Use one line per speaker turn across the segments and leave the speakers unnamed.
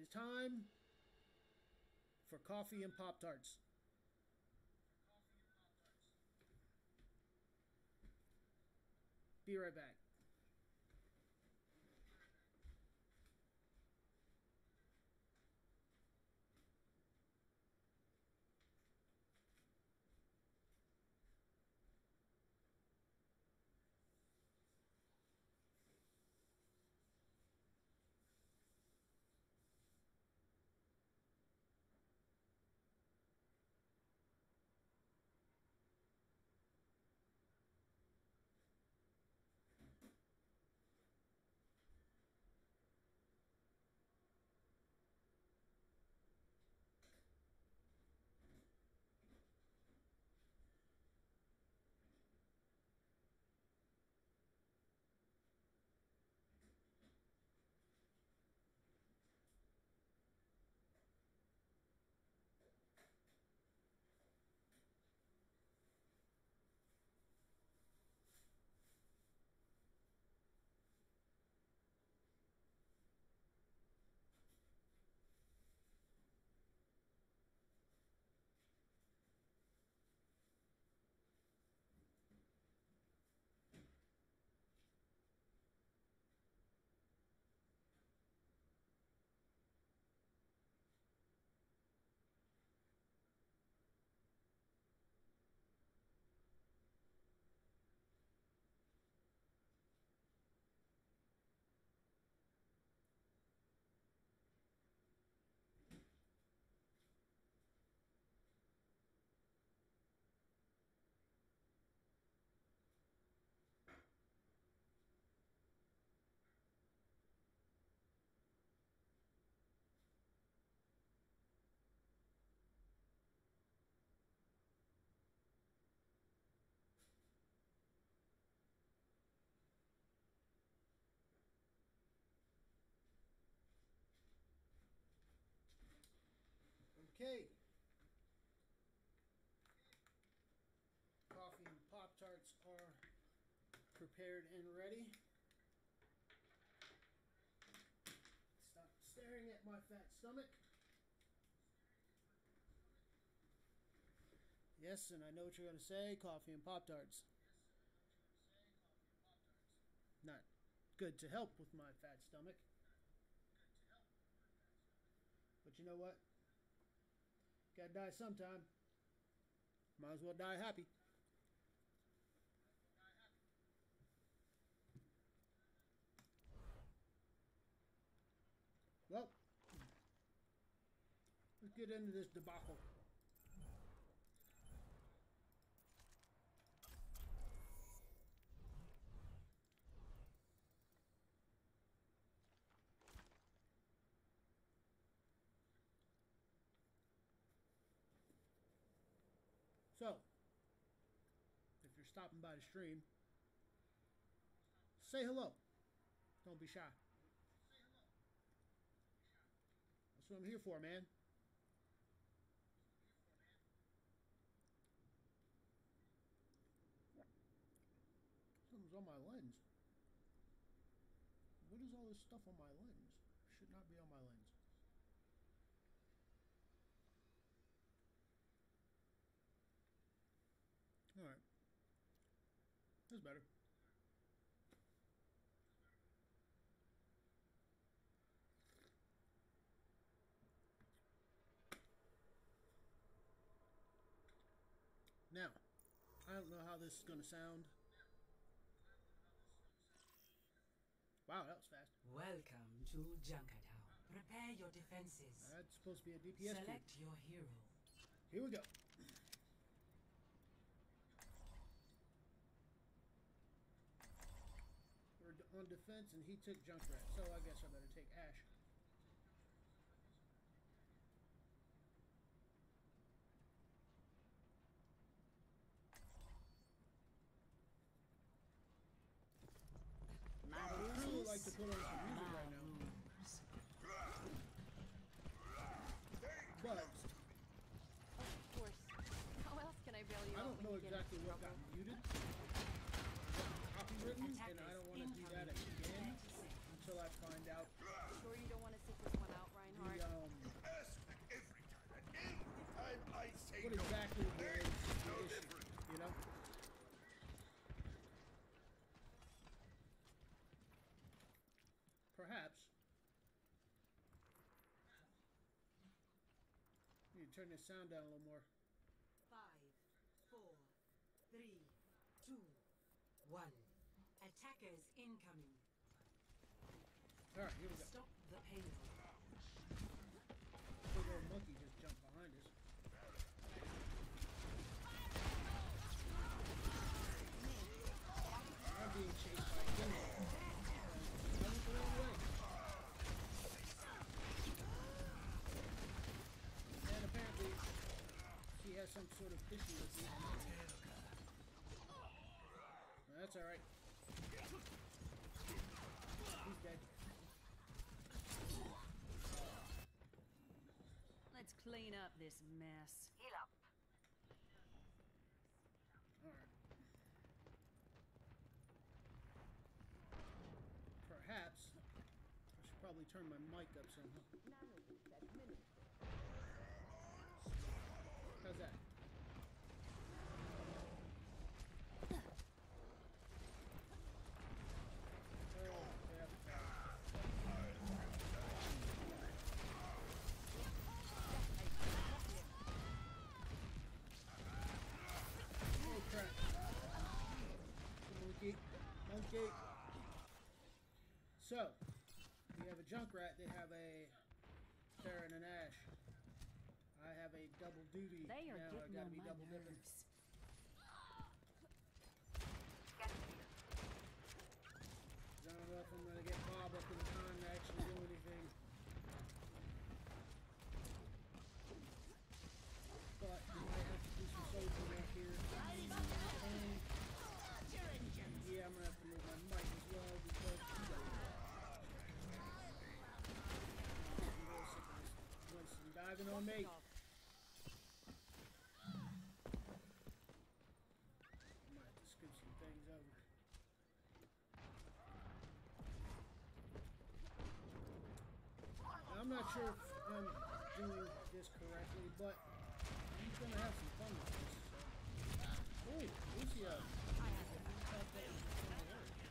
is time for coffee and Pop Tarts. Be right back. Okay. Coffee and Pop Tarts are prepared and ready. Stop staring at my fat stomach. Yes, and I know what you're going to say coffee and Pop Tarts. Not good to help with my fat stomach. But you know what? Gotta die sometime. Might as well die happy. Well, let's get into this debacle. Stopping by the stream, say hello. Don't be shy. That's what I'm here for, man. Something's on my lens. What is all this stuff on my lens? Should not be on my lens. Alright. That's better. Now, I don't know how this is going to sound. Wow, that was fast.
Welcome to Junkertown. Prepare your defenses.
That's supposed to be a DPS.
Select your hero.
Here we go. We're d- on defense, and he took Junkrat, so I guess I better take Ashe. I really like to put on some music right now, but
Of course. How else can I bail you
I don't know exactly what got I find out. Sure you don't want to seek this one out, Reinhardt? The, um, Ask every time, and every time I say what
no. exactly no is, you know? Perhaps. You need to
turn this sound down a little more.
Five, four, three, two, one. Attackers incoming.
All right, here we go.
Stop the pain.
Big old monkey just jumped behind us. I'm being chased by a guinea. I went the wrong way. And apparently, she has some sort of issue with me. That's alright. He's dead.
Let's clean up this mess.
Alright. Perhaps I should probably turn my mic up somehow. How's that? Oh, yeah. Oh crap. Monkey. Monkey. So, we have a Junkrat, they have a Terran and Ashe. I have a double duty.
They are
now I
getting
gotta
on
be
my
double dipping.
nerves.
I don't know if I'm gonna get Bob up in time to actually do anything. But we might have to do some soldiering out here. And, yeah, I'm gonna have to move my mic as well because. I'm real sick of this Winston diving on me. I might have to scoot some things over. I'm sure if I'm doing this correctly, but I'm gonna have some fun with this. So. Ooh, Lucio. I'm not doing much. No, no, no.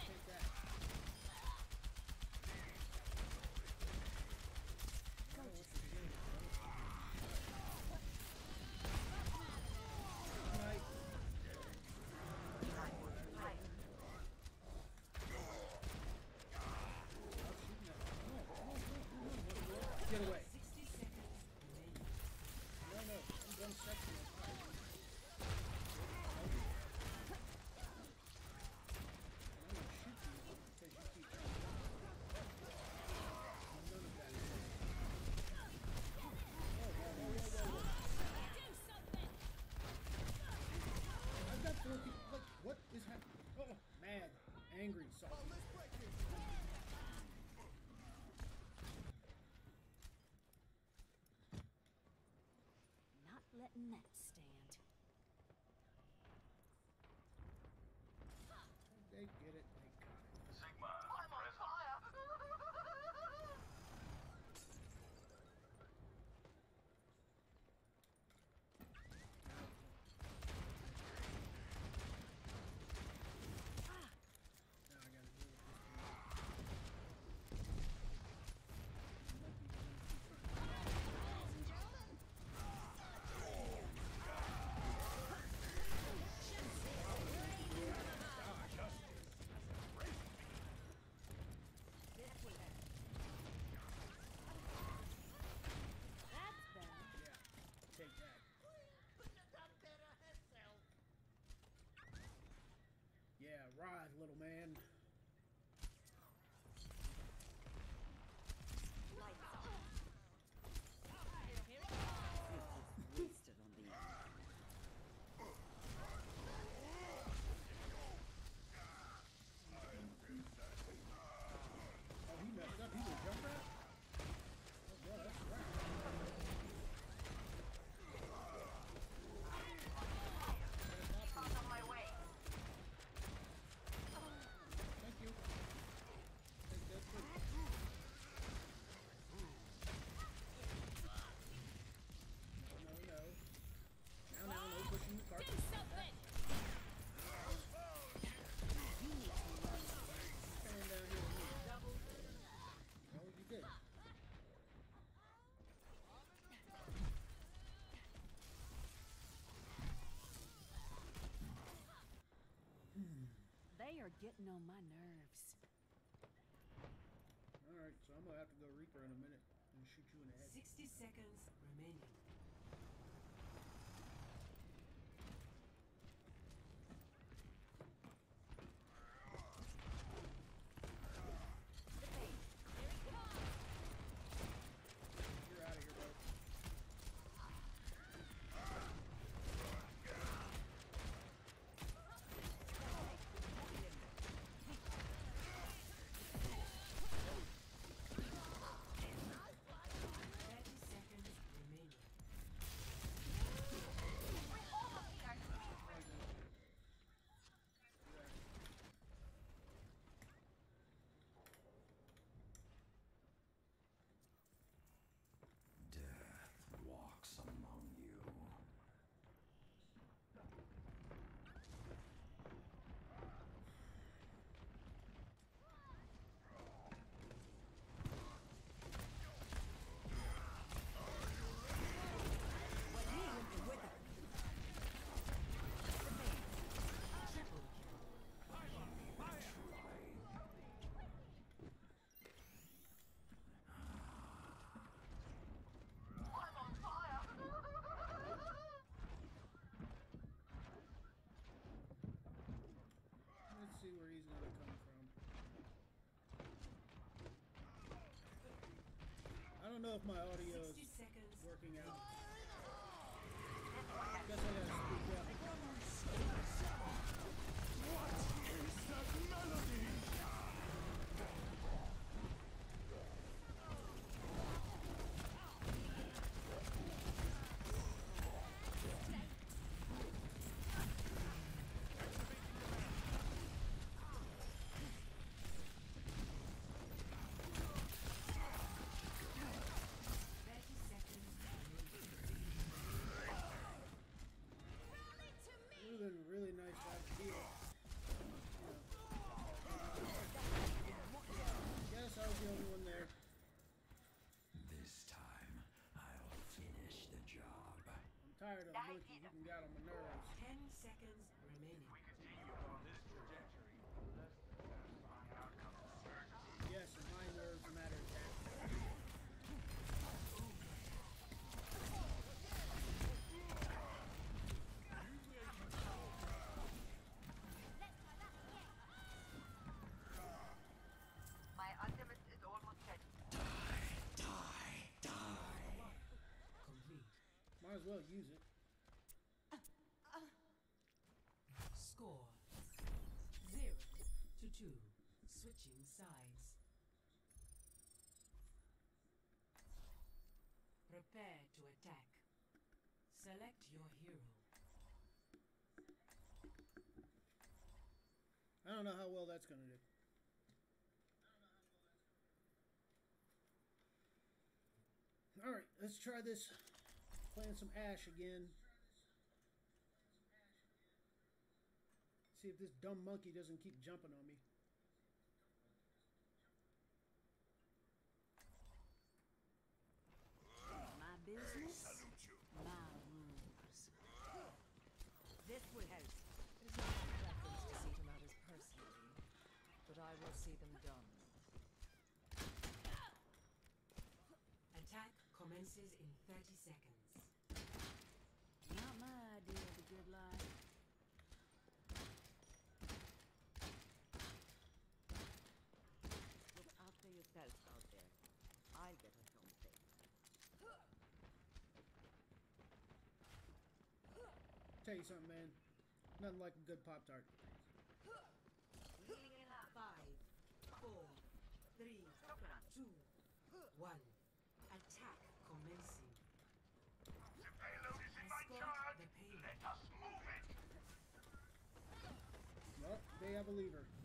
Take that. I don't know what you're doing. Right. Stop shooting at me. Come on, come on, come on, come on, little girl. Get away.
60 seconds remaining.
No, no, I'm done sexing this fight. And I'm gonna shoot you because you keep trying to jump. None of that is it. Whoa, whoa, whoa, whoa, whoa, whoa. I've got four people. Look, what is happening? Oh, mad, angry, salty.
Letting that stand.
They get it. They got it.
Sigma, present.
Now I gotta deal with this thing.
That's better.
Yeah, take that. Yeah, ride, little man.
Wasted on these.
Oh, he messed up. He's a jump rat? Oh, boy, that's right.
On my way.
Are getting on my nerves.
Alright, so I'm gonna have to go Reaper in a minute and shoot you in the head.
60 seconds remaining.
You're out of here, bro.
Thirty seconds remaining.
Death walks among you.
Triple kill.
Let's see where he's gonna come from. I don't know if my audio is working out. Guess I as well use it.
Score zero to two. Switching sides. Prepare to attack. Select your hero.
I don't know how well that's gonna do. Alright, let's try this. Playing some Ashe again. See if this dumb monkey doesn't keep jumping on me.
My business, my rules. This will help.
It is not my preference to see to matters personally, but I will see them done.
Attack commences in 30 seconds.
Not my idea of a good life.
Look after yourself out there. I'll get us home safe.
Tell you something, man. Nothing like a good Pop Tart.
Five, four, three, two, one. Attack commencing. Escort the payload.
Have a lever.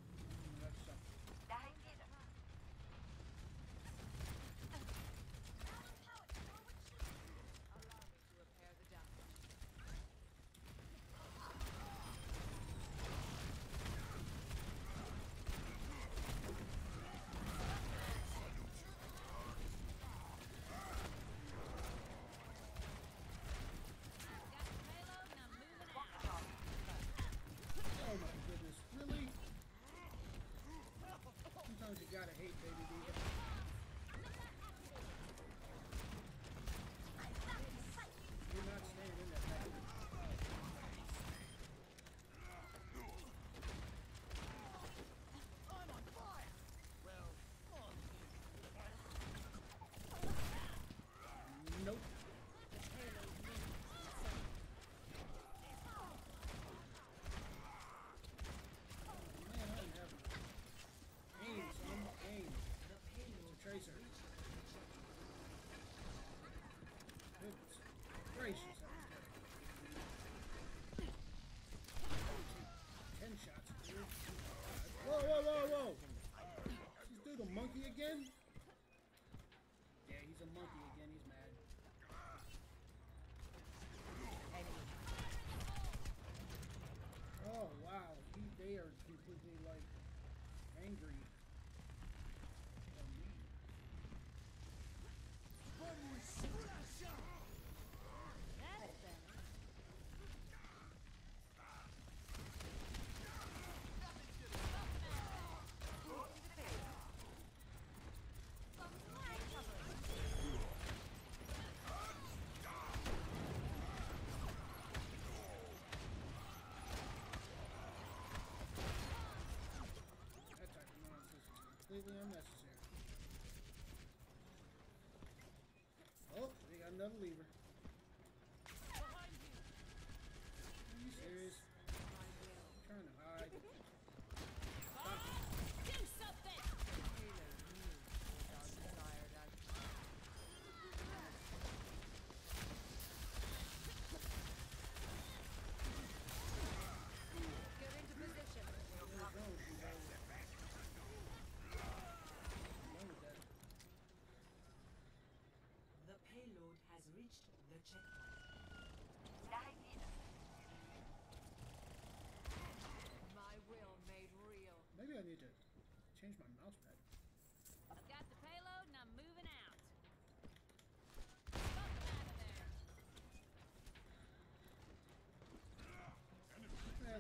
Completely unnecessary. Oh, they got another lever. Are you serious? I'm trying to hide.
Do something!
Halo knew our desired outcome. Get into position.
Where's it going, you guys? Done with that.
The payload has reached the checkpoint.
My will made real.
Maybe I need to change my mouse pad.
I've got the payload and I'm moving out. Fuck 'em out of there.
Eh, At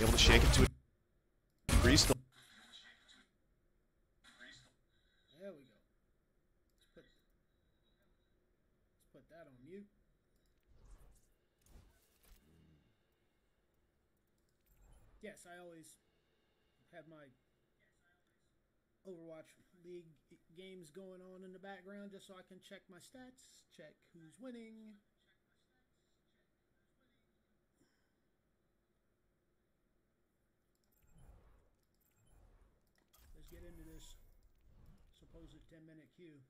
able to shake it to a degree still.
There we go. Let's put let's put that on mute. Yes, I always have my Overwatch League games going on in the background just so I can check my stats, check who's winning. Let's get into this supposed 10 minute queue.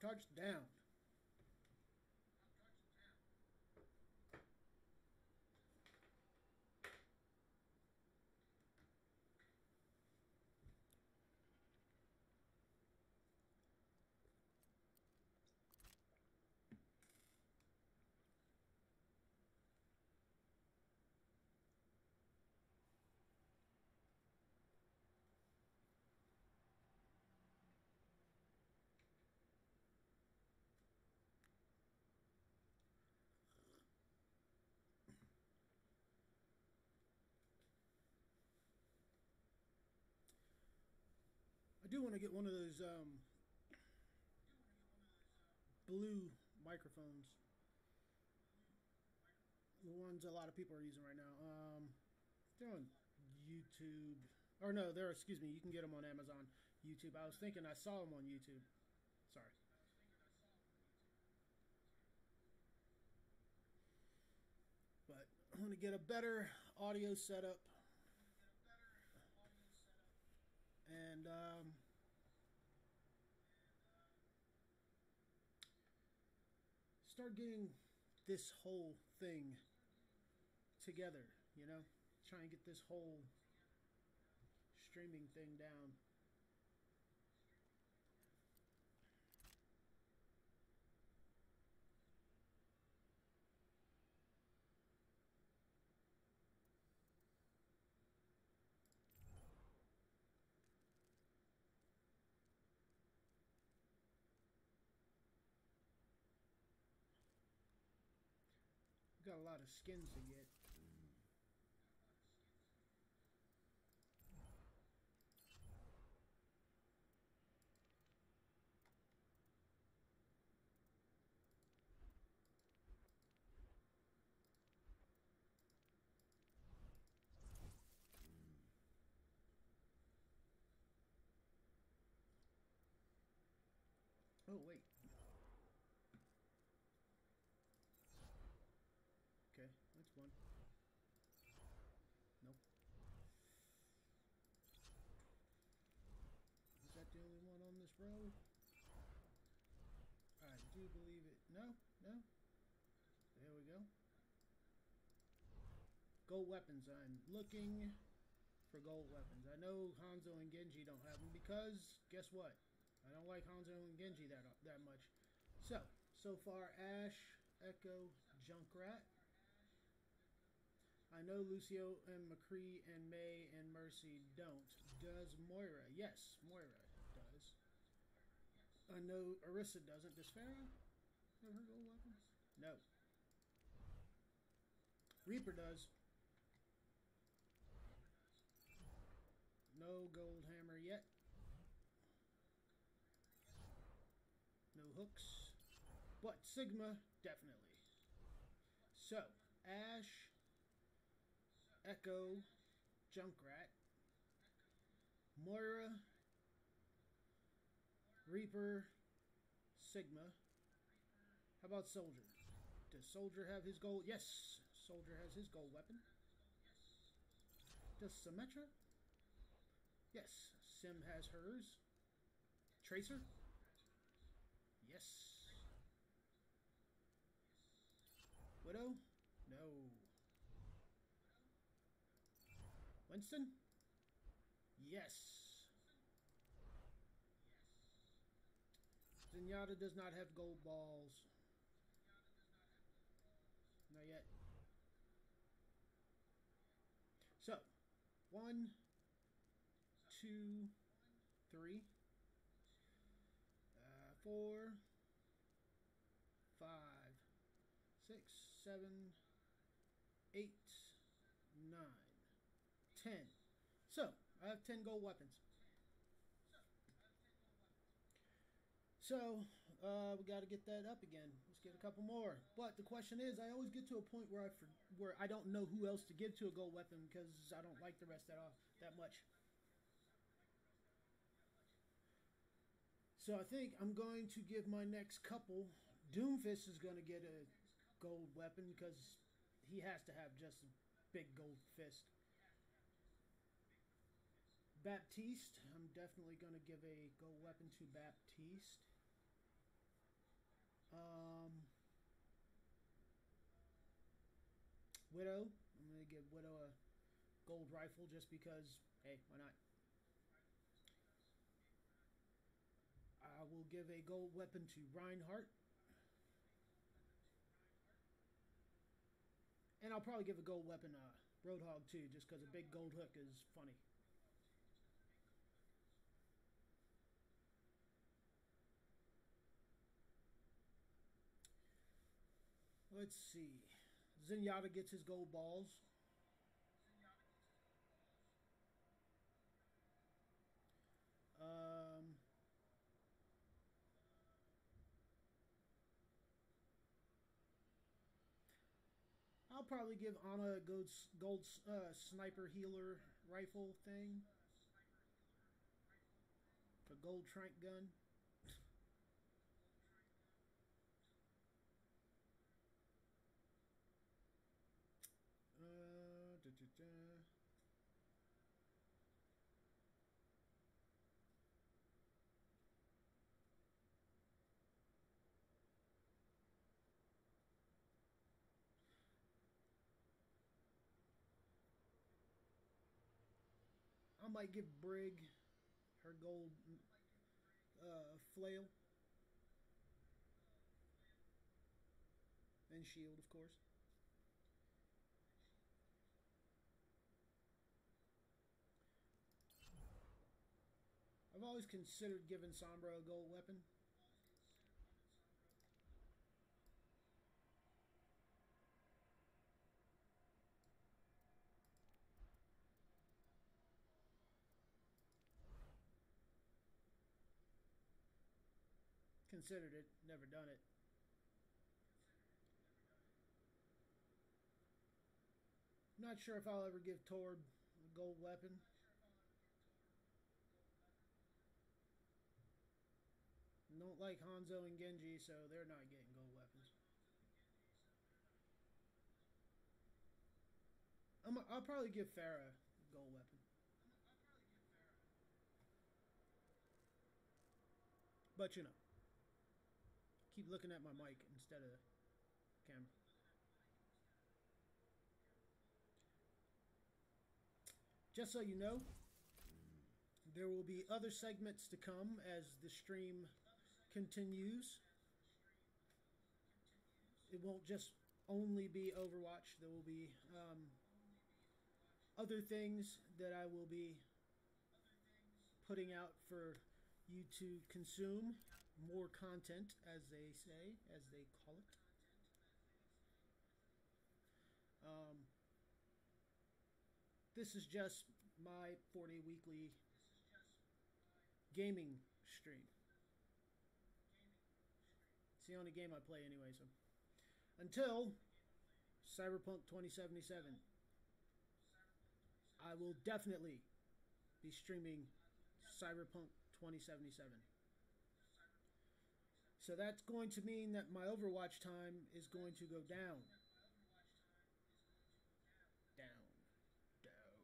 Pop do want to get one of those um, blue microphones. The ones a lot of people are using right now. Um, they're on YouTube. Or no, they're, excuse me, you can get them on Amazon, YouTube. I was thinking I saw them on YouTube. Sorry. But I want to get a better audio setup. And, um, start getting this whole thing together, you know? Try and get this whole streaming thing down. A lot of skins to get. Oh, wait. Okay, that's one. Nope. Is that the I do believe it. No, no. There we go. Gold weapons. I'm looking for gold weapons. I know Hanzo and Genji don't have them because guess what? I don't like Hanzo and Genji that that much. So, so far Ashe, Echo, Junkrat. I know Lucio and McCree and Mei and Mercy don't. Does Moira? Yes, Moira. I know Orisa doesn't. Does Farah have her gold weapons? No. Reaper does. No gold hammer yet. No hooks. But Sigma, definitely. So, Ashe, Echo, Junkrat, Moira, Reaper, Sigma. How about Soldier? Does Soldier have his gold? Yes, Soldier has his gold weapon. Does Symmetra? Yes, Sim has hers. Tracer? Yes. Widow? No. Winston? Yes. Zenyatta does not have gold balls. Not yet. So, one, two, three, uh, four, five, six, seven, eight, nine, ten. So, I have ten gold weapons. So, uh, we got to get that up again. Let's get a couple more. But the question is, I always get to a point where I for, where I don't know who else to give to a gold weapon because I don't like the rest that off that much. So I think I'm going to give my next couple. Doomfist is going to get a gold weapon because he has to have just a big gold fist. Baptiste, I'm definitely going to give a gold weapon to Baptiste. Um, Widow, I'm going to give Widow a gold rifle just because, hey, why not? I will give a gold weapon to Reinhardt. And I'll probably give a gold weapon to uh, Roadhog too, just because a big gold hook is funny. let's see. Zenyatta gets his gold balls. Um, I'll probably give Ana a gold, gold uh, sniper healer rifle thing. A gold trank gun. Might give Brig her gold uh, flail and shield, of course. I've always considered giving Sombra a gold weapon. Considered it, never done it. Not sure if I'll ever give Torb a gold weapon. Don't like Hanzo and Genji, so they're not getting gold weapons. I'm, I'll probably give Farah a gold weapon. But you know, keep looking at my mic instead of camera. Just so you know, there will be other segments to come as the stream continues. It won't just only be Overwatch. There will be um, other things that I will be putting out for you to consume. More content, as they say, as they call it. Um, this is just my 40 weekly gaming stream. It's the only game I play anyway, so. Until Cyberpunk 2077, I will definitely be streaming Cyberpunk 2077. So that's going to mean that my Overwatch time is going to go down. Down. Down.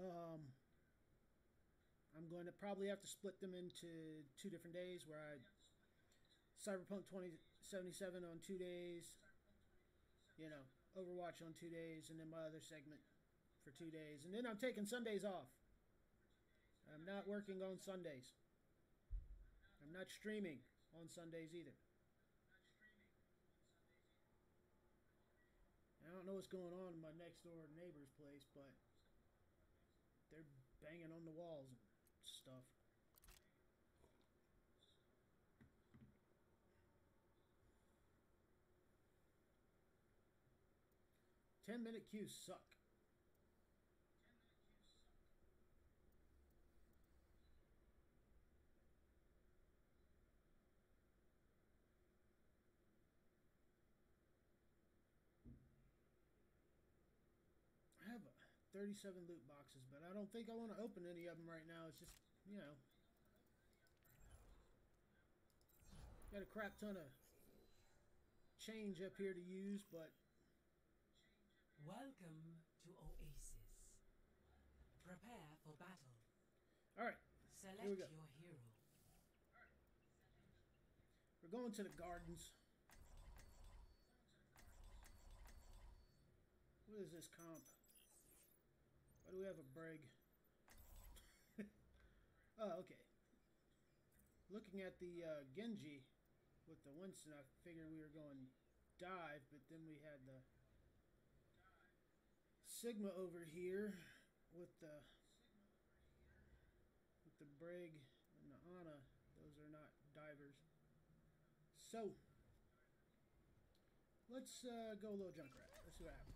Um, I'm going to probably have to split them into two different days where I Cyberpunk 2077 on two days, you know, Overwatch on two days, and then my other segment for two days. And then I'm taking Sundays off. I'm not working on Sundays. I'm not streaming on Sundays either. I don't know what's going on in my next door neighbor's place, but they're banging on the walls and stuff. Ten minute queues suck. I have uh, 37 loot boxes, but I don't think I want to open any of them right now. It's just, you know. Got a crap ton of change up here to use, but
Welcome to Oasis. Prepare for battle.
alright.
Select
we go.
your hero.
We're going to the gardens. What is this comp? Why do we have a brig? oh, okay. Looking at the uh, Genji with the Winston, I figured we were going dive, but then we had the Sigma over here with the with the brig and the Ana. Those are not divers. So, let's uh, go a little Junkrat. Let's see what happens.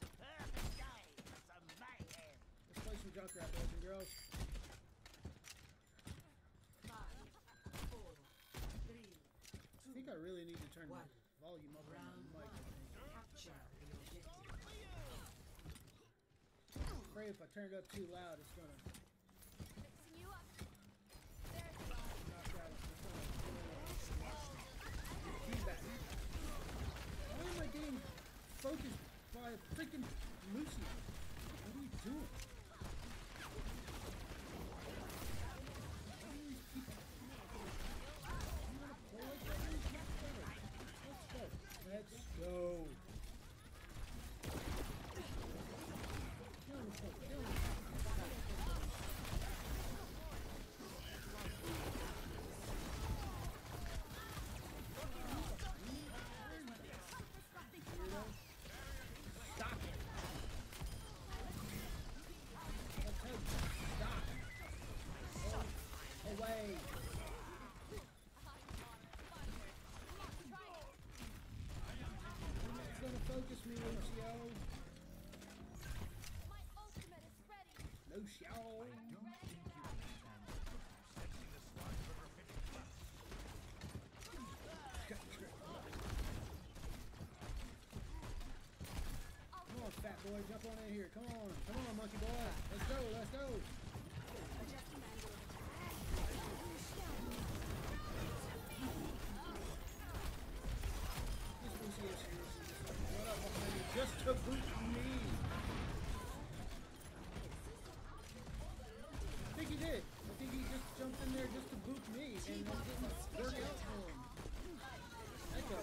It's a some
junk boys and girls. I think I really need to turn
one.
my volume up
Round
on mic.
I'm
afraid if I turn it up too loud, it's gonna.
You up.
Why am I getting focused by a freaking Let's go. Boy, jump on in here. Come on, come on, monkey boy. Let's go, let's go. This Lucio seriously just like run up behind me just to boot me. I think he did. I think he just jumped in there just to boot me and it didn't work out for him. Echo,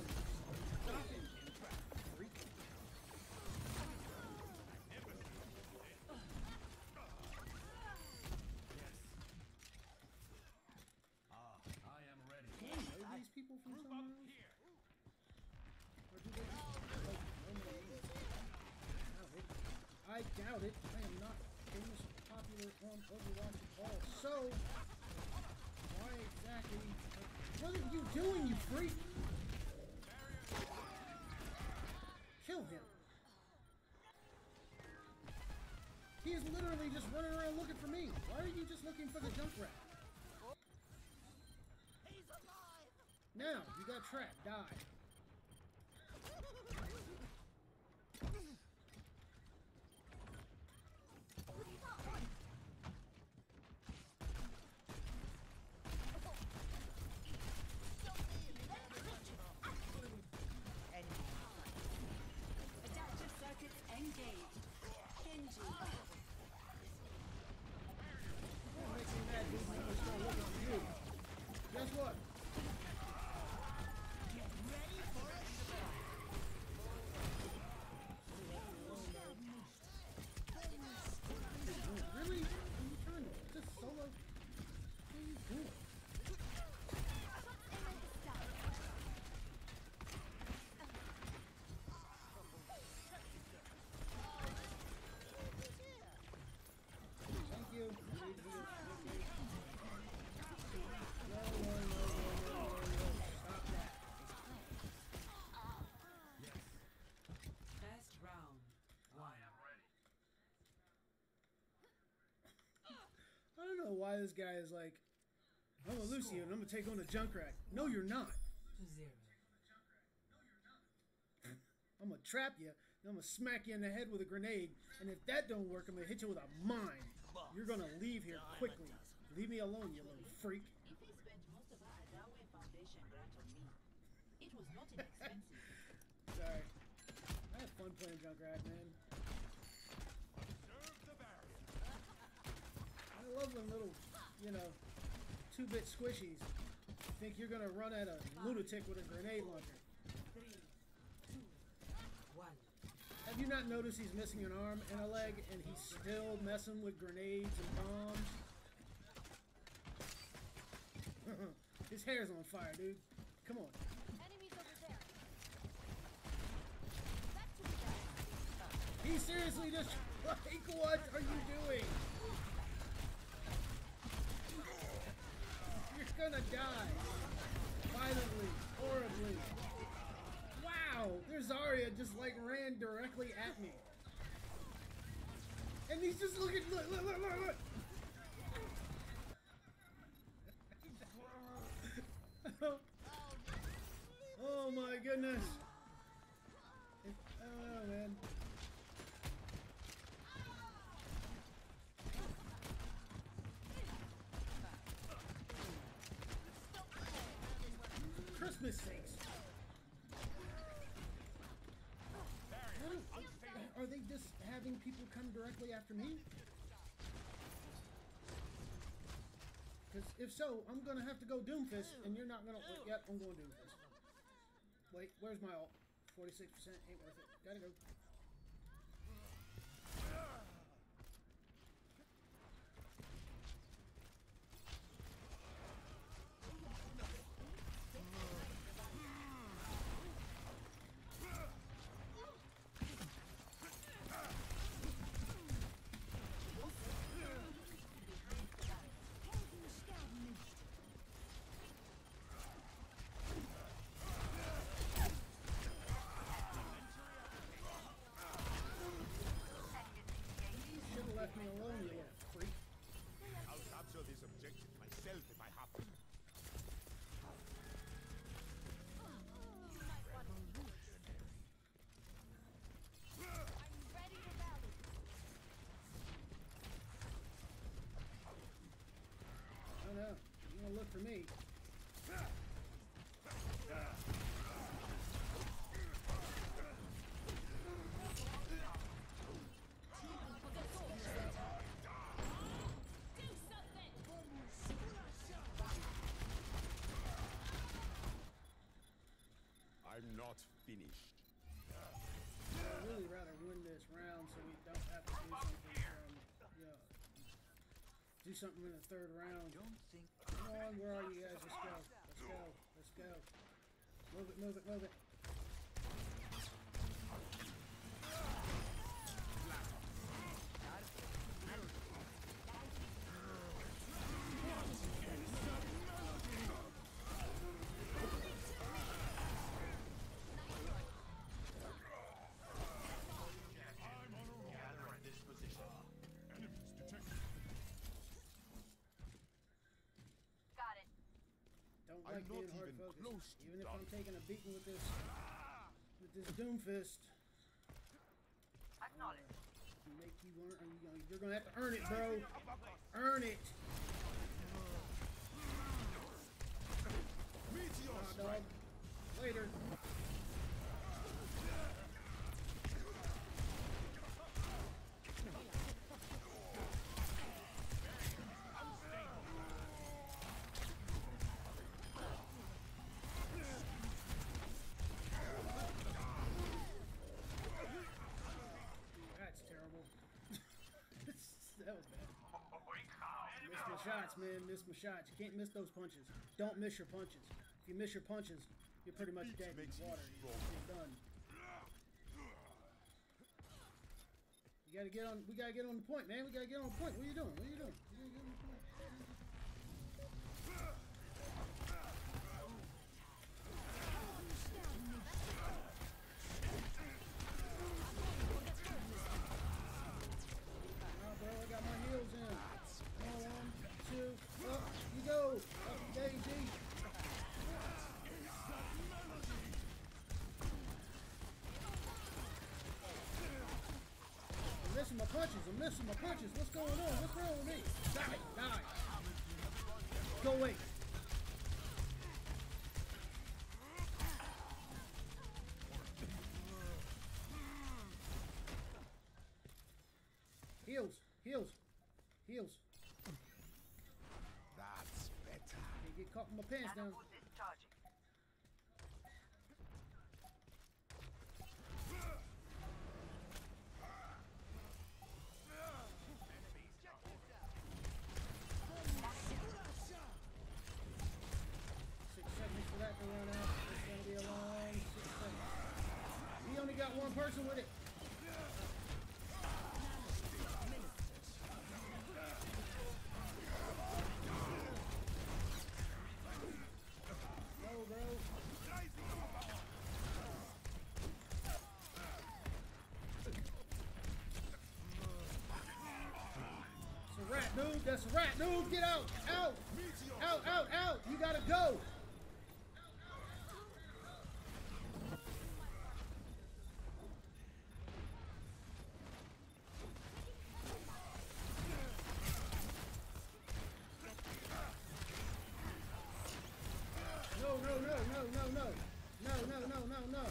stop him. Freak.
I am ready.
Do I know these people from somewhere else? Or do they just like know my name? Doubt it. I doubt it. I am not famous popular on Overwatch at all. So why exactly what are you doing, you freak? Kill him. He is literally just running around looking for me. Why are you just looking for the Junkrat? He's alive! Now, you got trapped. Die.
Adaptive circuits engaged. Genji.
Don't make me mad, dude. I'm gonna start looking for you. Guess what? Really? Are you trying to just solo? What are you doing? Thank you. I need heals. Thank you. No, no, no, no, no, no, no. Stop that.
First round.
I am ready.
I don't know why this guy is like, I'm a Lucian and I'm gonna take on a Junkrat. No, you're not.
Zero.
I'm gonna trap you, then I'm gonna smack you in the head with a grenade, and if that don't work, I'm gonna hit you with a mine. You're gonna leave here quickly. Leave me alone, you little freak.
If we spent most of our Adawe Foundation grant on me, it was not inexpensive.
Sorry. I have fun playing Junkrat, man. When little, you know, two-bit squishies think you're gonna run at a lunatic with a grenade launcher.
Three, two, one.
Have you not noticed he's missing an arm and a leg, and he's still messing with grenades and bombs? His hair's on fire, dude. Come on. He seriously just like, what are you doing? You're gonna die. Violently, horribly. Wow, there's Zarya just like ran directly at me. And he's just looking, look, look, look, look, look. oh my goodness. Oh man. People come directly after me? Because if so, I'm gonna have to go Doomfist, and you're not gonna. Wait, yep, I'm going Doomfist. Wait, where's my ult? 46% ain't worth it. Gotta go. Should have left me alone, you little freak.
I'll capture this objective myself if I have to.
I'm ready to rally.
Oh no, you gonna look for me.
I'm not finished.
I'd really rather win this round so we don't have to do something from, yeah. Do something in the third round. On, where are you guys? Let's go. Let's go. Let's go. Move it, move it, move it. Like
not
being hard
even
focused.
close to
Even if
done.
I'm taking a beating with this with this Doomfist.
Acknowledge.
Make you learn you gonna, you're gonna have to earn it, bro. Earn it.
Meteor
Nah, dog. Later. Shots, man. Missed my shots. You can't miss those punches. Don't miss your punches. If you miss your punches, you're pretty much dead in water. You're done. You gotta get on. We gotta get on the point, man. We gotta get on the point. What are you doing? What are you doing? You gotta get on the point. Nah, bro, I got my heels in. Come on, one, two, up you go. Up Daisy. I'm missing my missing my punches. What's going on? What's wrong with me? Die, die. Go away. Heals, heals, heals.
That's better.
Can't get caught with my pants down.
Nanoboost is charging.
Six seconds for that to run out. It's gonna be a long six seconds. He only got one person with it. Go, bro. It's a rat, dude. That's a rat, dude. Get out. Out. Out, out, out. You gotta go. No, no, no, no, no, no. No, no, no, no, no.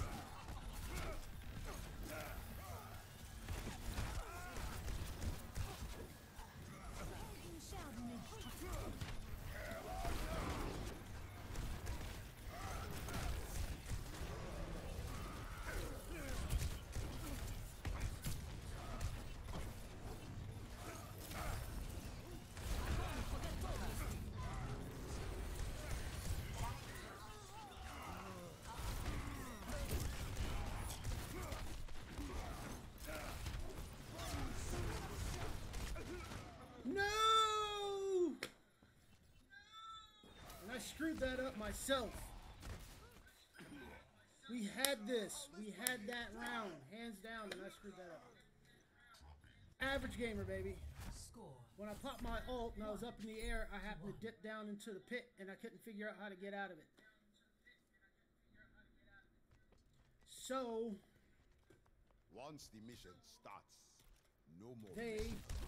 Screwed that up myself. We had this. We had that round, hands down, and I screwed that up. Average gamer, baby.
Score.
When I popped my ult and I was up in the air, I happened to dip down into the pit and I couldn't figure out how to get out of it. So,
Once the mission starts, no more.
they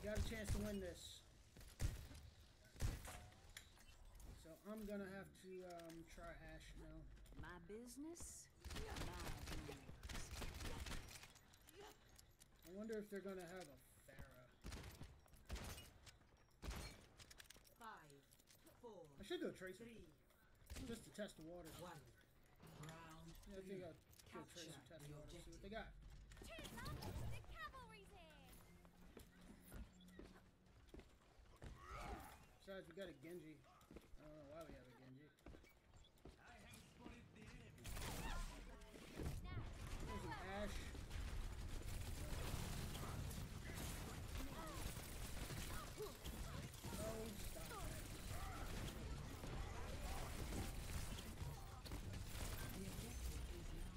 got a chance to win this. I'm gonna have to um, try Ashe now.
My business, my.
I wonder if they're gonna have a Pharah.
Five, four,
I should go Tracer
three,
just to test the waters.
one. Round
Yeah, I think. I'll go Tracer test
the
waters, see what they got.
The cavalry's here.
Besides, we got a Genji. I don't know why we have a Genji. There's an Ashe. No, stop that.
The objective is now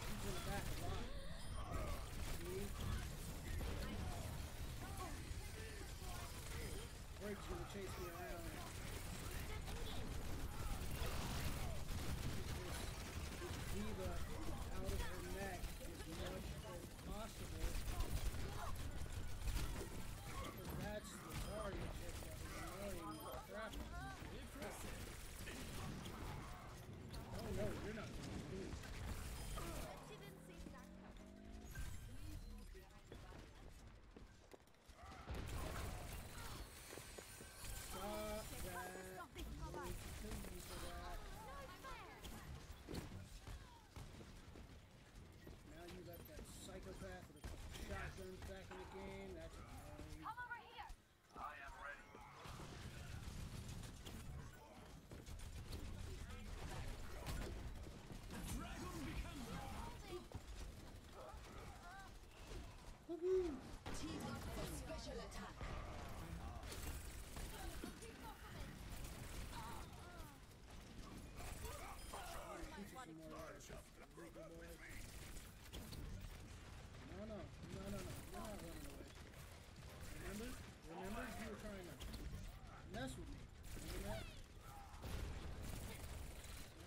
She's in the back a lot. See? Drake's gonna chase me around. This D.Va out of her neck as much as possible. Because that's the Zarya chick that was annoying the crap out of me. Oh no, you're not going to
Didn't see that coming.
Stop that. I'm going to kill you for that. Now you got that psychopath with a couple shotguns back in the game. That's annoying.
Come over here.
I am ready.
Woohoo!
Team up for special attack.
Teach you some more ways. Big boy. No, no, no, no, no. You're not running away. Remember? Remember? You were trying to mess with me. Remember that?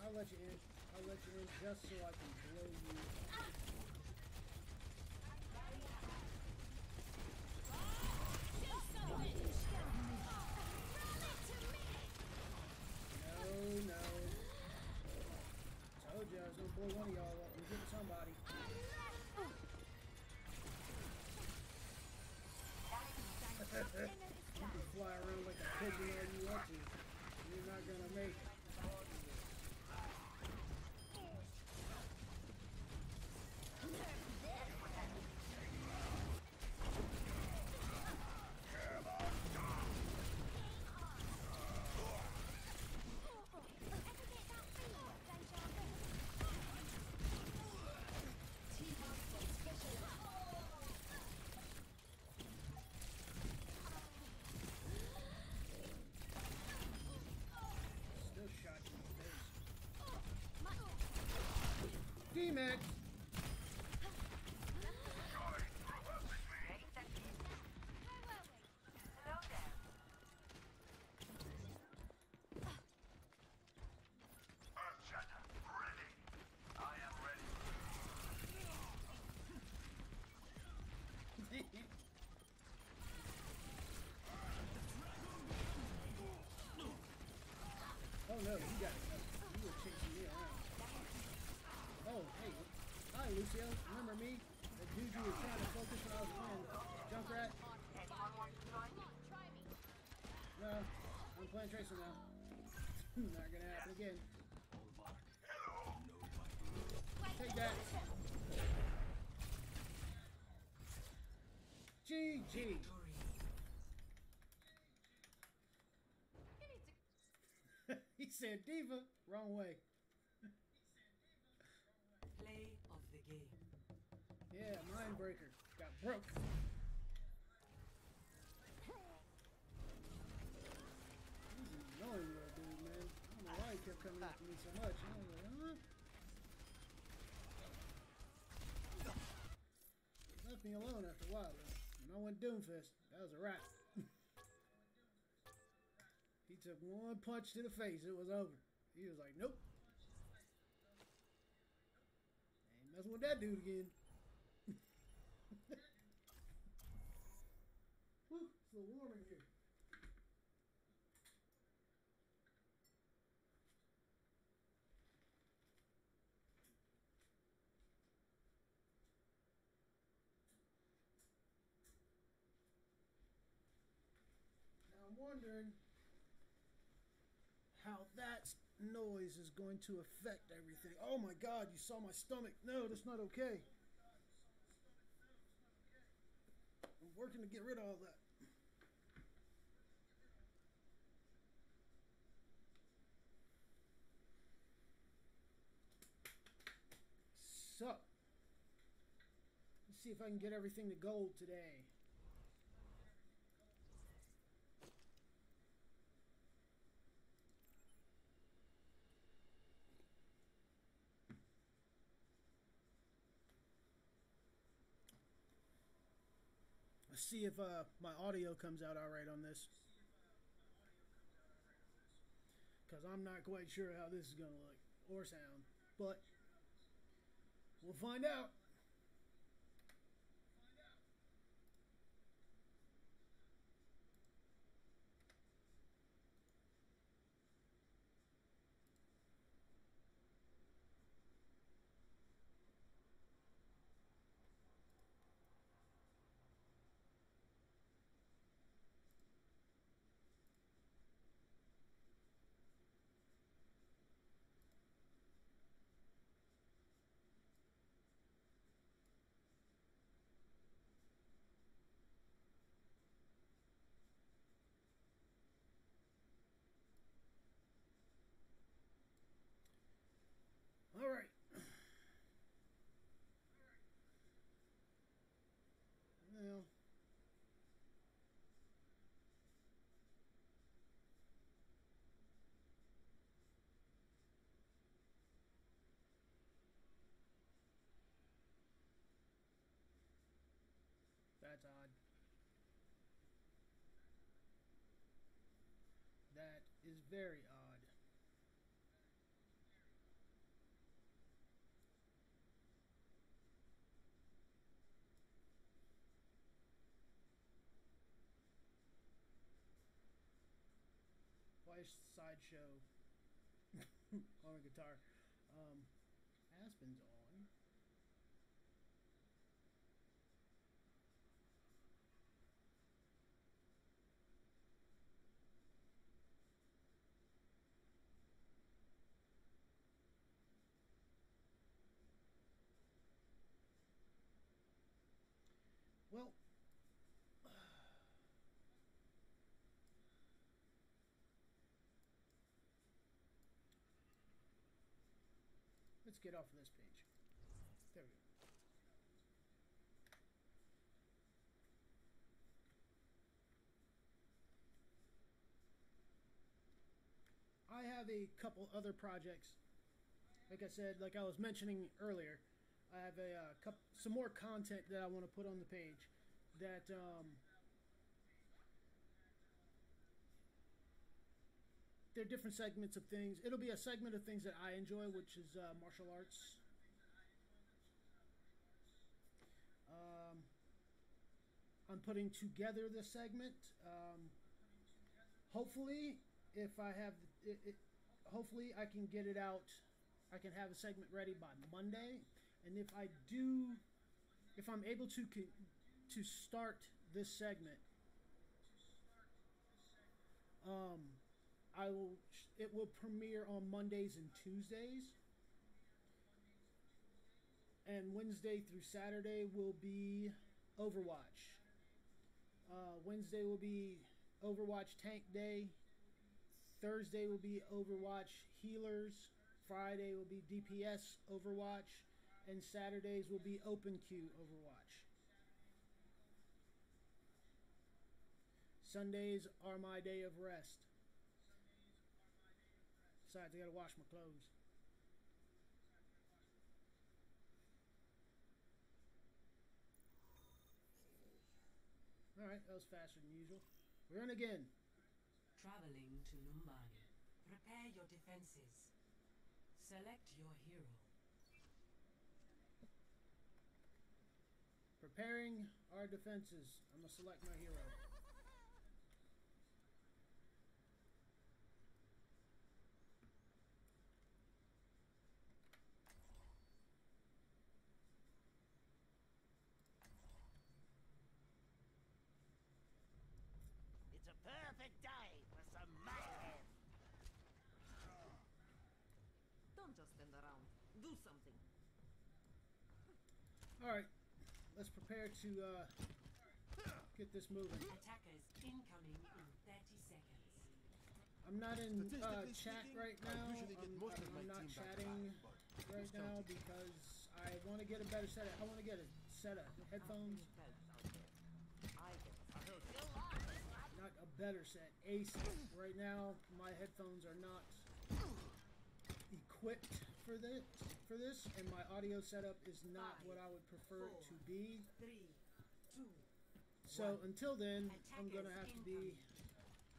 I'll let you in. Just so I can blow you. No, no. Told you I was gonna blow one of y'all up. I'm getting somebody. you can fly around like a pigeon all you want to. You're not gonna make it.
Team up for special attack.
Still shot you in the
ready.
Oh no, you got it. You were chasing me around. Oh, hey. Lucio. Remember me? That you were trying to focus when I was playing Junkrat? No, I'm playing Tracer now. Not gonna happen again. Take that. GG.
victory.
he said D.Va. Wrong way.
Play of the game.
Yeah, Mindbreaker. Got broke. kept coming after me so much. And I was like, huh? Left me alone after a while. Though. When I went Doomfist, that was a wrap. he took one punch to the face. It was over. He was like, nope. Ain't messing with that dude again. Whew, it's a little warm in here. Now I'm wondering how that noise is going to affect everything. Oh my god, you saw my stomach. No, that's not okay. I'm working to get rid of all that. So, let's see if I can get everything to gold today. Let's see if uh, my audio comes out all right on this. Because I'm not quite sure how this is going to look or sound. But we'll find out. Very odd. Why sideshow on a guitar? Um, Aspen's on. Let's get off of this page. There we go. I have a couple other projects. Like I said, like I was mentioning earlier, I have a uh, couple, some more content that I want to put on the page. That um, they're different segments of things. It'll be a segment of things that I enjoy, which is uh, martial arts. Um, I'm putting together the segment. Um, hopefully, if I have it, it, hopefully I can get it out. I can have a segment ready by Monday, and if I do, if I'm able to to start this segment, um, I will. It will premiere on Mondays and Tuesdays, and Wednesday through Saturday will be Overwatch. Uh, Wednesday will be Overwatch Tank Day. Thursday will be Overwatch Healers. Friday will be DPS Overwatch. And Saturdays will be Open Queue Overwatch. Sundays are my day of rest. Besides, I gotta wash my clothes. Alright, that was faster than usual. We're in again.
Traveling to Numbani. Prepare your defenses. Select your hero.
Preparing our defenses. I'm gonna select my hero.
It's a perfect day for some mayhem.
Don't just stand around. Do something.
Alright, let's prepare to uh, get this moving.
Attackers incoming in 30 seconds.
I'm not in uh, chat
speaking,
right
I
now.
usually get
I'm,
of
I'm not
team back
chatting right
who's
now
counting?
because I want to get a better set. Of, I want to get a set of headphones,
Folks out there. I get us
not a better set. A set. Right now, my headphones are not equipped for this. For this, and my audio setup is not what I would prefer it to be.
Three, two,
So until then, I'm gonna have to be.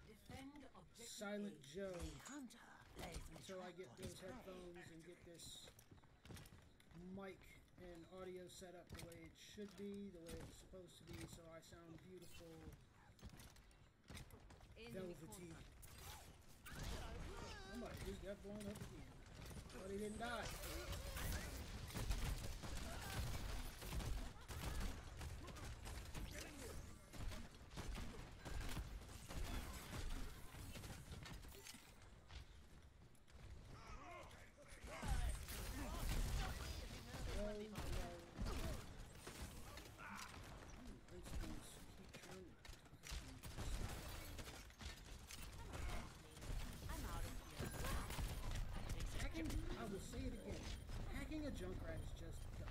Defend
Silent. Joe
Hunter plays with
until I get those headphones and get this mic and audio set up the way it should be, the way it's supposed to be, so I sound beautiful, velvety. Somebody just got blown up again, but he didn't die. Oh, no. Ooh, instance, keep trying to-
I'm out of here.
Hacking, I will say it again. Hacking a Junkrat is just dumb.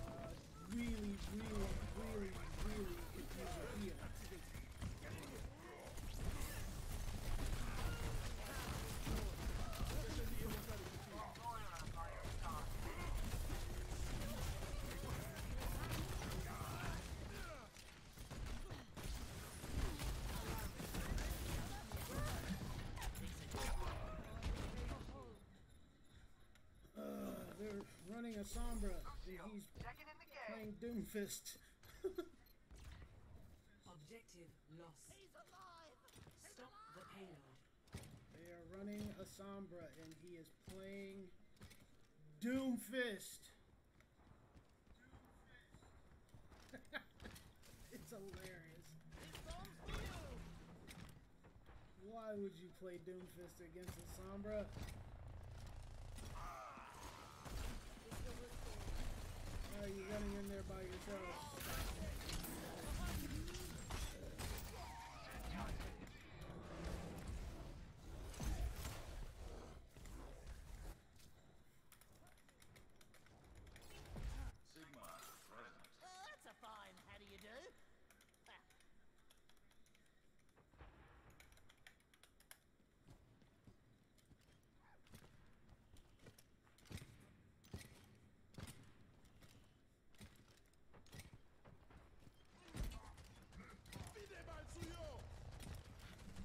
Uh, really, really, really, really could use a heal. Uh, they're running a Sombra, and he's playing Doomfist.
Objective lost. Stop the payload.
They are running a Sombra, and he is playing Doomfist. it's hilarious. Why would you play Doomfist against a Sombra? Are you running in there by yourself?
Sigma present.
Oh, that's a fine how do you do? Ah,
Uh, get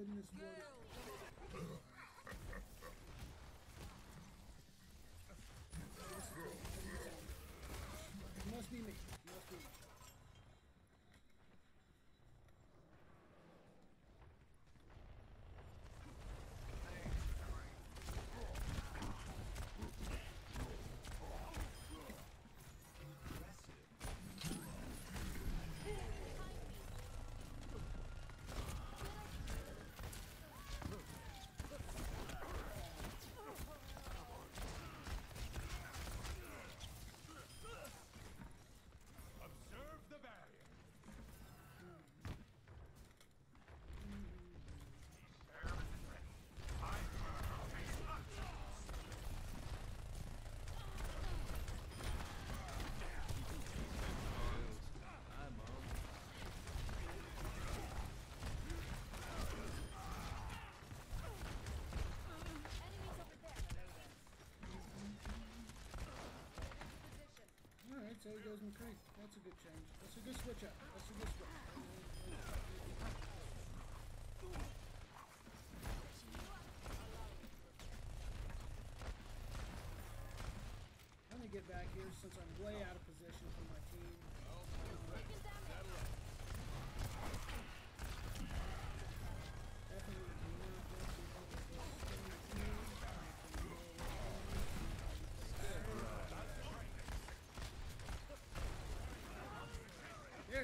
goodness, brother.
Okay, that's a good change. That's a good switch up. That's a good switch. I'm gonna get back here since I'm way out of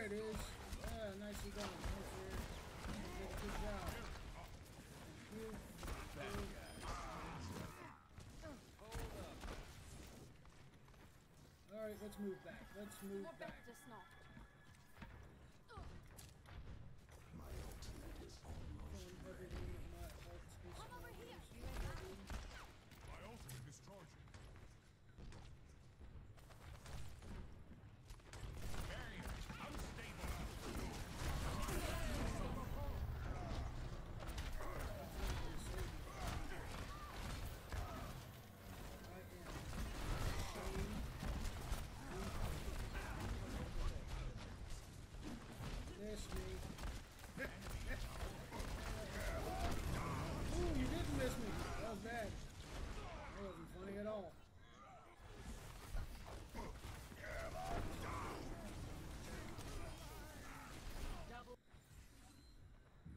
it is. Ah, nicely done. Nice. You did a good job. Thank you. Alright, let's move back. Let's move back. Killing everything with my ult is always ready.
My ultimate is charging. Barrier unstable.
Miss me. Ooh, you didn't miss me. That was bad. That wasn't funny at all.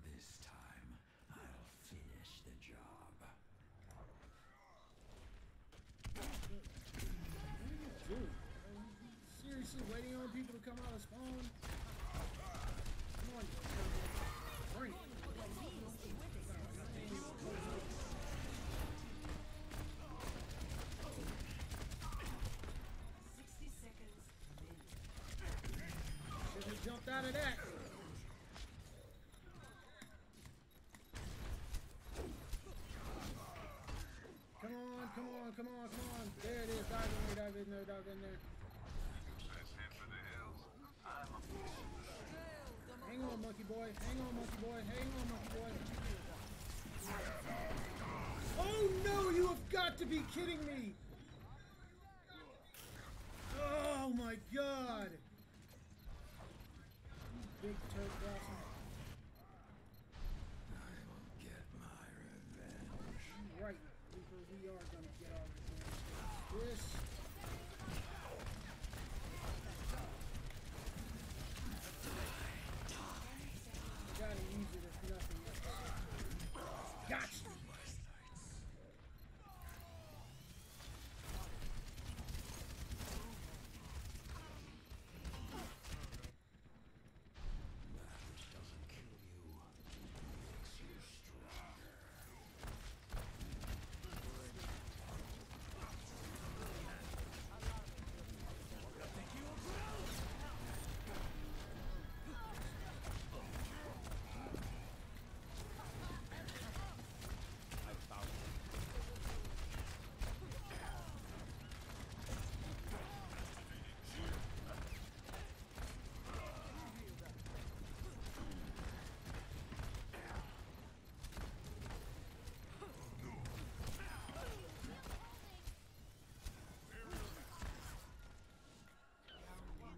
This time, I'll finish the job.
Dude, are you seriously waiting on people to come out of spawn? Come on, it.
Sixty.
Should have jumped out of that. Come on, come on, come on, come on. There it is. Dive in there, dive in there, dive in there.
Let's head for the hills. I'm
Hang on, monkey boy. Hang on, monkey boy. Hang on, monkey boy. Oh no, you have got to be kidding me. Oh my god. Big turd blossom.
get my revenge.
Right, Reaper, we are gonna get our revenge. This. Gotta use it if nothing else. Gotcha!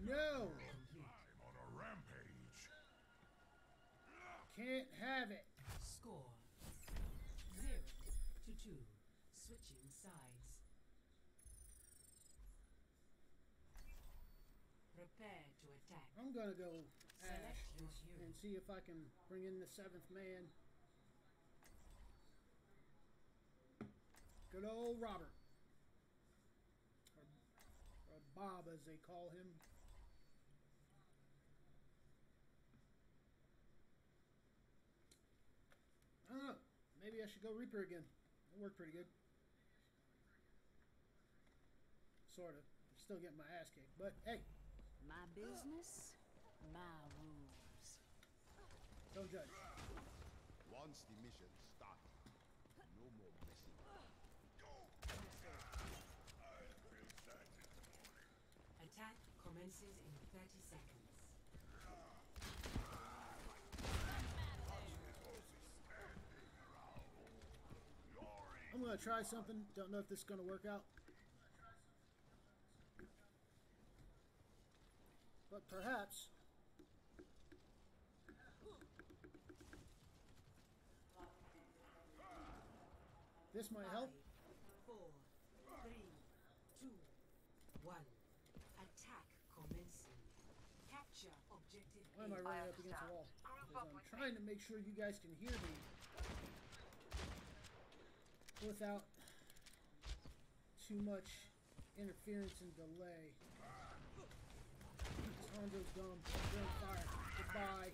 No!
I'm on a rampage.
Can't have it.
Score zero to two. Switching sides. Prepare to attack.
I'm gonna go
uh,
Ashe
hero.
and see if I can bring in the seventh man. Good old Robert. Or, or Bob as they call him. I don't know. Maybe I should go Reaper again. It worked pretty good. Sort of. Still getting my ass kicked. But hey,
My business, my rules.
don't judge.
Once the mission starts, no more messing.
Attack commences in 30 seconds.
I'm gonna try something. Don't know if this is gonna work out. but perhaps. This might help.
Four, three, two, one. Attack commencing. Capture objective
Why am I running up against the wall? I'm trying to make sure you guys can hear me without too much interference and delay. This Hanzo's dumb. They're on fire. Goodbye.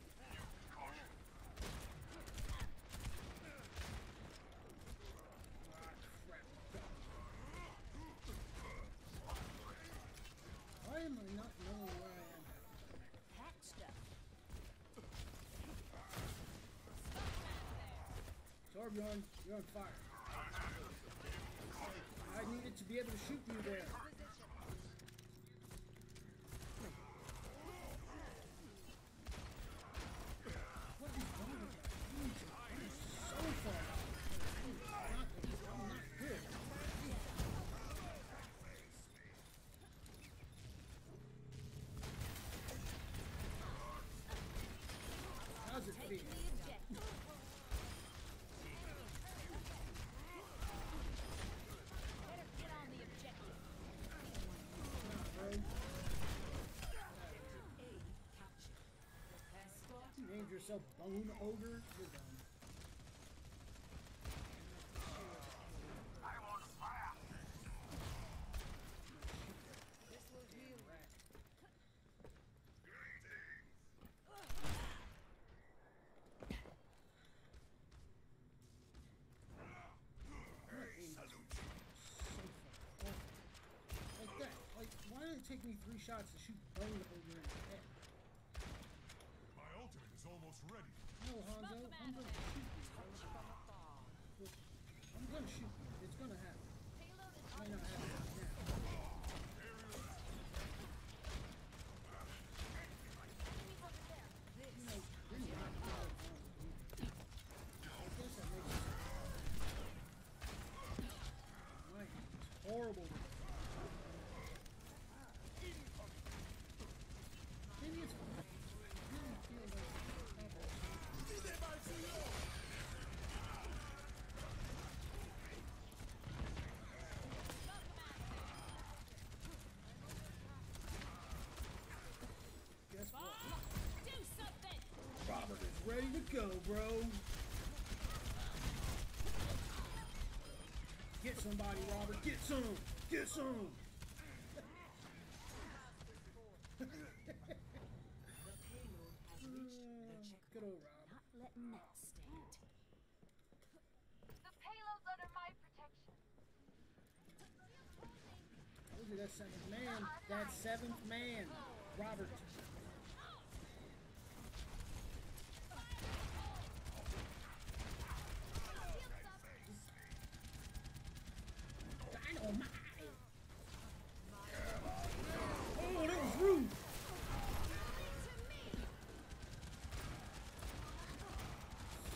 Why am I not knowing where I am?
Hack stuff.
Torbjorn, you're on fire. To be able to shoot you there. What is wrong with that? Jesus, that is so far. I'm not, I'm not good. How's it feel?
The objective. Better get on the objective.
Bro,
A captured. Repair squad.
you named yourself Bone Ogre? You're dumb.
This will heal.
Rat. What a so far. Like that. Like, why did it take me three shots to shoot Bone Ogre in the head?
Almost ready.
No, Hanzo, I'm gonna shoot you. I'm gonna shoot you. It's gonna happen.
Payload is
not. I horrible. Ready to go, bro. Get somebody, Robert. Get some. Get some.
The payload has reached the checkpoint.
Good old Rob.
Not letting that stand. The payload's under my protection.
Look at that seventh man. That seventh man. Robert. Dynamite. Oh, that was rude.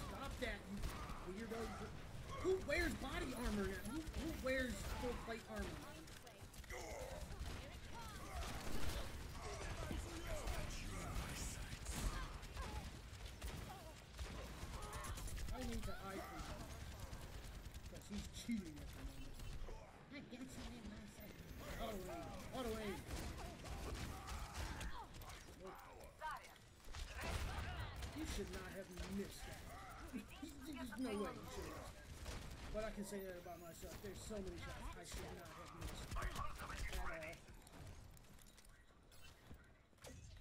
Stop that, you weirdo. Who wears body armor? Who, who wears full plate armor? I need to eye for. Because he's cheating at the moment. I got you in my sight. Auto aim. Auto aim. You should not have missed that. There's no way you should have. But I can say that about myself. There's so many shots I should not have missed. At all.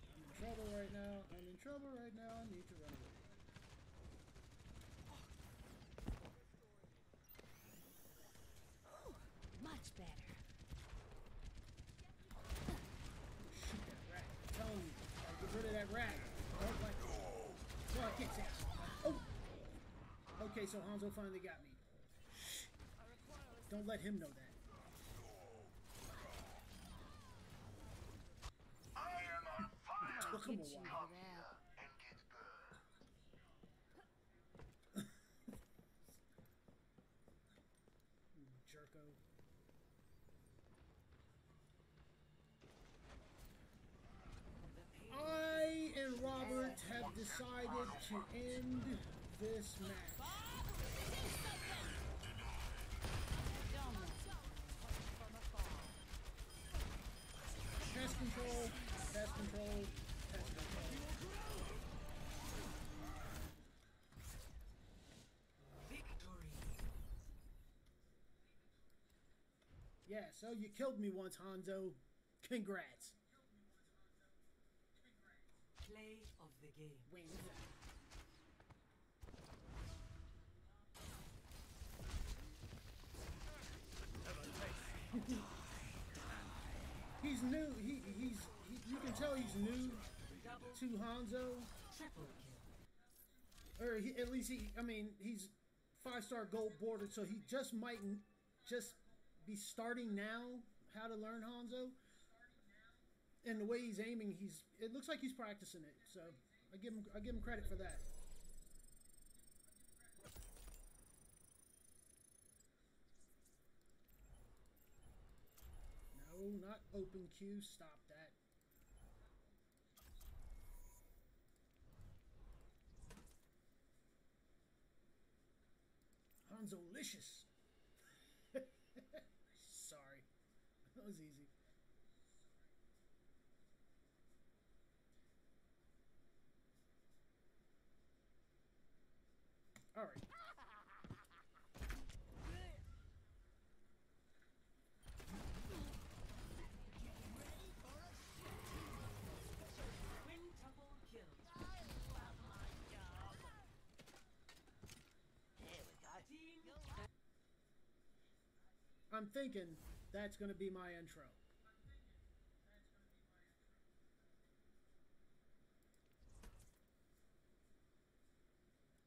I'm in trouble right now. I'm in trouble right now. I need to run away.
Much better.
Shoot that rat. I'm telling you. Gotta get rid of that rat. Don't like Well, I can't say Oh! Okay, so Hanzo finally got me. Don't let him know that. Took him a
Get you
while.
for that.
Jerko.
The
decided to end this match. Pest control, pest control, pest control.
Victory.
Yeah, so you killed me once, Hanzo. Congrats.
Play of the game.
Win. he's new. He he's he, you can tell he's new to Hanzo,
triple kill.
or he, at least he. I mean, he's five star gold border, so he just might n- just be starting now how to learn Hanzo. And the way he's aiming, he's it looks like he's practicing it. So I give him I give him credit for that. No, not open queue. Stop that. Hanzo-licious. Sorry. That was easy. All right.
Quintuple kill. Team
I'm thinking that's going to be my intro.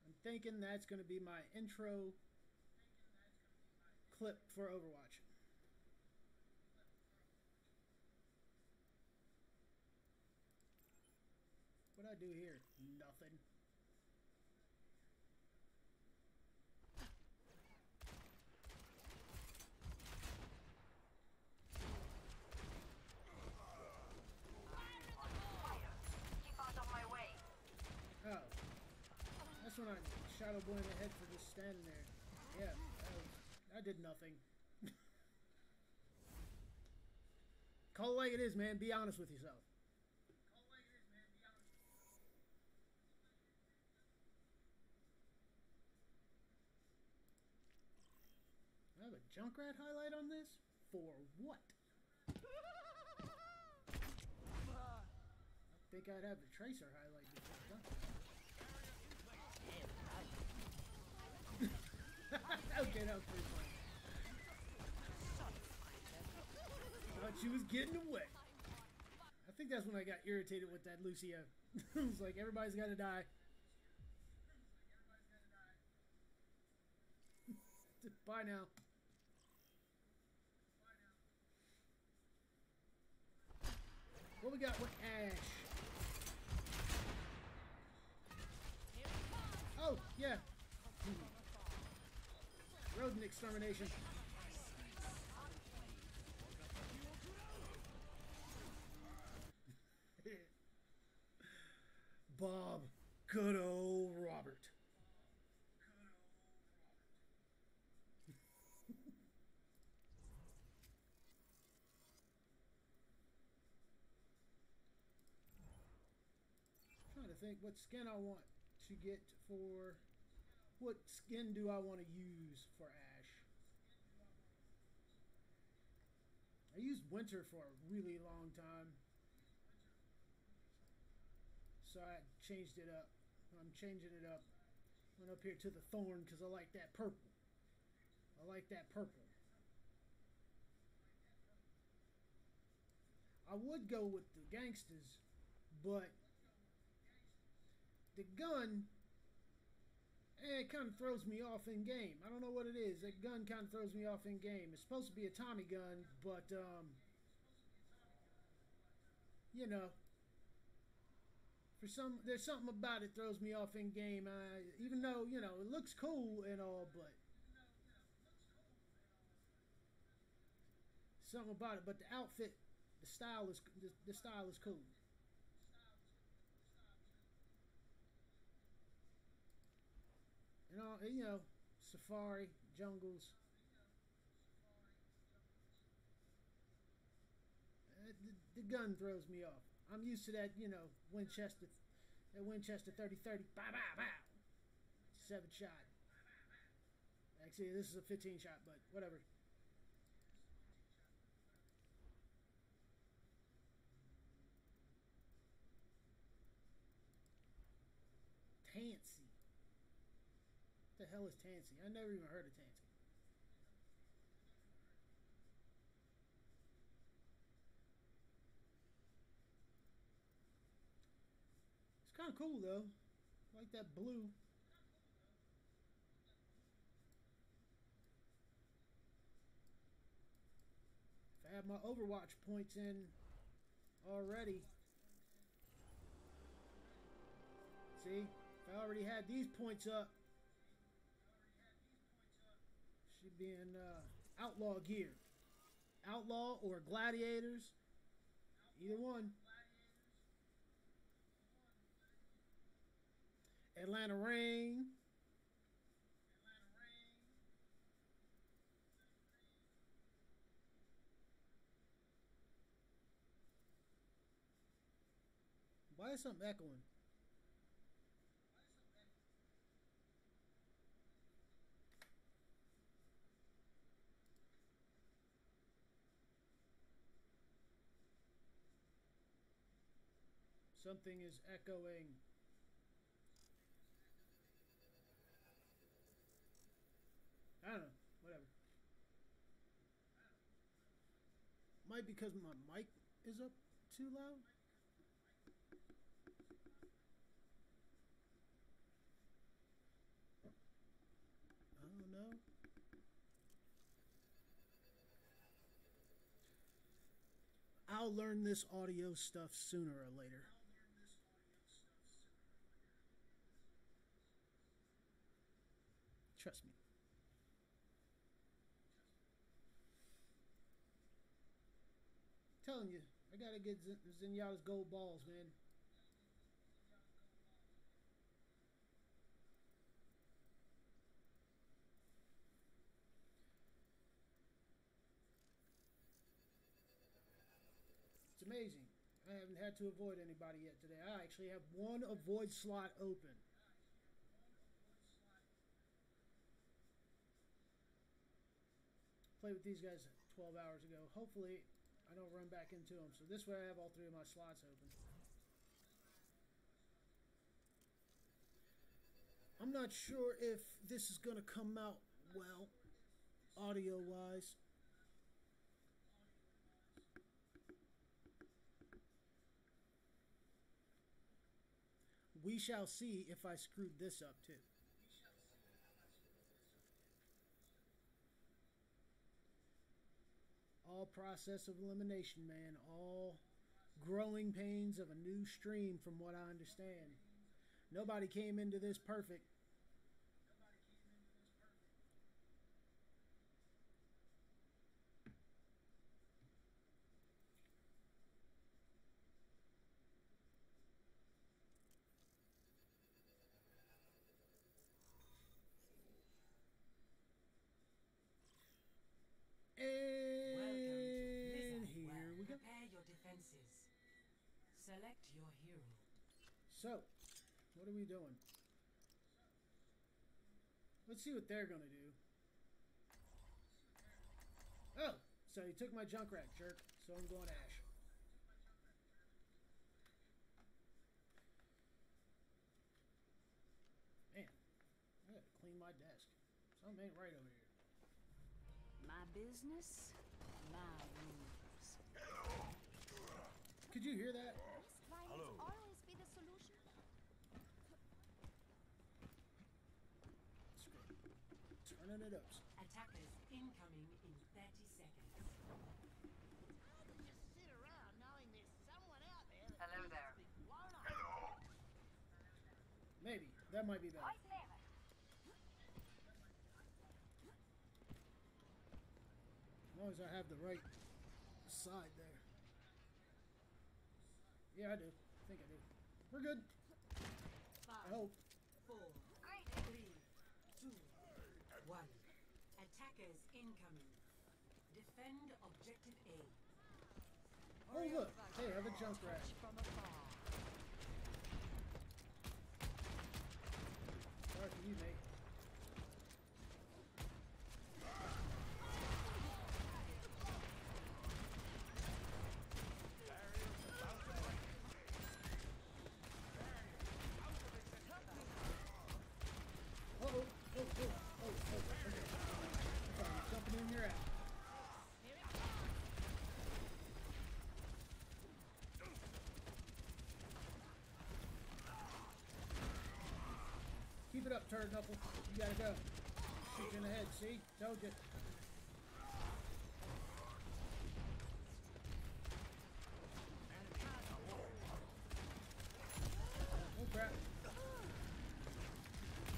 I'm thinking that's going to be my intro clip for Overwatch. What I do here? Oh. That's when I Shadow Boy in the head for just standing there. Yeah, that was, I did nothing. Call it like it is, man. Be honest with yourself. I have a Junkrat highlight on this? For what? I think I'd have the Tracer highlight before Junkrat. Okay. Thought she was getting away. I think that's when I got irritated with that Lucio. it was like everybody's got to die. Bye now. What we got with Ashe? Oh, yeah. Rodent extermination. Bob, good old Robert. trying to think what skin I want to get for. What skin do I want to use for Ashe? I used Winter for a really long time. So I changed it up. I'm changing it up. Went up here to the Thorn because I like that purple. I like that purple. I would go with the gangsters, but the gun eh, it kind of throws me off in game. I don't know what it is. That gun kind of throws me off in game. It's supposed to be a Tommy gun, but um, you know, for some there's something about it throws me off in game. I, even though you know it looks cool and all, but something about it. But the outfit, the style is the, the style is cool. And all you know, safari jungles. Uh, the, the gun throws me off. I'm used to that, you know, Winchester, that Winchester 30-30, bow, bow, bow, seven shot. Actually, this is a 15 shot, but whatever. Tansy. The hell is Tansy? I never even heard of Tansy. It's kind of cool though. I like that blue. If I have my Overwatch points in already. See? If I already had these points up, should be in uh, Outlaw gear. Outlaw or Gladiators. Either one. Atlanta Rain. Why is something echoing? Something is echoing. I don't know. Whatever. Might because my mic is up too loud. I don't know. I'll learn this audio stuff sooner or later. Trust me. telling you, I gotta get Z- Zenyatta's gold balls, man. It's amazing. I haven't had to avoid anybody yet today. I actually have one avoid slot open. Played with these guys 12 hours ago. Hopefully, I don't run back into them. So this way I have all three of my slots open. I'm not sure if this is going to come out well, audio-wise. We shall see if I screwed this up too. All process of elimination, man. All growing pains of a new stream, from what I understand. Nobody came into this perfect. And here we go.
Prepare your defenses. Select your hero.
So, what are we doing? Let's see what they're gonna do. Oh, so you took my Junkrat, jerk. So I'm going Ashe. Man, I gotta clean my desk. Something ain't right over here.
My business, my rules.
Could you hear that?
Must violence always be the solution?
Screw it. Turning it up.
Attackers incoming in 30 seconds.
sit around knowing there's someone out there that
Hello
needs
there.
to be blown up.
Maybe. That might be better.
Right there.
As long as I have the right side there. Yeah, I do. I think I do. We're good. I hope.
four,
Great.
three, one. Attackers incoming. Defend objective A.
Oh look! Hey, I have a Junkrat.
From afar.
Sorry for you, mate. Uh-oh. Oh, oh, oh, oh, okay. I'm sorry, jumping in your ass. Keep it up, turd knuckle. You gotta go. Shoot you in the head, see? Told you. Oh crap.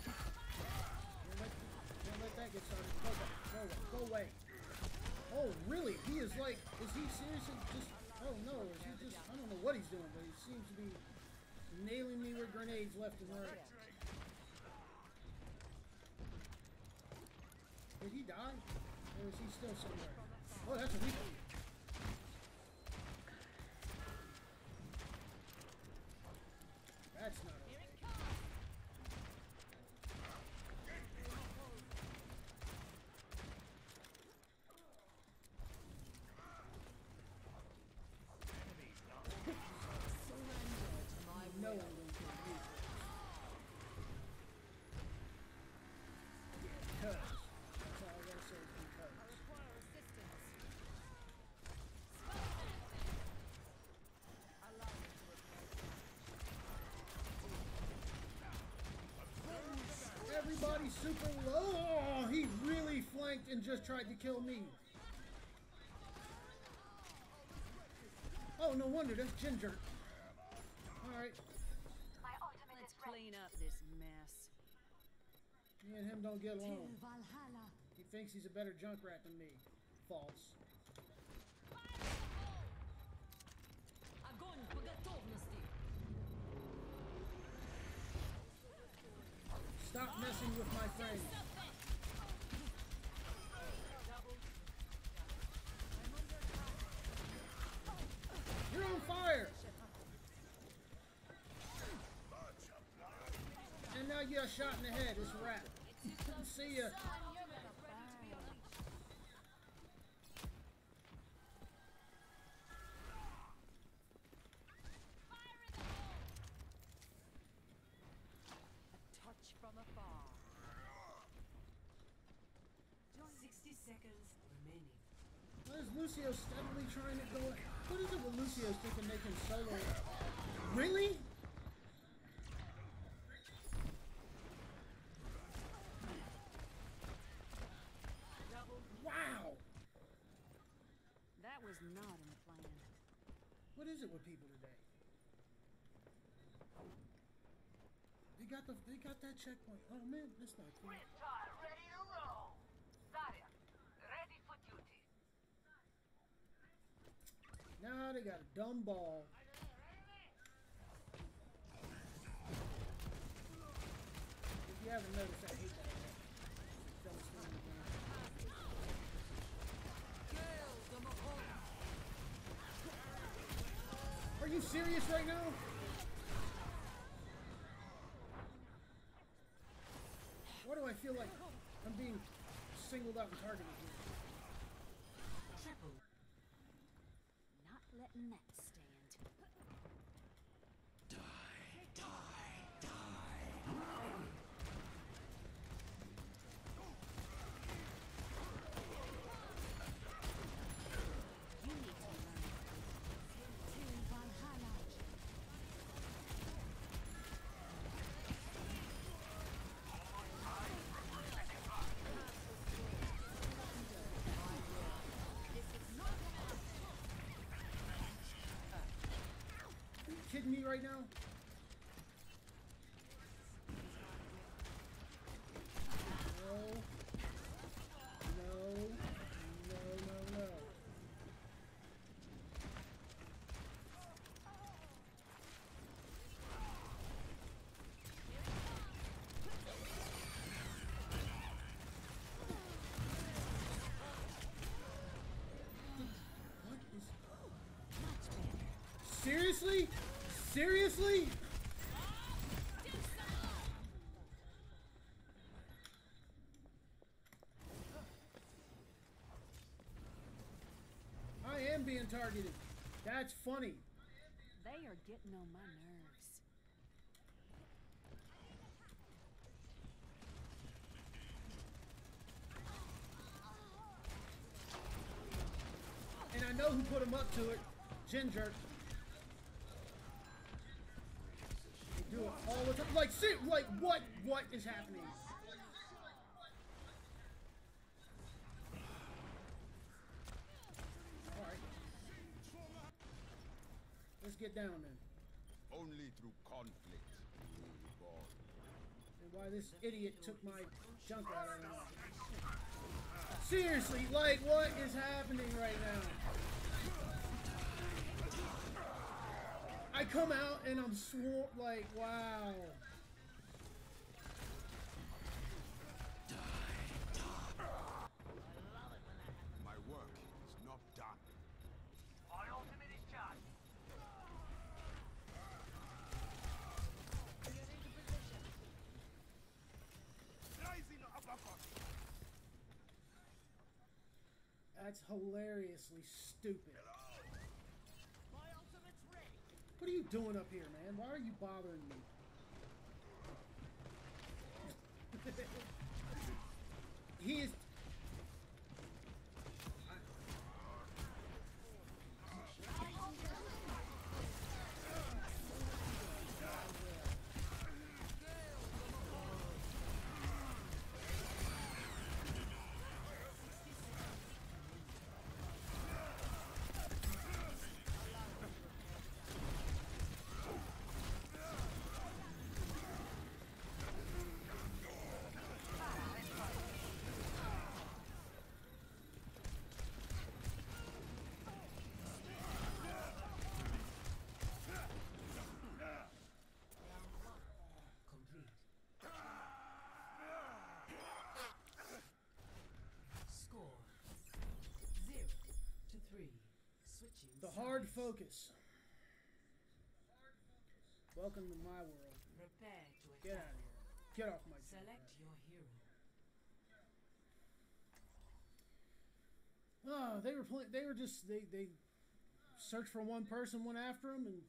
Don't let, don't let that get started. Go away. Go away. Oh, really? He is like, is he seriously just, oh no, is he just, I don't know what he's doing, but he seems to be nailing me with grenades left and right. Did he die? Or is he still somewhere? Oh, that's a weak That's not okay. No one will kill me. Because. That's all I gotta say is because.
Require assistance
everybody super low. Oh, he really flanked and just tried to kill me. Oh, no wonder. That's Ginger. All right.
Let's clean up this mess.
Me and him don't get along. He thinks he's a better Junkrat than me. False.
Огонь по!
Stop messing with my friends. You're on fire! And now you got shot in the head. It's a wrap. See ya.
Touch from afar.
60 seconds remaining.
Why is Lucio steadily trying to go? What is it with Lucio thinking they can solo? Really? Wow!
That was not in the plan.
What is it with people today? They got the they got that checkpoint. Oh man, that's not cool.
ready to roll. Zarya, ready for duty.
Now they got a dumb ball. If you haven't noticed, I hate that. Are you serious right now? Why do I feel like I'm being singled out and targeted me right now? No. No. No, no, no. Seriously? Seriously? I am being targeted. That's funny.
They are getting on my nerves.
And I know who put him up to it. Ginger. They do it all the time. Like, see, like, what, what is happening? Alright. Let's get down then.
Only through conflict will we evolve.
And why this idiot took my junk out, of don't. Seriously, like, what is happening right now? I come out and I'm swore, like, wow. That's hilariously stupid. What are you doing up here, man? Why are you bothering me? he is.
Complete. Score zero to three. Switching.
The hard focus. Welcome to my world.
Prepare to
Get out of here. Get off my
Select your hero.
Oh, they were playing. They were just they they searched for one person, went after him, and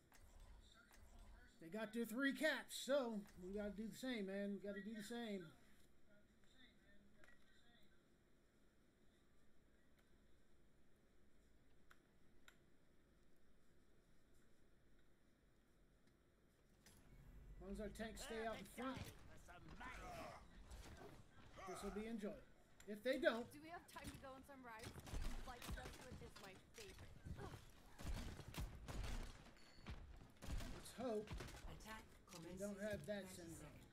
they got their three caps. So we got to do the same, man. We got to do the same. As our tanks stay out in front, this will be enjoyed. If they don't,
Do we have time to go on some rides? Flight Stuffwood is my favorite.
let's hope
Attack commences.
don't have that
30
syndrome.
seconds.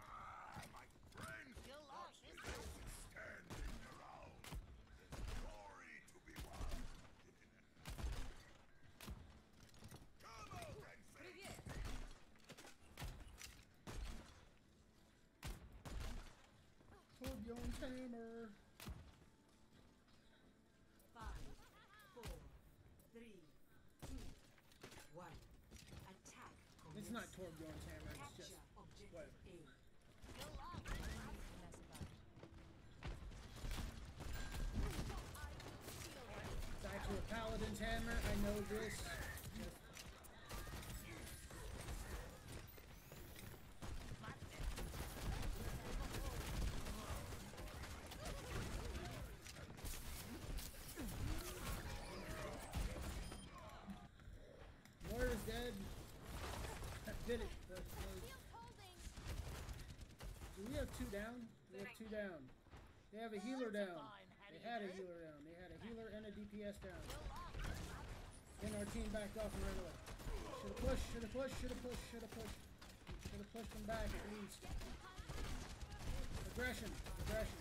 Ah, my friends, standing around. Glory to be won. Come out and face
Torbjorn's hammer.
Five, four, three, two, one. Attack.
It's not Torbjorn's hammer. It's just whatever. It's actually a paladin's hammer. I know this. Just- Moira's dead. That did it. That was- Do we have two down? They have two down. They have a healer down. They had a healer down. They had a healer and a DPS down. And our team backed off and ran away. Should have pushed, should have pushed, should have pushed, should have pushed. Should have pushed them back at least. Aggression, aggression.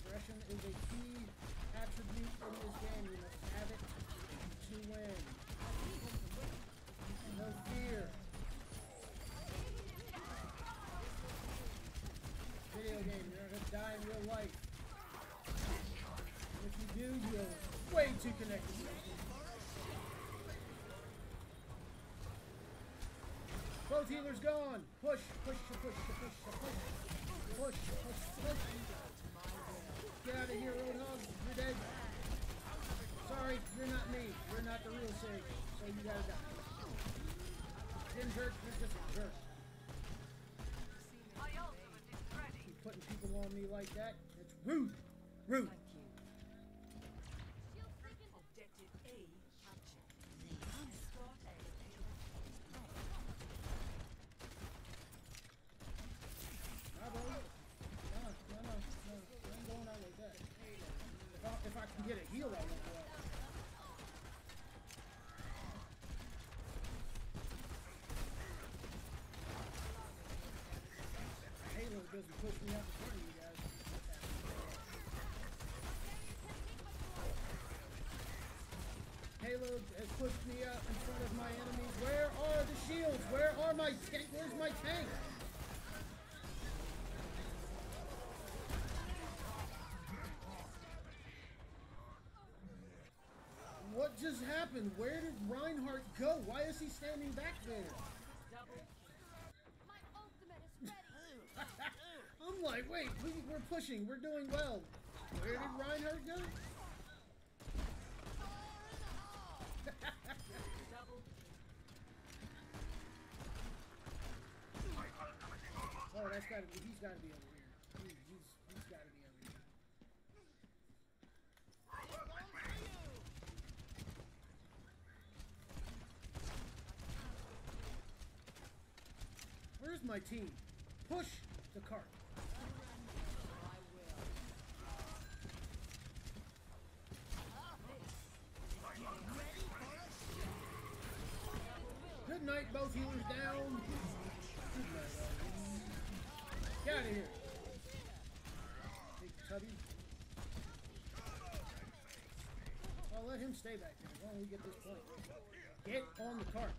Aggression is a key attribute in this game. You must have it to win. No fear. Video game, you're not gonna die in real life. And if Dude, you're way too connected. Both healers gone. Push, push, push, push, push, push, push, push, push. Get out of here, Roadhog. You're dead. Sorry, you're not me. You're not the real Sig, so you gotta die. Jim Jerk, you're just a jerk. Keep putting people on me like that. It's rude. Rude.
Thank you.
Objective A captured. Escort A
Nah, bro. No, no, no, no. I ain't going out like that. If I, if I can get a heal, I won't go out. Halo doesn't push me out front of you guys. Halo has pushed me out in front of my enemies. Where are the shields? Where are my tank? Where's my tank? What just happened? Where did Reinhardt go? Why is he standing back there?
My ultimate is ready.
I'm like, wait, we, we're pushing, we're doing well. Where did Reinhardt go? oh, that's gotta be, he's gotta be over here. He, he's, he's gotta be over here. Where's my team? Push Good both healers down. Get out of here. Big tubby. I'll let him stay back there long as we get this point. Get on the cart.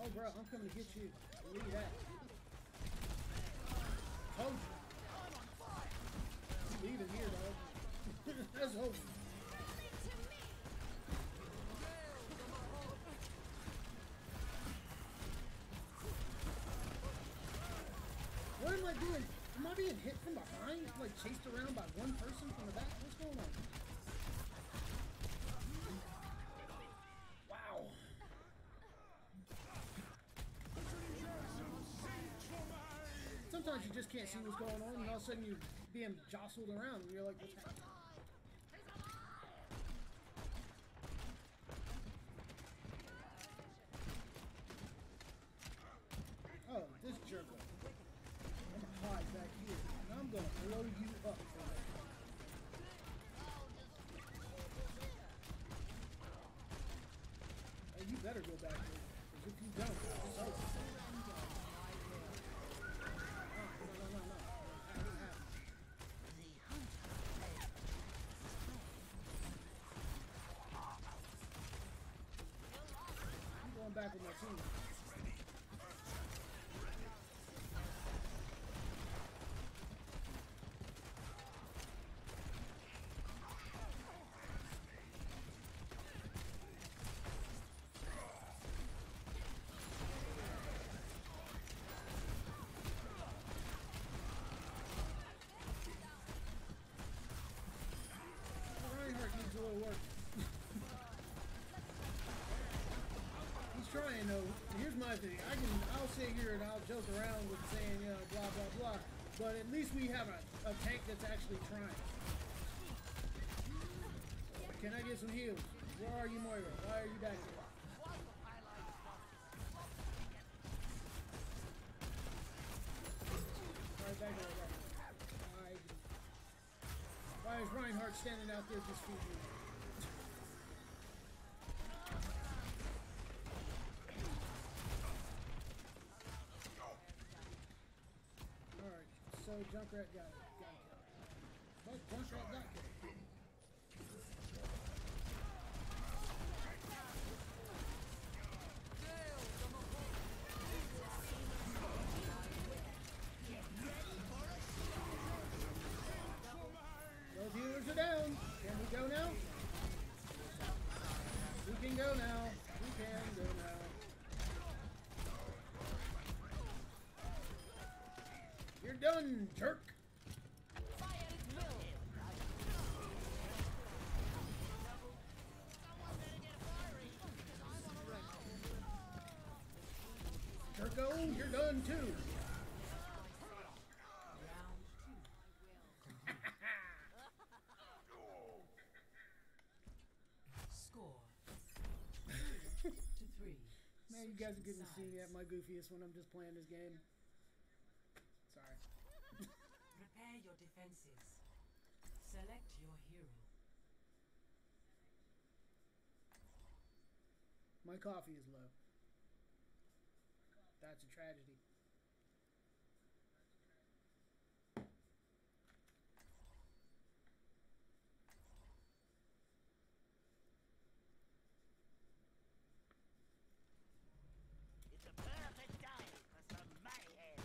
Oh, bro, I'm coming to get you. Believe that. Told you. Leave him here, dog. That's over. What am I doing? Am I being hit from behind? Like chased around by one person from the back? What's going on? Wow. Sometimes you just can't see what's going on, and all of a sudden you're being jostled around, and you're like, what's happening? Oh, this jerk. I'm gonna hide back here, and I'm gonna blow you up for that. Hey, you better go back there, because if you don't, it's over. No, no, no, no, no. Have it happen. I'm going back with my team. Work. He's trying though. Here's my thing. I can I'll sit here and I'll joke around with saying, you know, blah blah blah. But at least we have a, a tank that's actually trying. Can I get some heals? Where are you, Moira? Why are you back here? Why, is Reinhardt standing out there just feeding? Alright, Junkyard guy. Jerk. Jerko, you're done too.
Score. Two to three.
Man, you guys are getting to see me at my goofiest when I'm just playing this game. Sorry.
Prepare your defenses. Select your hero.
My coffee is low. That's a tragedy.
It's a perfect day for some mayhem.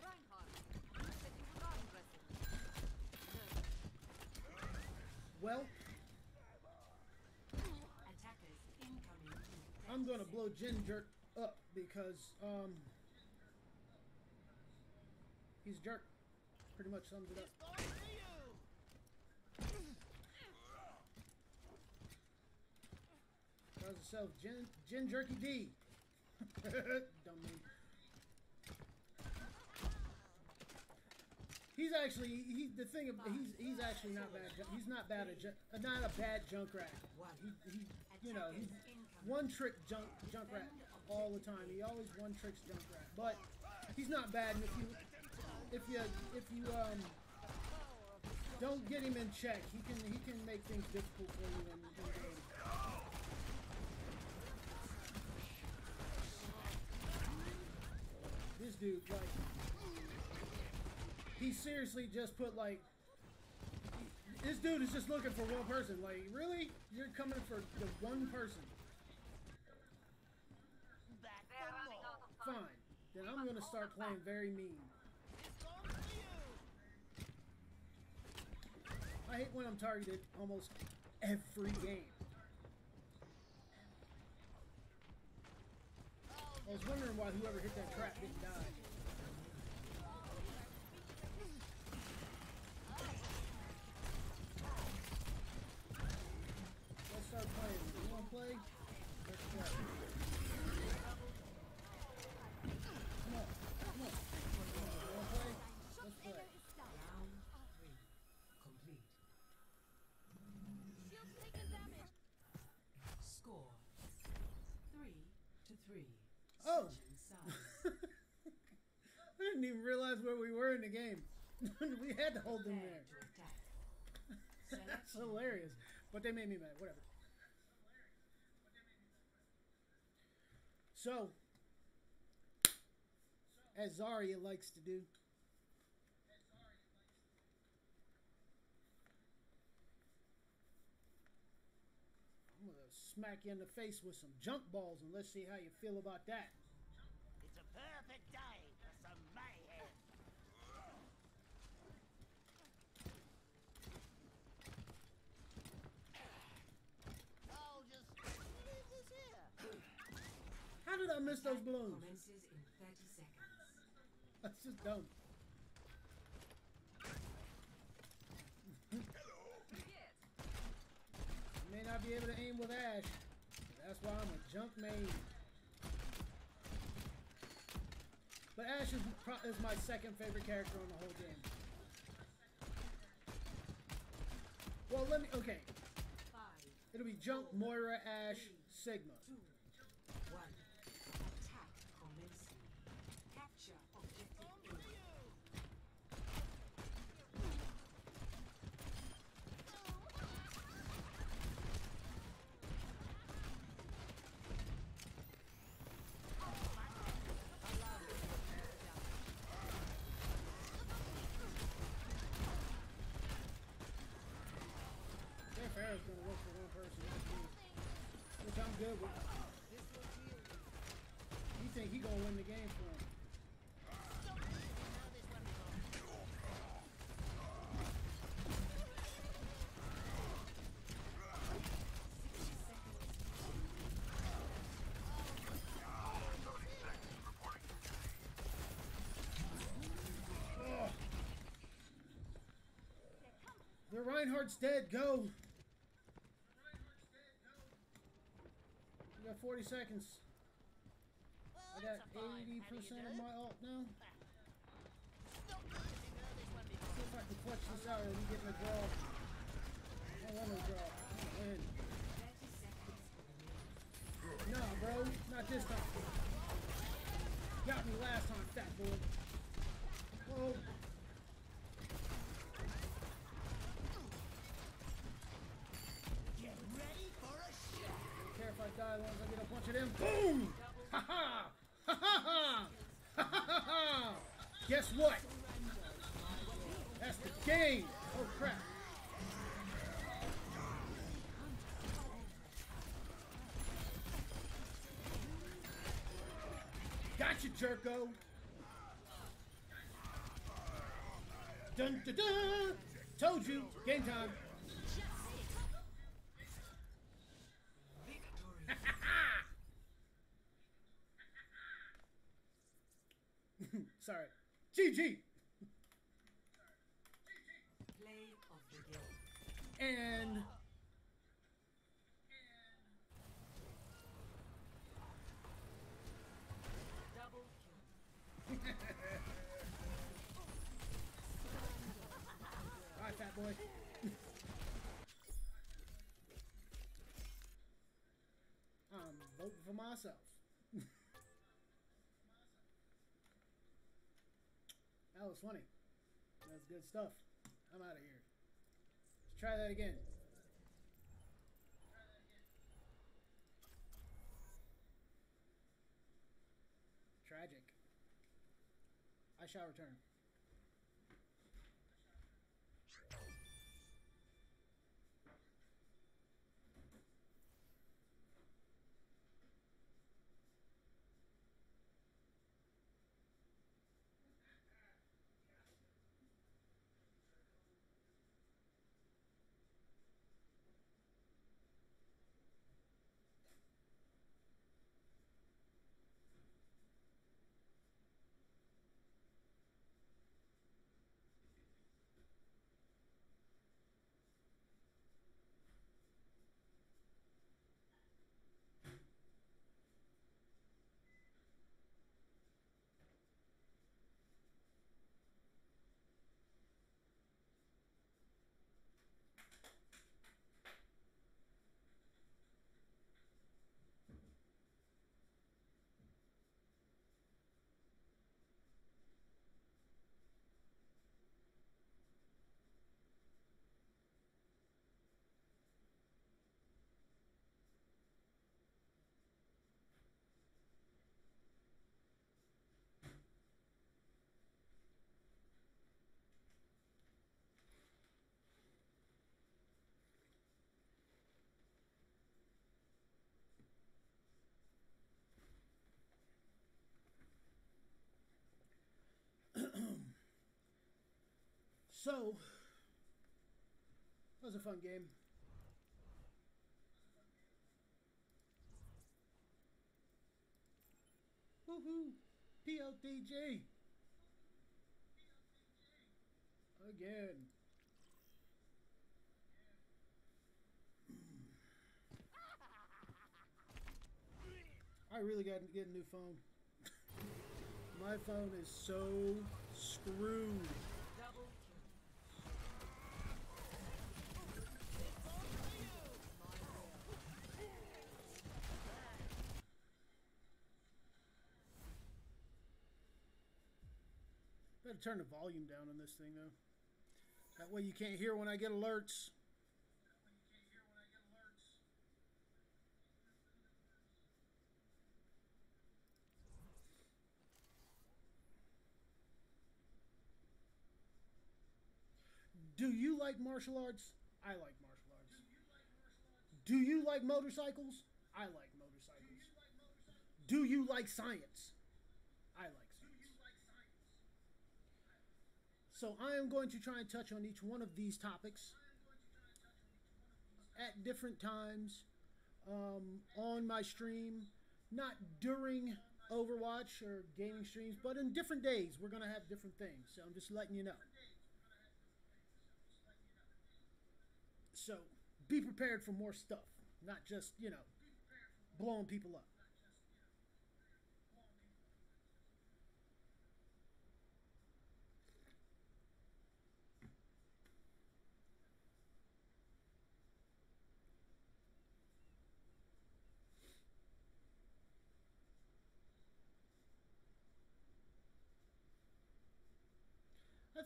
Reinhardt, you said you would arm wrestle.
Well,
Attackers incoming. in
I'm
30
gonna blow Jin Jerk up because um he's a jerk. Pretty much sums it up. Calls himself Jin Jin Jerky D. Dumb name. He's actually he the thing ab- he's he's actually not bad. He's not bad a not a bad Junkrat. He, he you know he's one trick junk Junkrat all the time. He always one tricks junk rat. but he's not bad. And if you if you if you um don't get him in check, he can he can make things difficult for you in, game. This dude like he seriously just put like this dude is just looking for one person. Like, really? You're coming for the one person?
Back
They're
for
running
more.
out of time.
Fine. Then I'm gonna start playing very mean. I hate when I'm targeted almost every game. I was wondering why whoever hit that trap didn't die.
Three.
Oh. I didn't even realize where we were in the game. we had to hold them there. That's hilarious. But they made me mad. Whatever. So, as Zarya likes to do, smack you in the face with some junk balls and let's see how you feel about that.
It's a perfect day for some mayhem. I'll just leave this here.
How did I miss those balloons?
Commences in 30 seconds.
That's just dumb.
Yes.
May not be able to aim with Ashe. That's why I'm a junk main. But Ashe is, is my second favorite character on the whole game. Well, let me. Okay, it'll be Junk, Moira, Ashe, Sigma.
one.
good one. You think he gonna win the game for him? The Reinhardt's dead. Go. 40 seconds. I got 80% of my ult now. See if I can clutch this out we get in a draw. I want to draw. I win. Nah, bro. Not this time. Got me last time, fat boy. Whoa. Don't care if I die as I get a bunch of them. Boom! Ha ha! Ha ha ha ha! Guess what? That's the game! Oh crap. Gotcha, Jerko! Dun dun dun! Told you! Game time! Sorry. GG!
Play of the game.
And
Double kill.
Alright, fat boy. I'm voting for myself. Was funny. That's good stuff. I'm out of here. Let's try that again. Tragic. I shall return. So, that was a fun game. Woohoo! PLTG! Again. I really got to get a new phone. My phone is so screwed. Better turn the volume down on this thing though. That way you can't hear when I get alerts. Do you like martial arts? I like martial arts. Do you like motorcycles? I like motorcycles. Do you like science? I like science. So I am going to try and touch on each one of these topics at different times um, on my stream, not during Overwatch or gaming streams, but in different days. We're going to have different things. So I'm just letting you know. So be prepared for more stuff, not just you know blowing people up.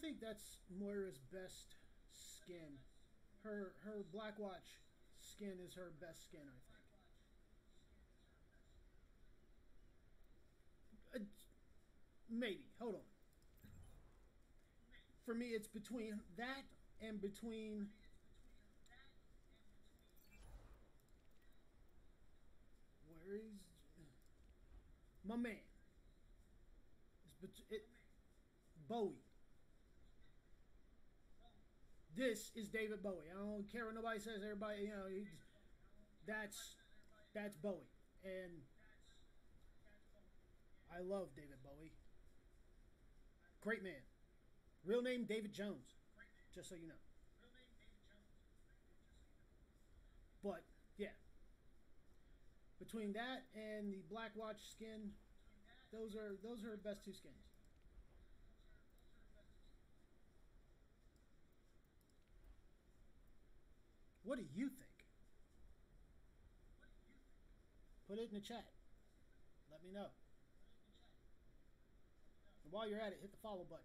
Think that's Moira's best skin. Her her Black Watch skin is her best skin, I think. Uh, maybe. Hold on. For me, it's between that and between. Where is my man? It's bet- it, Bowie. This is David Bowie. I don't care what nobody says. Everybody, you know, that's that's Bowie, and I love David Bowie. Great man. Real name David Jones, just so you know. But yeah, between that and the Black Watch skin, those are those are best two skins. What do you think? Put it in the chat. Let me know. And while you're at it, hit the follow button.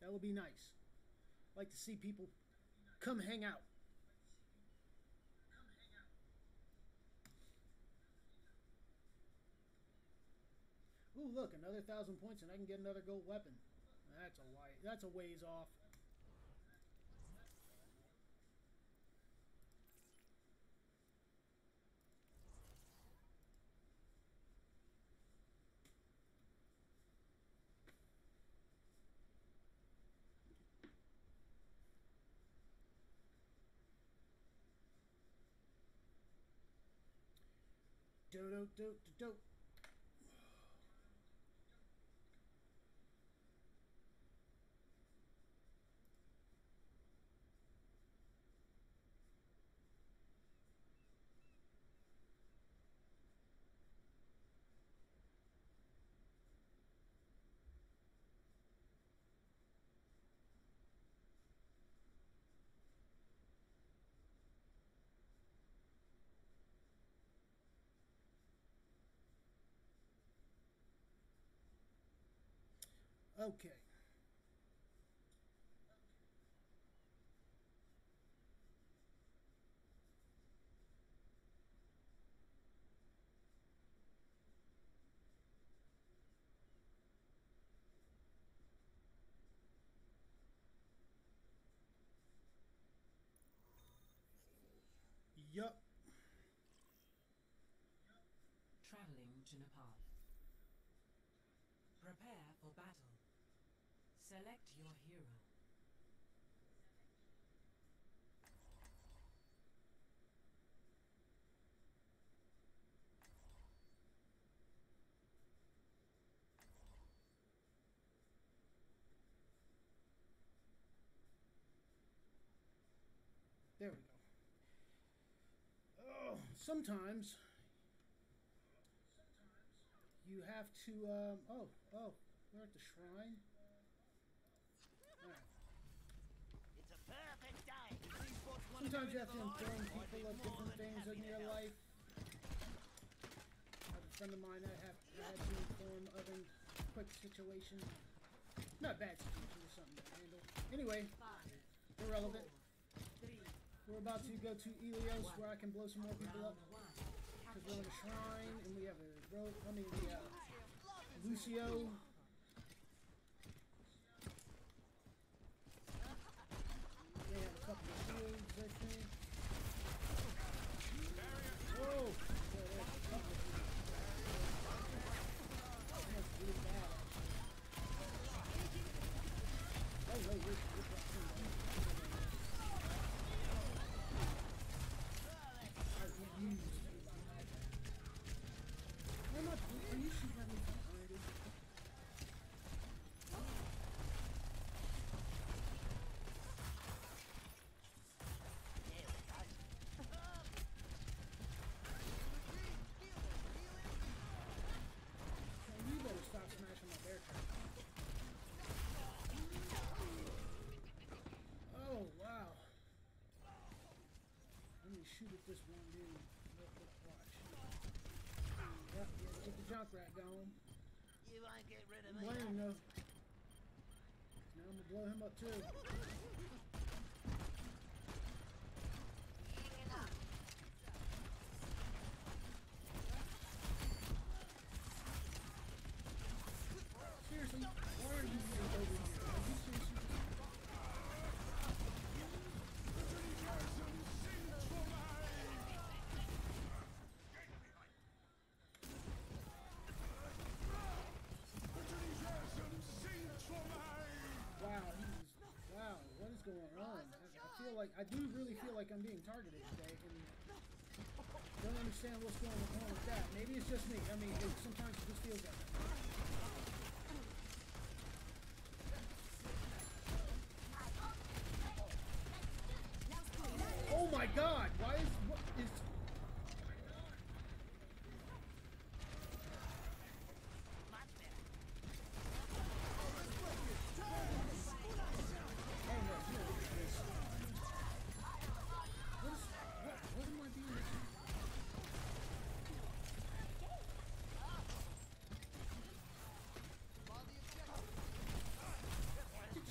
That would be nice. Like to see people come hang out. Ooh, look, another thousand points, and I can get another gold weapon. That's a. That's a ways off. Do do do do do. Okay. Yup.
Traveling to Nepal. Prepare for battle. Select your hero.
There we go. Oh, sometimes you have to. Um, oh, oh, we're at the shrine. Alright. Sometimes you have to inform people of different things in your life. I have a friend of mine I have had to inform of a quick situation. Not bad situation, just something to handle. Anyway, irrelevant. We're about to go to Ilios where I can blow some more people up. Because we're on a shrine and we have a road. I mean, the uh, Lucio. They have a couple of shields, I think. Whoa! Yeah, there's a couple of shields. Almost really bad. Oh, wait, wait, wait, wait, wait. I refuse to be behind. Why not? Are you shooting at me from behind? This one dude. Look, look, watch. Yep, yeah, get the Junkrat going.
You won't get rid of me.
though. Now I'm gonna blow him up too. Like, I do really feel like I'm being targeted today, and don't understand what's going on with that. Maybe it's just me. I mean, it, sometimes it just feels that. Oh my god, why is, what is... Oh no, you don't get this. What is, what, what am I being...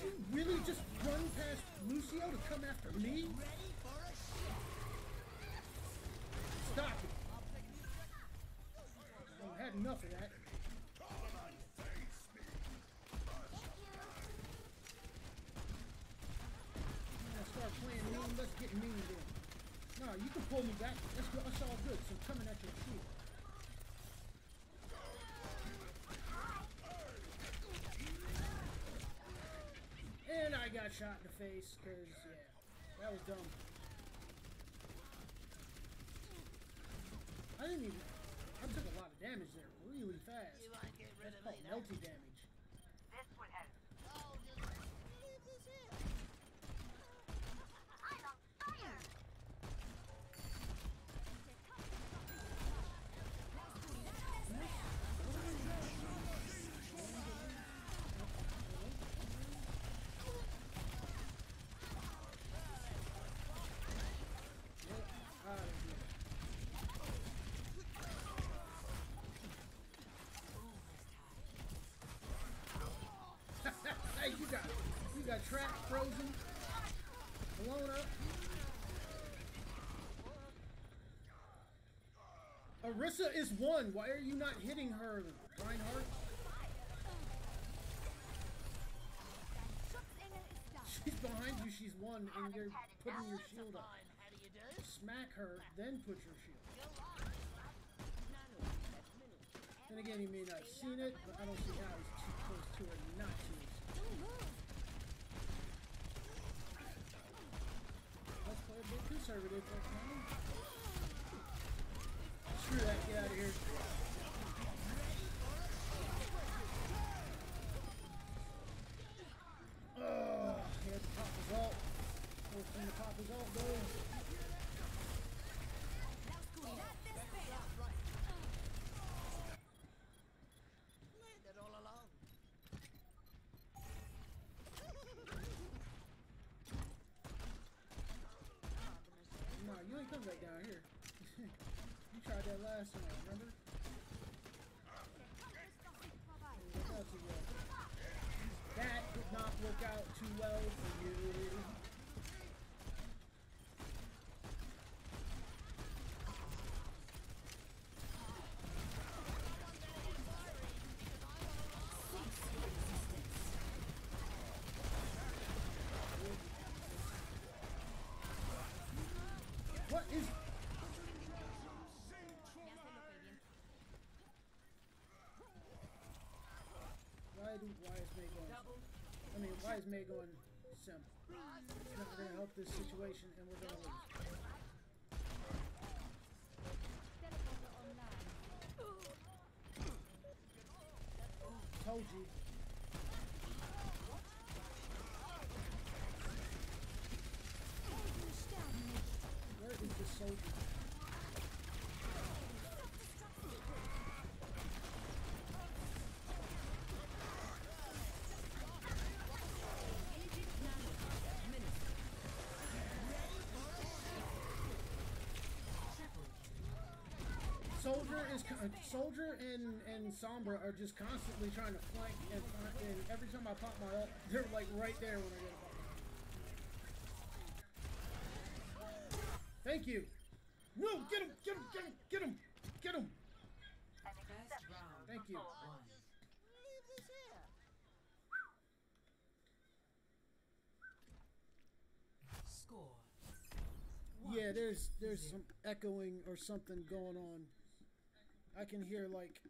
Did really just run past Lucio to come after me? Stop it! I've had enough of that. Start playing mean. Let's get mean then. No, you can pull me back. That's, that's all good. So coming at your shield. And I got shot in the face because, yeah, that was dumb. I didn't even. Out of here. hey, you got you got trapped, frozen, blown up. Orisa is one. Why are you not hitting her, Reinhardt? She's behind you. She's one, and you're putting your shield up.
Fine, how do you do?
Smack her, then put your shield. Then again, he may not have seen it, but I don't see how he's too close to her not to. Let's play a bit conservative now. Screw that, get out of here. Oh, he had to pop his ult. Forced him to pop his ult, though.
Learned it all along.
Back down here. you tried that last time, remember? Didn't work out too well. That did not work out too well for you. What is why do why is Mei going I mean why is Mei going simp? It's not gonna help this situation and we're gonna lose. Told you. Soldier is uh, Soldier and and Sombra are just constantly trying to flank and, and every time I pop my ult, they're like right there when I get a. Thank you. No, get him, get him, get him, get him, get him. Thank you.
Score.
Yeah, there's there's some echoing or something going on. I can hear like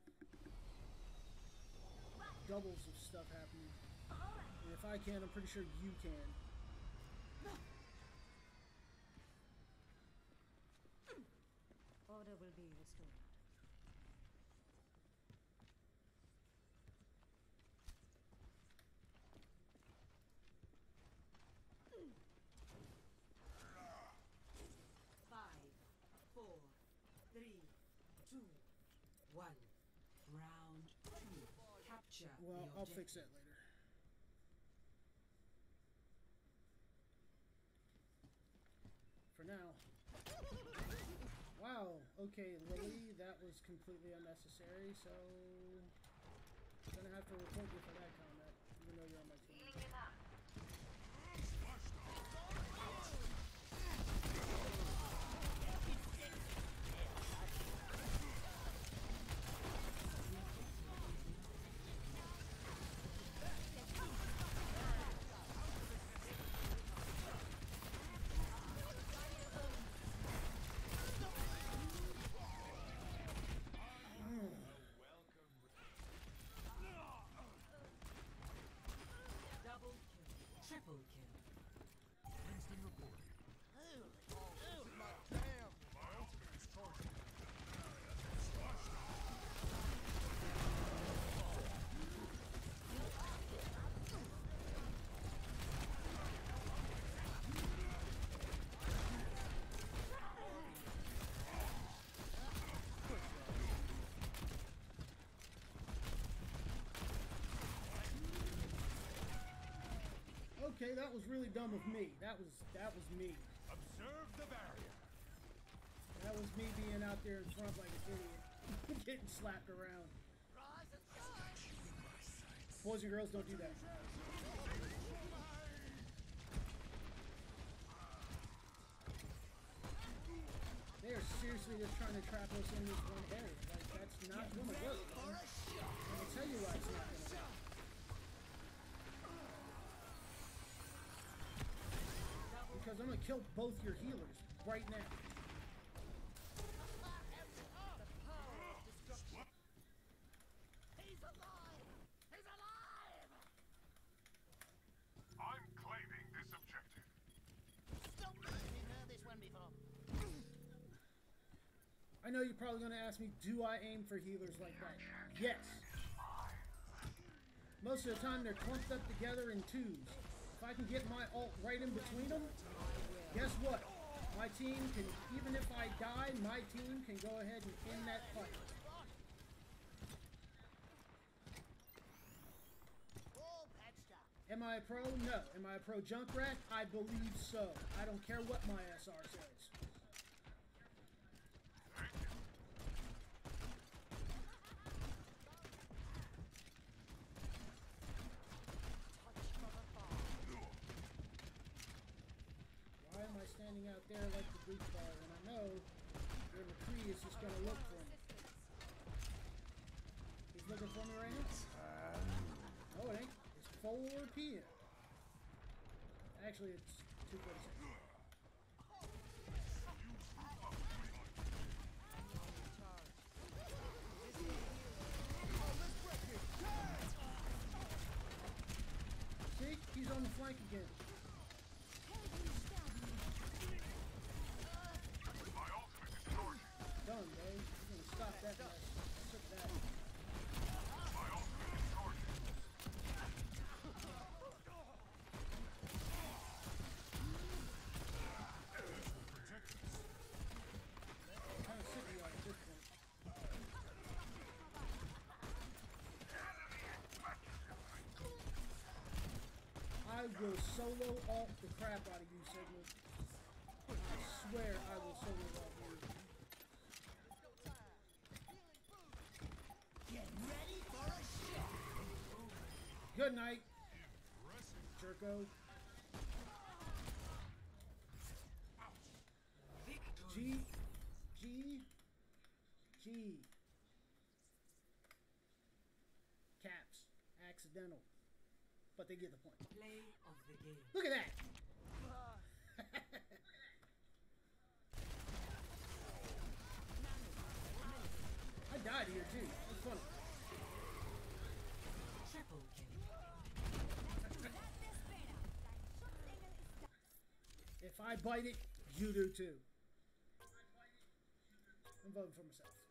doubles of stuff happening. And if I can, I'm pretty sure you can.
Order will be restored.
Five, four, three, two, one. Round two. Capture.
Well, I'll fix that later. For now. Wow. Okay, Lily, that was completely unnecessary. So, I'm gonna have to report you for that comment, even though you're on my team. Okay, that was really dumb of me. That was that was me.
Observe the barrier.
That was me being out there in front like an idiot, getting slapped around. Boys and girls, don't do that. They are seriously just trying to trap us in this one area. Like that's not gonna work. I tell you why it's not gonna work. Because I'm gonna kill both your healers right now.
I'm claiming this objective.
I know you're probably gonna ask me, do I aim for healers like that? Yes. Most of the time they're clumped up together in twos. I can get my ult right in between them, guess what? My team can, even if I die, my team can go ahead and end that fight. Am I a pro? No. Am I a pro Junkrat? I believe so. I don't care what my SR says. Why am I standing out there like the Greek bar when I know McCree is just gonna look for me? He's looking for me right now? No, it ain't. It's 4 p.m. Actually, it's 2.46. See? He's on the flank again. will solo ult the crap out of you, Sigma. I swear I will solo ult you. Get ready for a shot. Good night, Jerko. G, G, G. Caps, accidental, but they get the point.
Play the game.
Look at that! I died here too. That's funny.
Triple kill.
If I bite it, you do too. I'm voting for myself.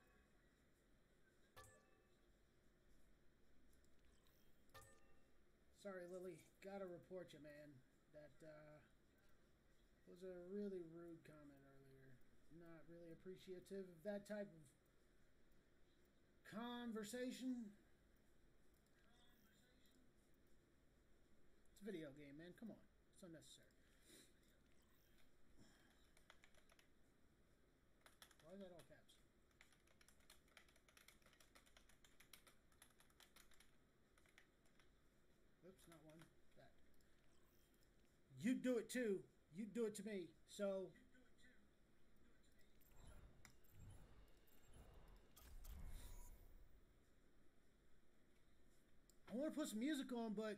Gotta report you, man. That uh, was a really rude comment earlier. Not really appreciative of that type of conversation. It's a video game, man. Come on. It's unnecessary. Why is that all caps? Oops, not one. That. You do it too. You do it to me. So. I want to put some music on, but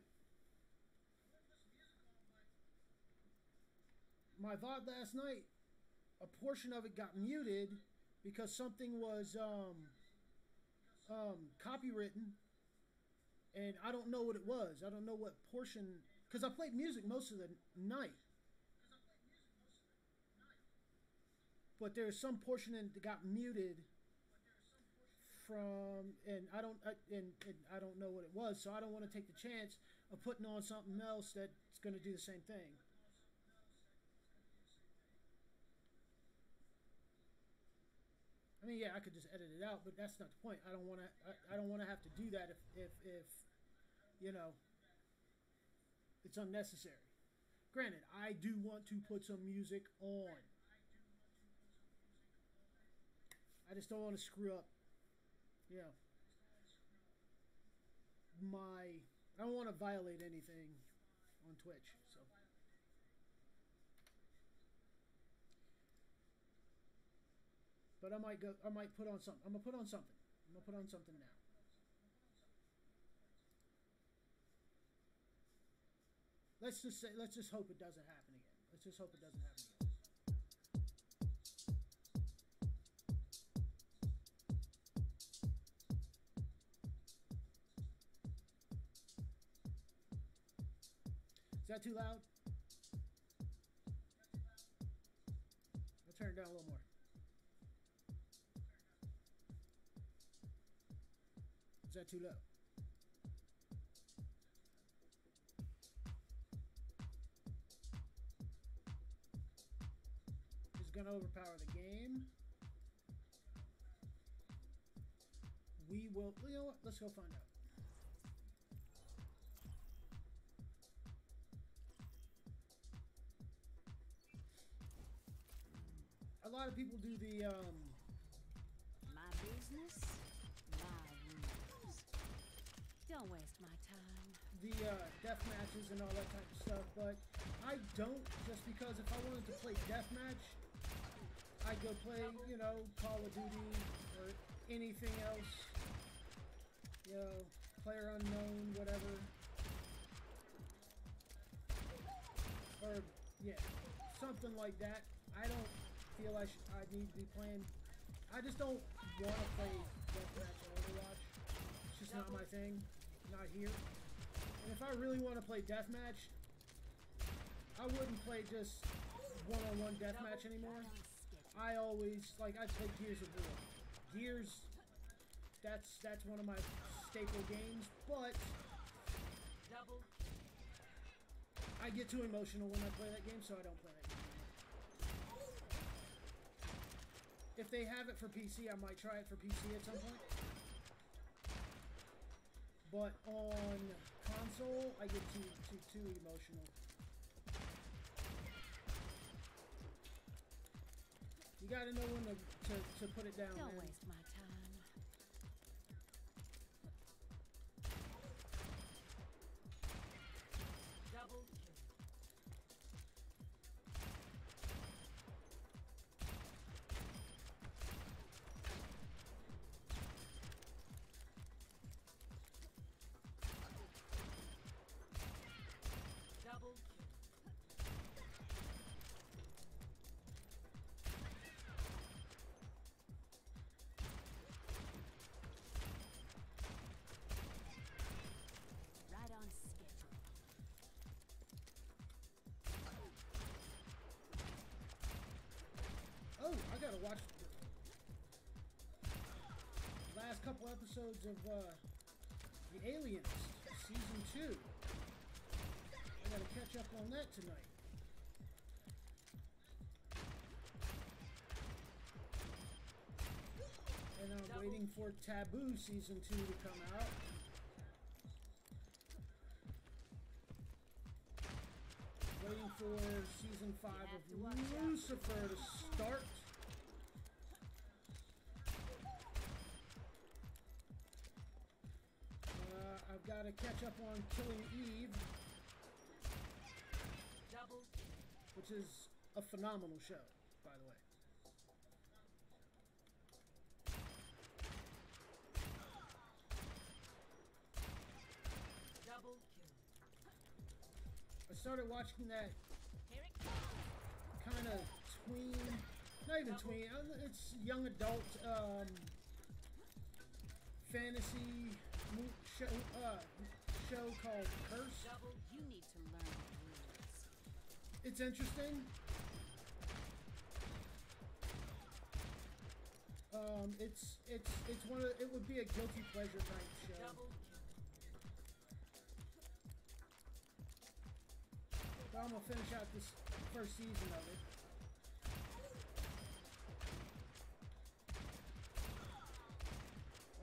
my VOD last night, a portion of it got muted because something was um, um, copywritten, and I don't know what it was. I don't know what portion because I played music most of the night. But there's some portion in, that got muted from, and I don't, I, and, and I don't know what it was. So I don't want to take the chance of putting on something else that's going to do the same thing. I mean, yeah, I could just edit it out, but that's not the point. I don't want to. I, I don't want to have to do that if, if, if, you know, it's unnecessary. Granted, I do want to put some music on. I just don't want to screw up, Yeah. my. I don't want to violate anything on Twitch, so. But I might go. I might put on something. I'm gonna put on something. I'm gonna put on something now. Let's just say. Let's just hope it doesn't happen again. Let's just hope it doesn't happen again. Is that too loud? I'll turn it down a little more. Is that too low? Is gonna overpower the game. We will. You know what? Let's go find out. A lot of people do the um,
My business, my rules. Don't waste my time.
the uh, death matches and all that type of stuff, but I don't just because if I wanted to play deathmatch, I'd go play, you know, Call of Duty or anything else. You know, player unknown, whatever. Or yeah, something like that. I don't feel I I need to be playing. I just don't want to play deathmatch on Overwatch. It's just not my thing. Not here. And if I really want to play deathmatch, I wouldn't play just one-on-one deathmatch anymore. I always like I play Gears of War. Gears, that's that's one of my staple games. But
Double
I get too emotional when I play that game, so I don't play that game. If they have it for PC, I might try it for PC at some point. But on console, I get too too too emotional. You gotta know when to, to, to put it down,
Don't
man.
waste my
gotta watch the last couple episodes of uh, The Alienist season two. I gotta catch up on that tonight. And I'm waiting for Taboo season two to come out. Waiting for season five of Lucifer to start. I've got to catch up on Killing Eve,
Double
which is a phenomenal show, by the way.
double kill.
I started watching that
Here it comes.
kind of tween, not even tween, uh, it's young adult um, fantasy show, uh, show called Cursed.
Double. You need to learn rules.
It's interesting. Um, it's it's it's one of it would be a guilty pleasure type show.
Double.
But I'm gonna finish out this first season of it.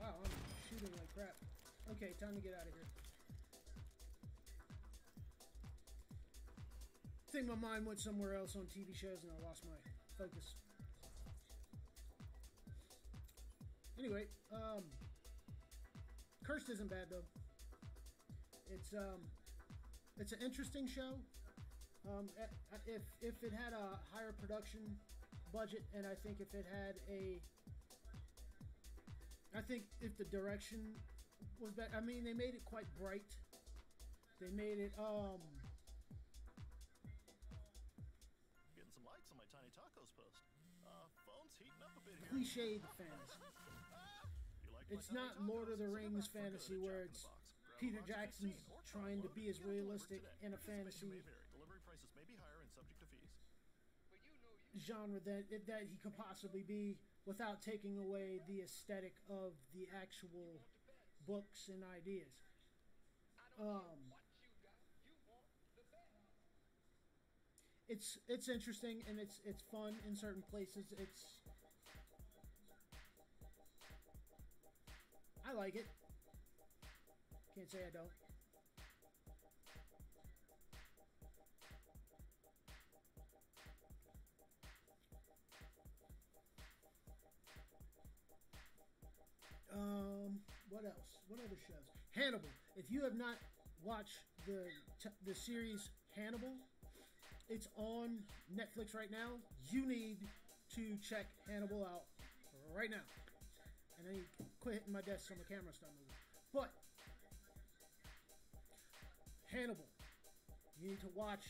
Wow, I'm shooting like crap. Okay, time to get out of here. I think my mind went somewhere else on TV shows and I lost my focus. Anyway, um, Cursed isn't bad though. It's um, it's an interesting show. Um, if if it had a higher production budget, and I think if it had a, I think if the direction was better. I mean, they made it quite bright. They made it um,
Getting some likes on my Tiny Tacos post. Uh, phone's heating up a bit here.
cliched fantasy.
You like
It's not
Tacos?
Lord of the Rings
back
fantasy
at
where it's
the Box. Grab a
Peter
box
Jackson's
16 or try
trying to be as
Get them delivered
realistic in a fantasy.
Delivery prices may be higher and subject to fees.
genre that that he could possibly be without taking away the aesthetic of the actual books and ideas. Um, it's it's interesting and it's it's fun in certain places. It's I like it. Can't say I don't. Um, what else? What other shows? Hannibal. If you have not watched the the series Hannibal, it's on Netflix right now. You need to check Hannibal out right now. And then you quit hitting my desk so my camera stop moving. But Hannibal, you need to watch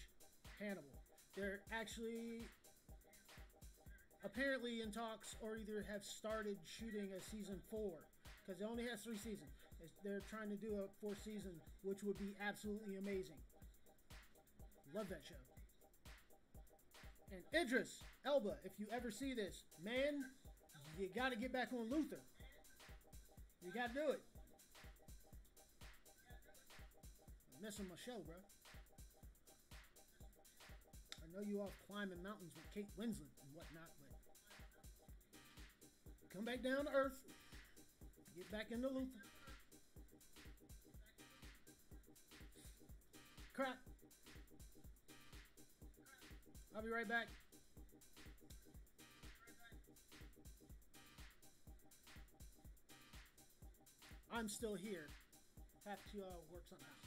Hannibal. They're actually apparently in talks or either have started shooting a season four because it only has three seasons. They're trying to do a fourth season, which would be absolutely amazing. Love that show. And Idris Elba, if you ever see this, man, you got to get back on Luther. You got to do it. I'm missing my show, bro. I know you all climbing mountains with Kate Winslet and whatnot, but come back down to earth. Get back into Luther. Crap. I'll be right back. I'm still here. Have to uh, work something out.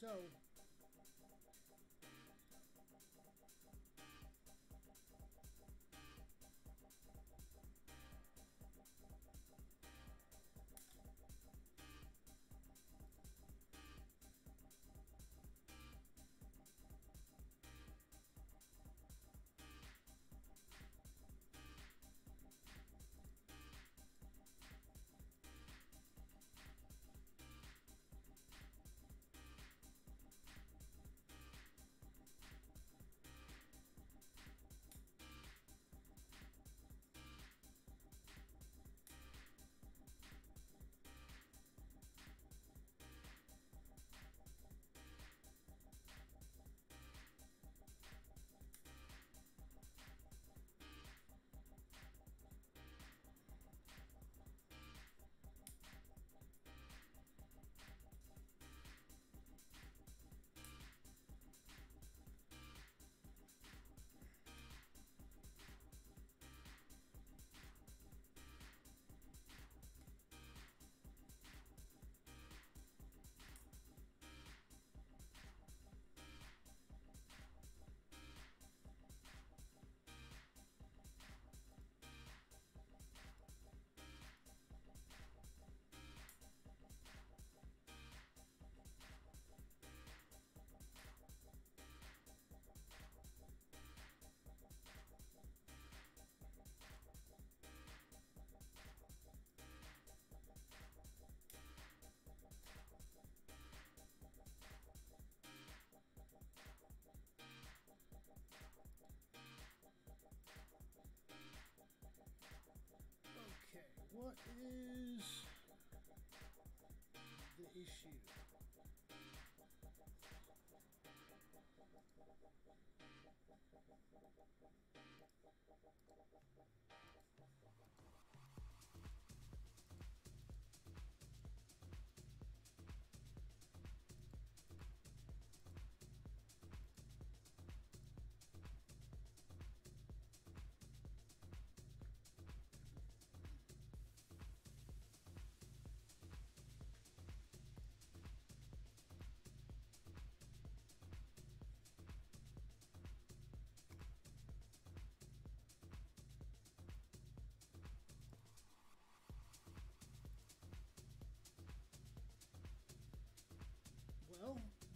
So what is the issue?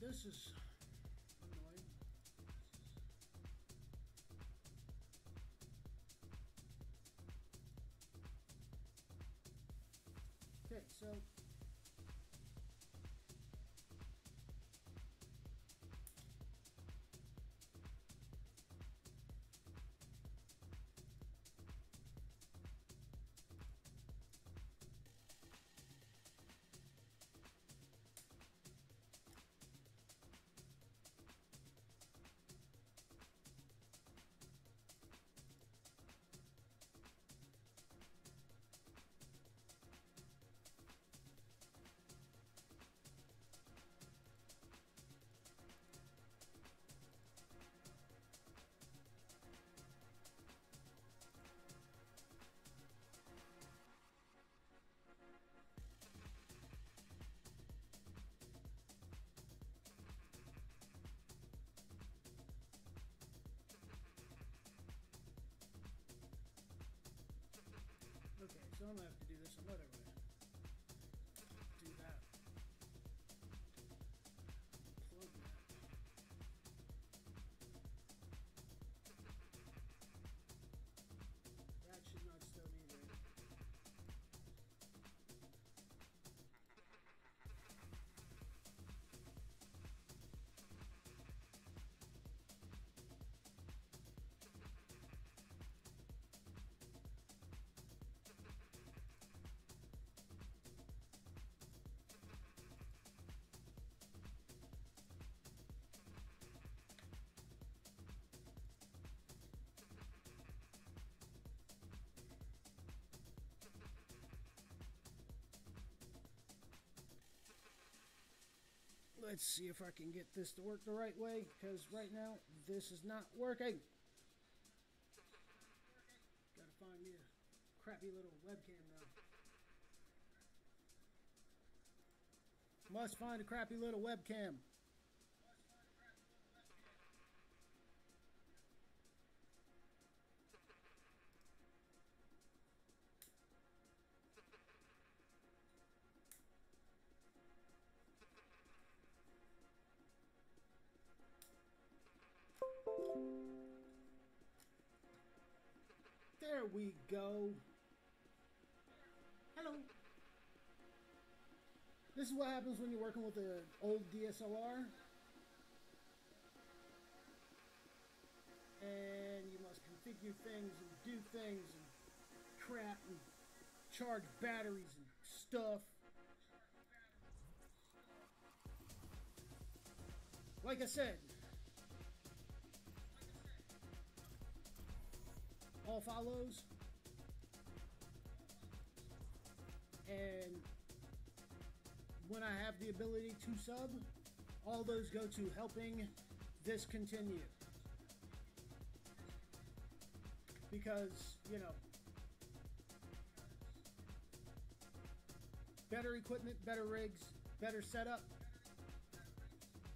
This is so I'm gonna have to do this another way. Let's see if I can get this to work the right way, because right now this is not working. Gotta find me a crappy little webcam now. Must find a crappy little webcam. Hello. This is what happens when you're working with an old DSLR. And you must configure things and do things and crap and charge batteries and stuff. Like I said, all follows and when I have the ability to sub, all those go to helping this continue. Because, you know, better equipment, better rigs, better setup,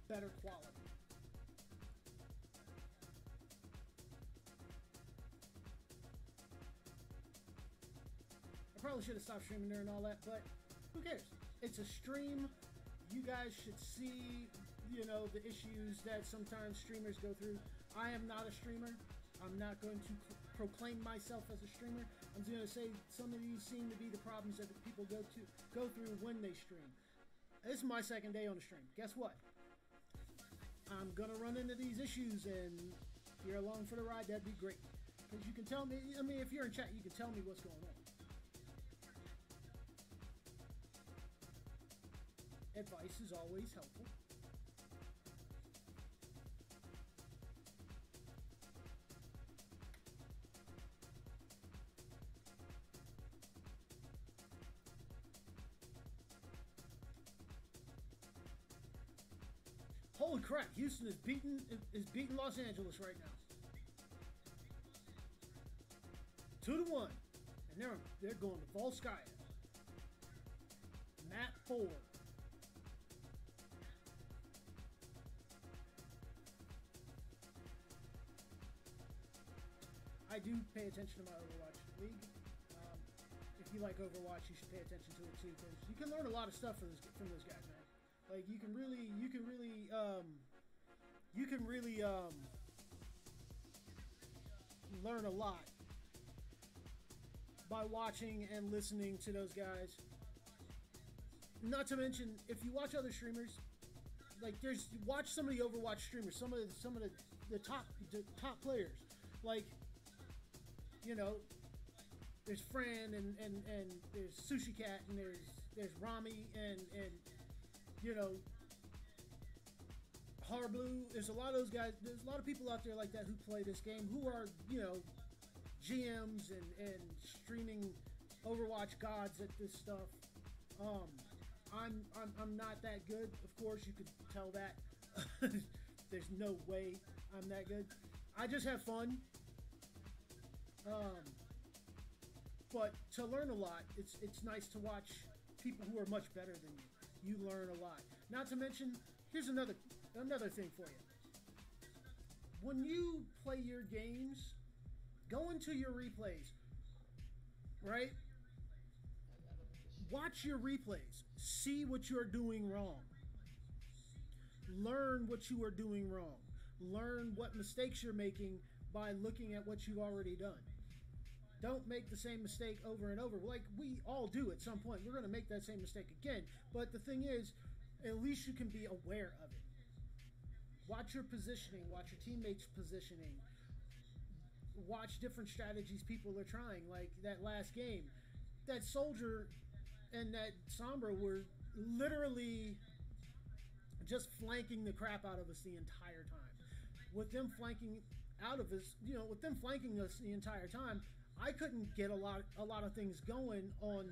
better quality. Probably should have stopped streaming during all that, but who cares? It's a stream. You guys should see, you know, the issues that sometimes streamers go through. I am not a streamer. I'm not going to proclaim myself as a streamer. I'm just going to say some of these seem to be the problems that people go to go through when they stream. This is my second day on the stream. Guess what? I'm gonna run into these issues, and if you're along for the ride, that'd be great. Because you can tell me. I mean, if you're in chat, you can tell me what's going on. Advice is always helpful. Holy crap! Houston is beating is beating Los Angeles right now. Two to one, and they're they're going to Volskaya. Map four. Do pay attention to my Overwatch League. Um, if you like Overwatch, you should pay attention to it too, because you can learn a lot of stuff from, this, from those guys, man. Like you can really, you can really, um, you can really um, learn a lot by watching and listening to those guys. Not to mention, if you watch other streamers, like there's watch some of the Overwatch streamers, some of the, some of the, the top the top players, like you know, there's Fran and, and, and there's Sushi Cat and there's there's Rami and and you know Harbleu. There's a lot of those guys. There's a lot of people out there like that who play this game who are you know GMs and and streaming Overwatch gods at this stuff. Um, I'm I'm I'm not that good. Of course, you could tell that. there's no way I'm that good. I just have fun. Um, but to learn a lot, it's it's nice to watch people who are much better than you. You learn a lot. Not to mention, here's another another thing for you. When you play your games, go into your replays. Right? Watch your replays. See what you're doing wrong. Learn what you are doing wrong. Learn what mistakes you're making by looking at what you've already done. Don't make the same mistake over and over. Like we all do at some point. We're going to make that same mistake again. But the thing is, at least you can be aware of it. Watch your positioning, watch your teammates' positioning. Watch different strategies people are trying. Like that last game, that soldier and that Sombra were literally just flanking the crap out of us the entire time. With them flanking out of us, you know, with them flanking us the entire time, I couldn't get a lot a lot of things going on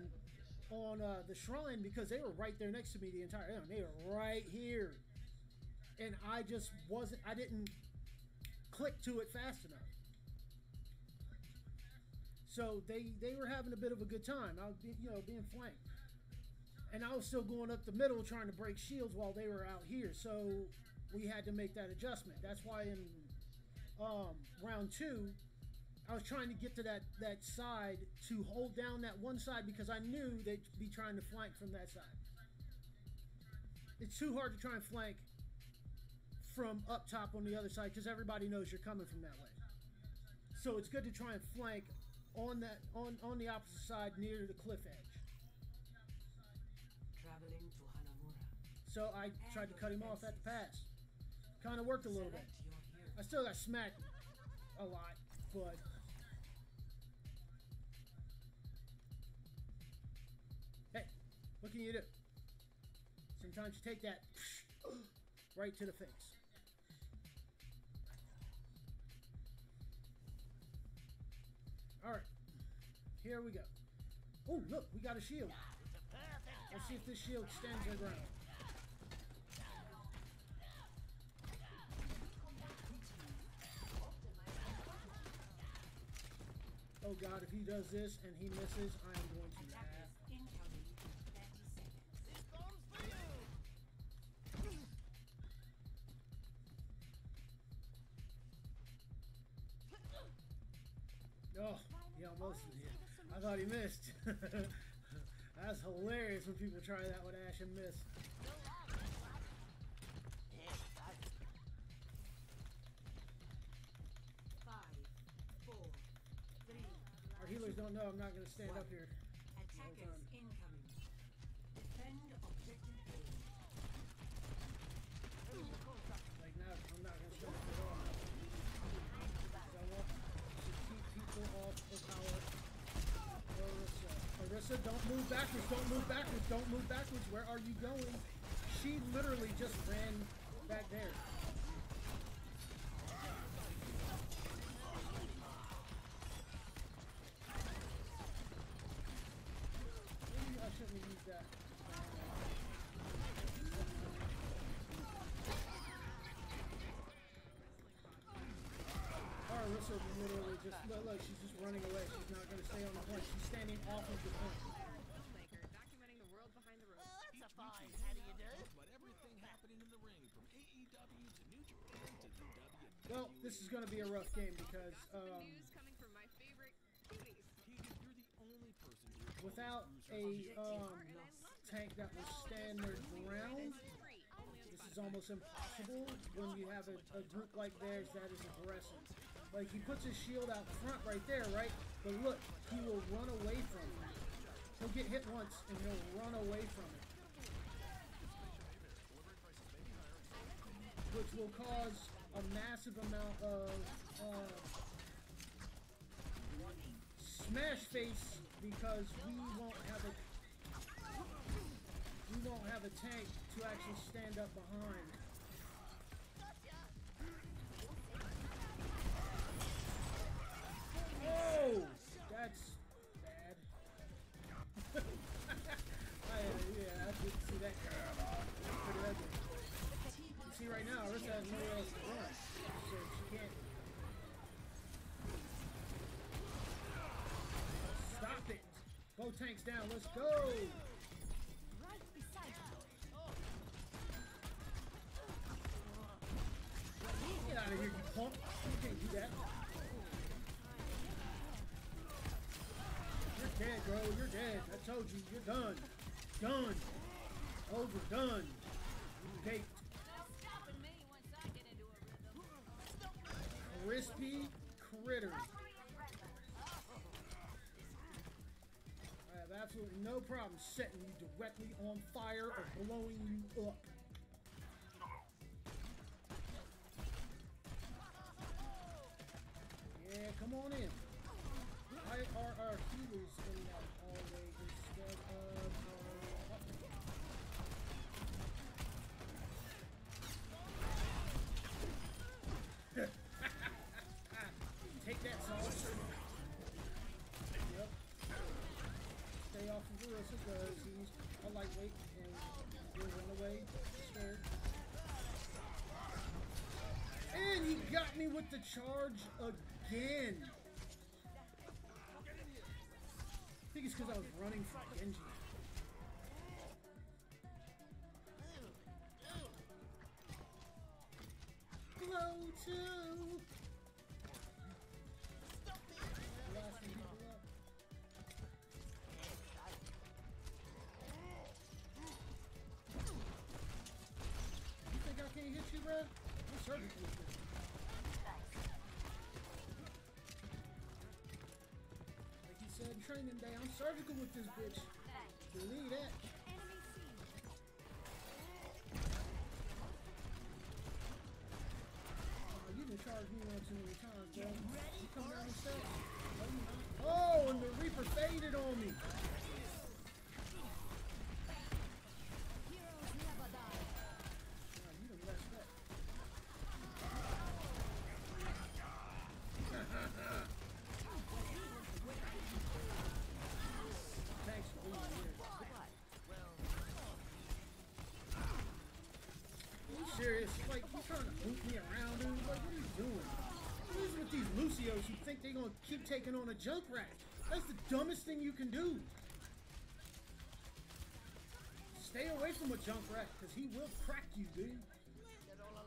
on uh, the shrine because they were right there next to me the entire time. They were right here, and I just wasn't. I didn't click to it fast enough. So they they were having a bit of a good time. I was you know being flanked, and I was still going up the middle trying to break shields while they were out here. So we had to make that adjustment. That's why in um, round two I was trying to get to that that side to hold down that one side because I knew they'd be trying to flank from that side. It's too hard to try and flank from up top on the other side because everybody knows you're coming from that way. So it's good to try and flank on that on on the opposite side near the cliff edge.
Traveling to Hanamura.
So I tried to cut him off at the pass. Kind of worked a little bit. I still got smacked a lot, but what can you do? Sometimes you take that right to the face. All right, here we go. Oh, look, we got a shield. Let's see if this shield stands their ground. Oh God, if he does this and he misses, I am going to I thought he missed. That's hilarious when people try that with Ashe and miss.
Five, four, three.
Our healers don't know I'm not going to stand up here.
Attackers incoming. Defend objective A.
Like now, I'm not going to stand up at all. 'Cause I want to keep people off of our Orisa. Don't move backwards. Don't move backwards. Don't move backwards. Where are you going? She literally just ran back there. Maybe I shouldn't have used that. Orisa literally just look, look, she's just running away. She's not gonna stay on the point. She's standing off of the point.
Maker, documenting the world behind the ropes.
That's a fine. How do you do?
About everything happening in the ring, from AEW to New Japan to the WWE.
Well, this is gonna be a rough game because um,
news coming from my favorite
you're the only person
without a um, tank that will stand their ground,
Free, only on
this is almost impossible when you have a, a group like theirs that is aggressive. Like he puts his shield out front right there, right? But look, he will run away from it. He'll get hit once and he'll run away from it. Which will cause a massive amount of uh, smash face because we won't have a we won't have a tank to actually stand up behind. Oh, that's bad. I, yeah, I didn't see that pretty ugly. You see right now, Orisa has nowhere else to run, so she can't. Stop it! Both tanks down. Let's go.
Right beside you.
Get out of here, you punk! You can't do that. You're dead, bro. You're dead. I told you. You're done. Done. Over. Done. Okay.
No stopping
no problem setting you directly on fire or blowing you up. Yeah, come on in. This is the a lightweight and your runaway sword. And he got me with the charge again. I think it's because I was running for Genji. Glow 2! Like you said, training day, I'm surgical with this bitch. Believe that. Oh, you done charged me one too many times, bro. You come down you not. Oh, and the Reaper faded on me. Serious? Like, you trying to boot me around, dude? Like, what are you doing? What is with these Lucios who think they're gonna keep taking on a Junkrat? That's the dumbest thing you can do. Stay away from a Junkrat, because he will crack you, dude. Get all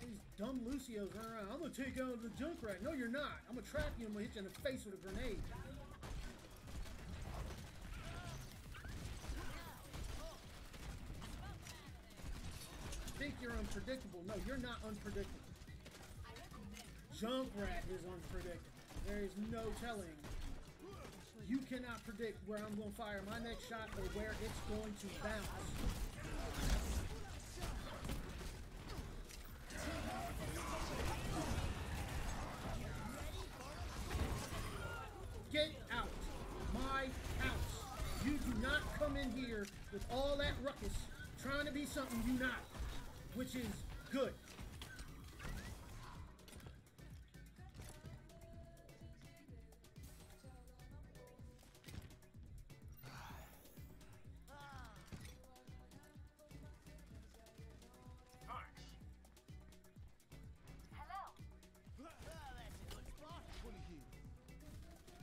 these dumb Lucios running around. I'm gonna take out the Junkrat. No, you're not. I'm gonna trap you. I'm gonna hit you in the face with a grenade. think you're unpredictable. No, you're not unpredictable. Junkrat is unpredictable. There is no telling. You cannot predict where I'm going to fire my next shot or where it's going to bounce. Get out my house. You do not come in here with all that ruckus trying to be something you not, which is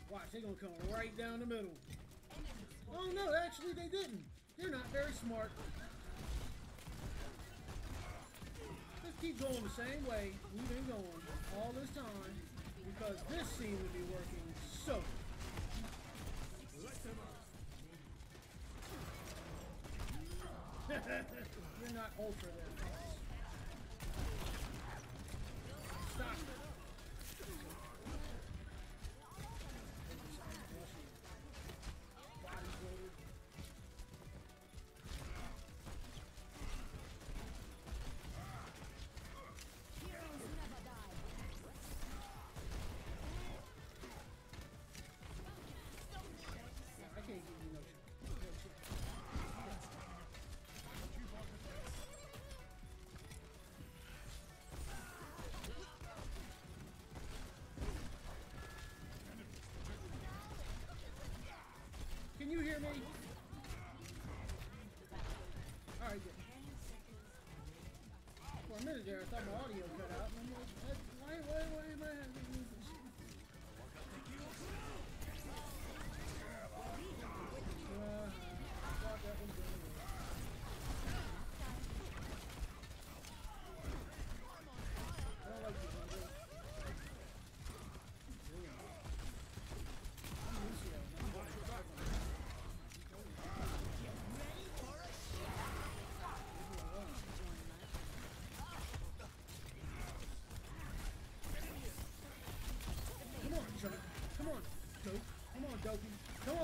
Watch, they're gonna come right down the middle. Oh no, actually they didn't. They're not very smart. Let's keep going the same way we've been going all this time because this seems to be working so You're not ultra there. Hear me? Alright. For a minute there, I thought my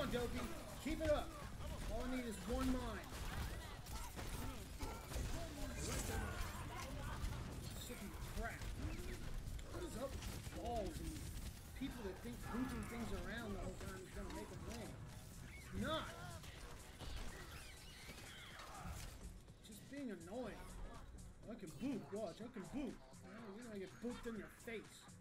on, Dopey. Keep it up. All I need is one mine. Sick crap. What is up with these balls and people that think moving things around the whole time is gonna make them win? It's not. Just being annoying. I can boot. Watch, I can boot. You're gonna get booped in your face.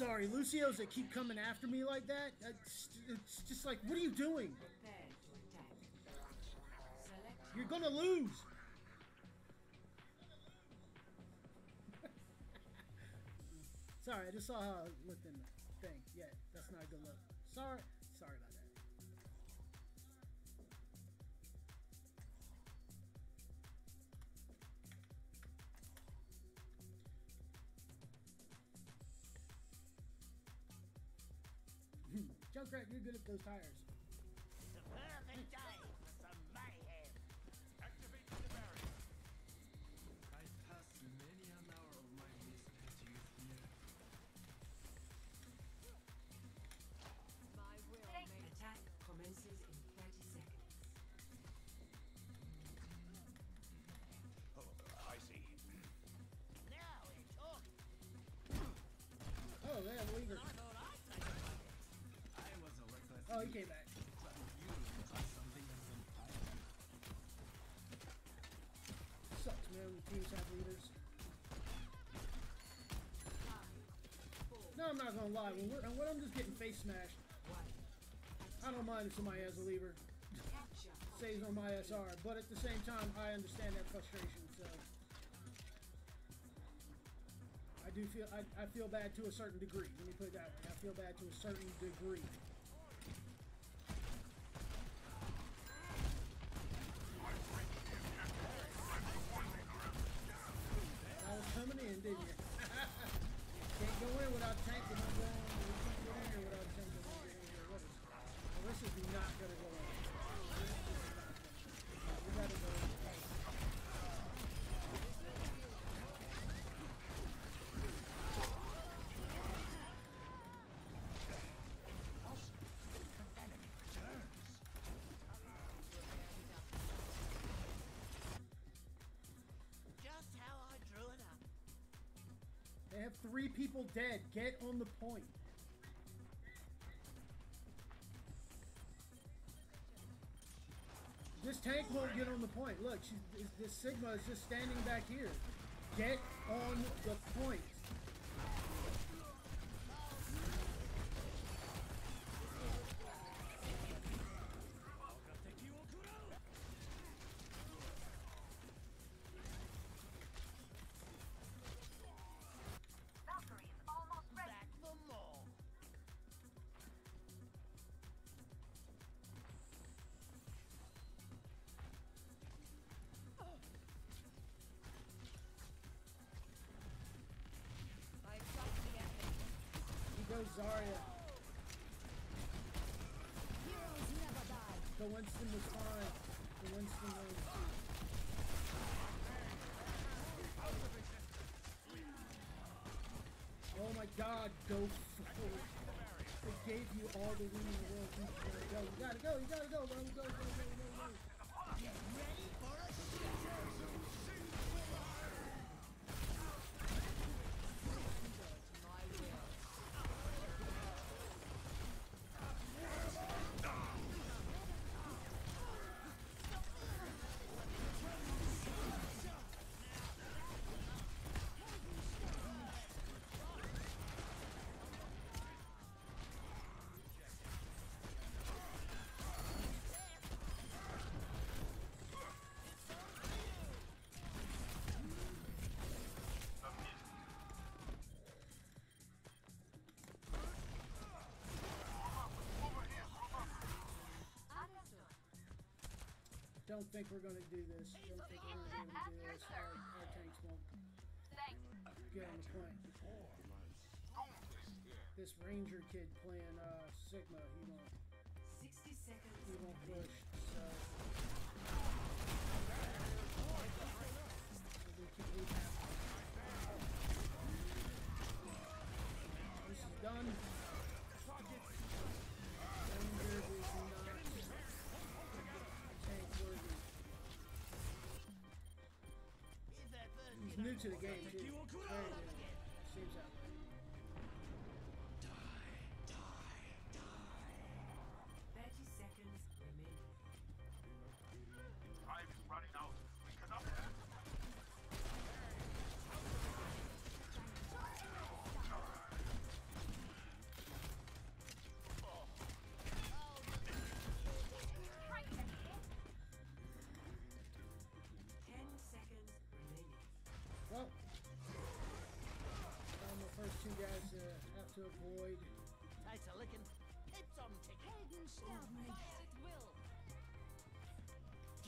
Sorry, Lucio's that keep coming after me like that. It's, it's just like, what are you doing? You're gonna lose. Sorry, I just saw how it looked in the thing. Yeah, that's not a good look. Sorry, Junkrat, you're good at those tires. Came back. Sucks, man, teams have leaders. No, I'm not gonna lie. When, we're, when I'm just getting face smashed, I don't mind if somebody has a lever. Saves on my SR, but at the same time, I understand that frustration. So I do feel I, I feel bad to a certain degree. Let me put it that way. I feel bad to a certain degree. Have three people dead. Get on the point. This tank won't get on the point. Look, she, this Sigma is just standing back here. Get on the point. Zarya.
Heroes never die.
The Winston was fine. The Winston was. Oh my god, go forward. They gave you all the room in the world. You gotta go, you gotta go, you gotta go, bro. Go, go, go, go. Don't think we're gonna do this. Don't think we're gonna be able to do this. Our, our tanks won't get on the point. This ranger kid playing uh, Sigma, he won't new to the game too. To avoid.
Nice a licking. It's on ticket. Oh,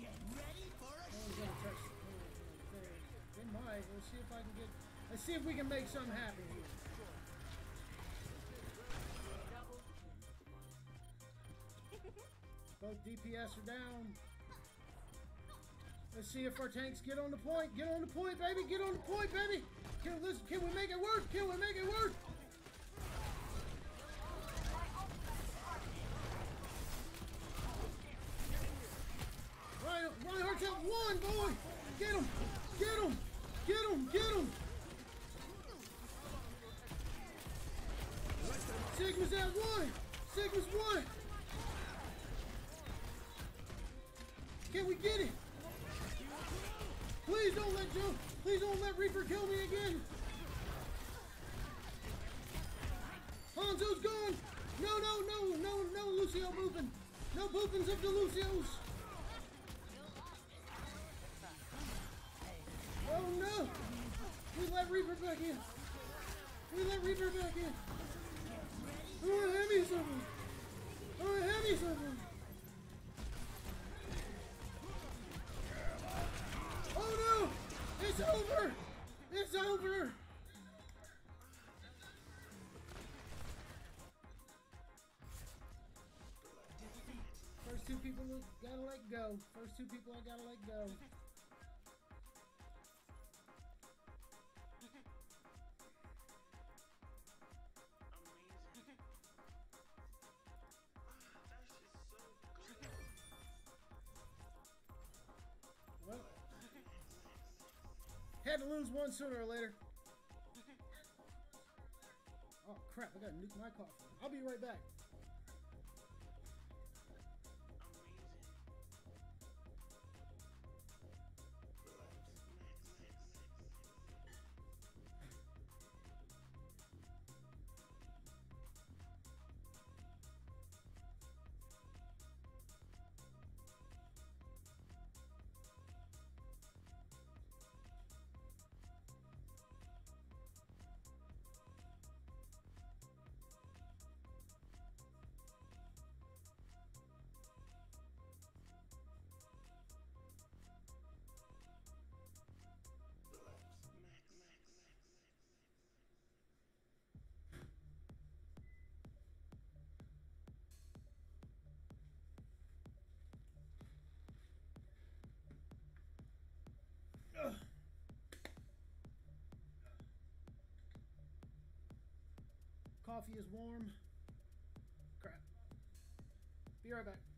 get ready for a
No one's gonna touch the corner from the thing. They might. Let's see if I can get. Let's see if we can make something happen here. Both DPS are down. Let's see if our tanks get on the point. Get on the point, baby. Get on the point, baby. Can, listen, can we make it work? Can we make it work? Poopins of the Lucios. Oh no! We let Reaper back in. We let Reaper back in. Go. First two people I gotta let go. Well, had to lose one sooner or later. Oh crap, I gotta nuke my coffee. I'll be right back. Coffee is warm. Crap. Be right back.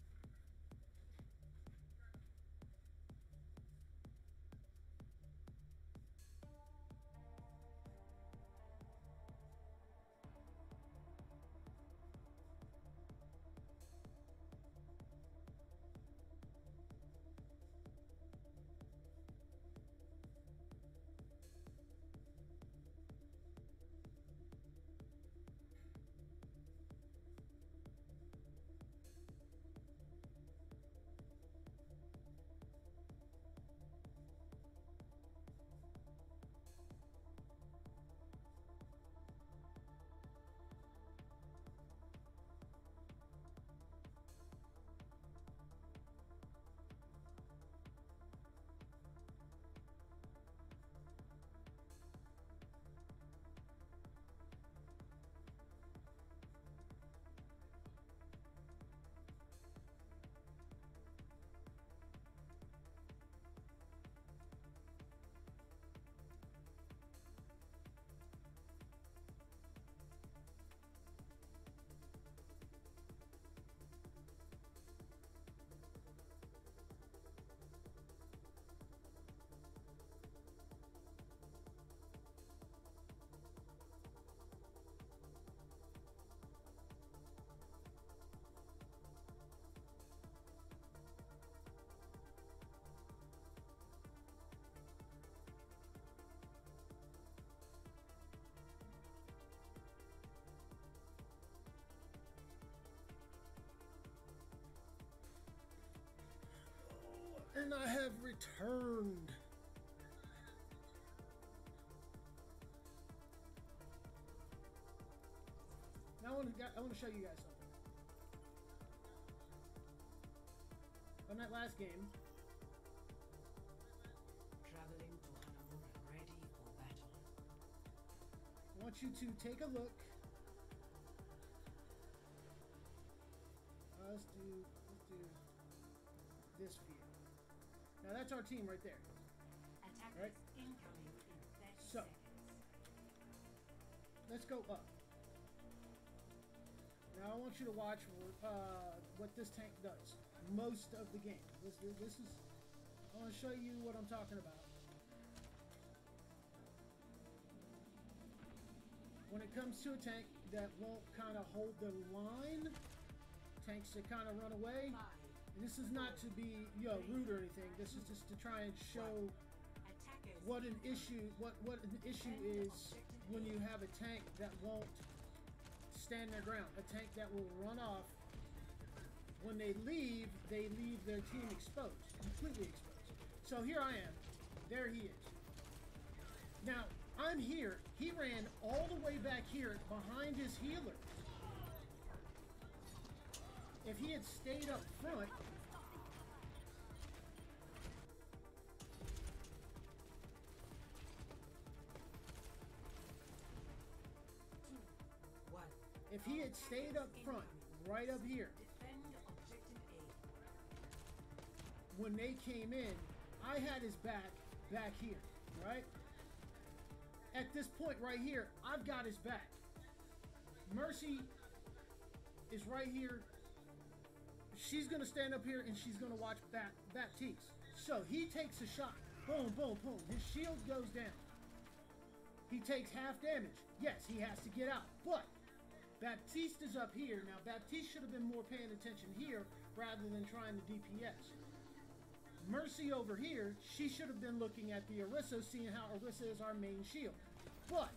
Have returned. Now I want to I want to show you guys something. On that last game,
Traveling to ready for battle.
I want you to take a look. Uh, let's do let's do this view. Now that's our team right there. Right.
incoming in 30
So.
seconds.
Let's go up. Now I want you to watch uh, what this tank does most of the game. This, this is I want to show you what I'm talking about. When it comes to a tank that won't kind of hold the line, tanks that kind of run away,
Five,
this is not to be you know rude or anything. This is just to try and show what an issue what what an issue is when you have a tank that won't stand their ground. A tank that will run off. When they leave, they leave their team exposed, completely exposed. So here I am. There he is. Now, I'm here. He ran all the way back here behind his healer. If he had stayed up front, if he had stayed up front, right up here,
Defend objective A.
when they came in, I had his back back here, right? At this point right here, I've got his back. Mercy is right here. She's gonna stand up here and she's gonna watch Bat Baptiste. So he takes a shot. Boom, boom, boom. His shield goes down. He takes half damage. Yes, he has to get out. But Baptiste is up here. Now Baptiste should have been more paying attention here rather than trying to DPS. Mercy over here, she should have been looking at the Orisa, seeing how Orisa is our main shield. But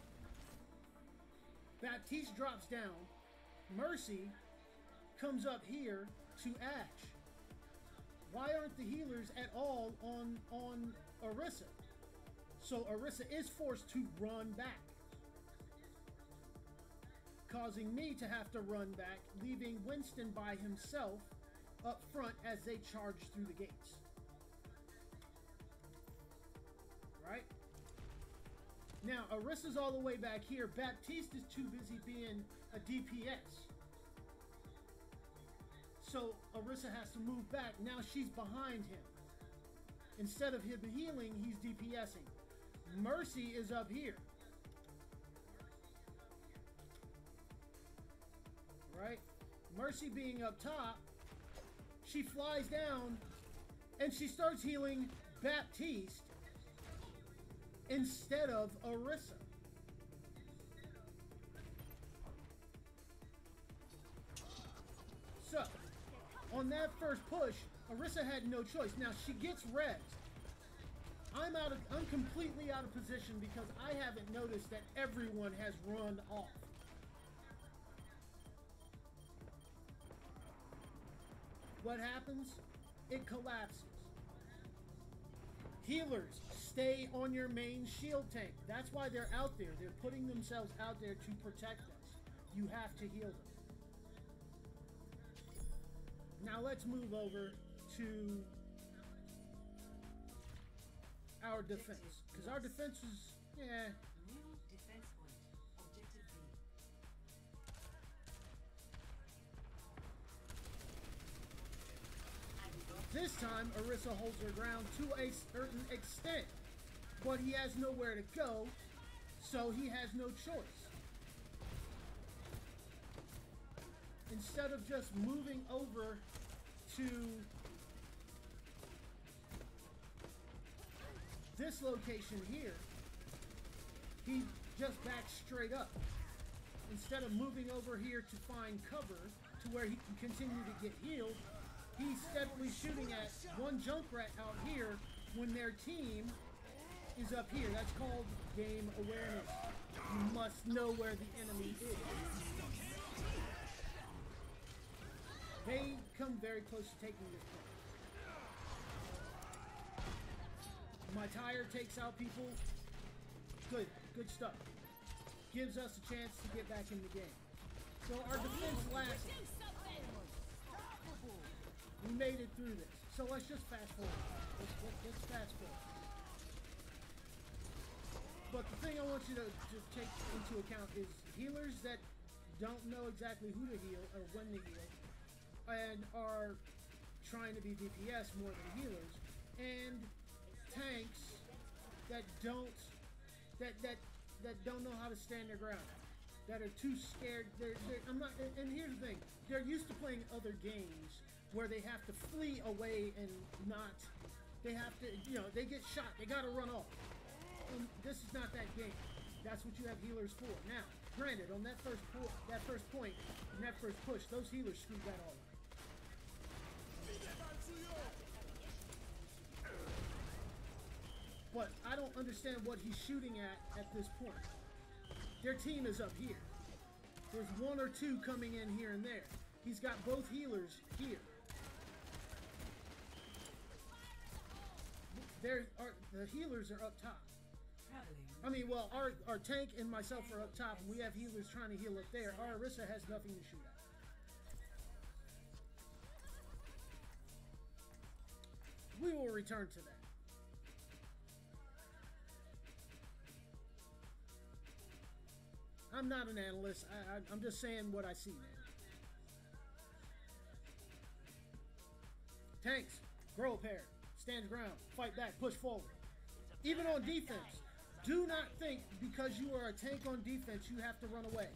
Baptiste drops down. Mercy comes up here to Ash. Why aren't the healers at all on on Orisa? So Orisa is forced to run back. Causing me to have to run back, leaving Winston by himself up front as they charge through the gates. Right? Now, Orisa's all the way back here. Baptiste is too busy being a DPS. So Orisa has to move back. Now she's behind him. Instead of him healing, he's DPSing. Mercy is up here. Right? Mercy being up top, she flies down and she starts healing Baptiste instead of Orisa. On that first push, Orisa had no choice. Now she gets res. I'm out of I'm completely out of position because I haven't noticed that everyone has run off. What happens? It collapses. Healers, stay on your main shield tank. That's why they're out there. They're putting themselves out there to protect us. You have to heal them. Now let's move over to our defense. Because our defense is, yeah,
New defense point. Objective B.
This time, Orisa holds her ground to a certain extent, but he has nowhere to go, so he has no choice. Instead of just moving over to this location here, he just backs straight up. Instead of moving over here to find cover to where he can continue to get healed, he's steadily shooting at one Junkrat out here when their team is up here. That's called game awareness. You must know where the enemy is. They come very close to taking this point. My tire takes out people. Good, good stuff. Gives us a chance to get back in the game. So our defense lasted. We made it through this. So let's just fast forward. Let's, let's, let's fast forward. But the thing I want you to, just take into account is healers that don't know exactly who to heal or when to heal and are trying to be DPS more than healers, and tanks that don't that that that don't know how to stand their ground, that are too scared. They're, they're I'm not. And, here's the thing: they're used to playing other games where they have to flee away and not. They have to, you know, they get shot. They got to run off. And this is not that game. That's what you have healers for. Now, granted, on that first po- that first point, and that first push, those healers screwed that all up. Understand what he's shooting at at this point. Their team is up here. There's one or two coming in here and there. He's got both healers here. There are the healers are up top. I mean, well, our our tank and myself are up top, and we have healers trying to heal up there. Our Orisa has nothing to shoot at. We will return to that. I'm not an analyst. I, I'm just saying what I see. Tanks, grow a pair, stand your ground, fight back, push forward. Even on defense, do not think because you are a tank on defense you have to run away.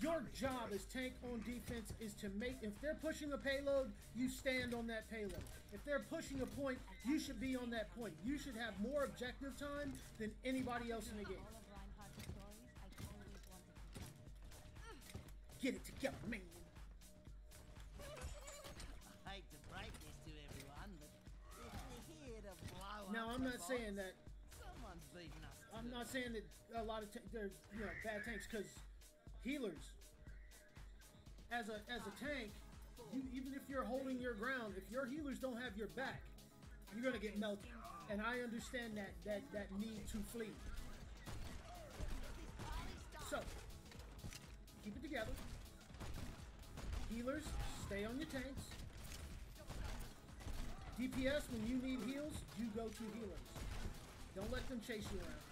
Your job as tank on defense is to make. If they're pushing a payload, you stand on that payload. If they're pushing a point, you should be on that point. You should have more objective time than anybody else in the game. Get it together, man.
I hate to break this to everyone, but if to blow
Now,
up
I'm not saying that.
Someone's beating us.
I'm not saying that a lot of there's you know bad tanks because healers. As a as a tank, you, even if you're holding your ground, if your healers don't have your back, you're gonna get melted. And I understand that that that need to flee. So keep it together. Healers, stay on your tanks. DPS, when you need heals, you go to healers. Don't let them chase you around.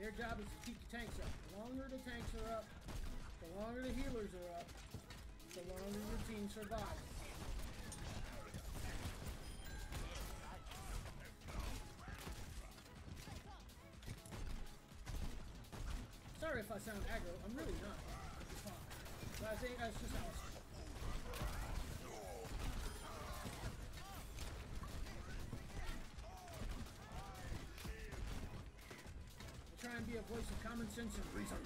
Their job is to keep the tanks up. The longer the tanks are up, the longer the healers are up, the longer your team survives. Sorry if I sound aggro. I'm really not. I think that's just try and be a voice of common sense and reason.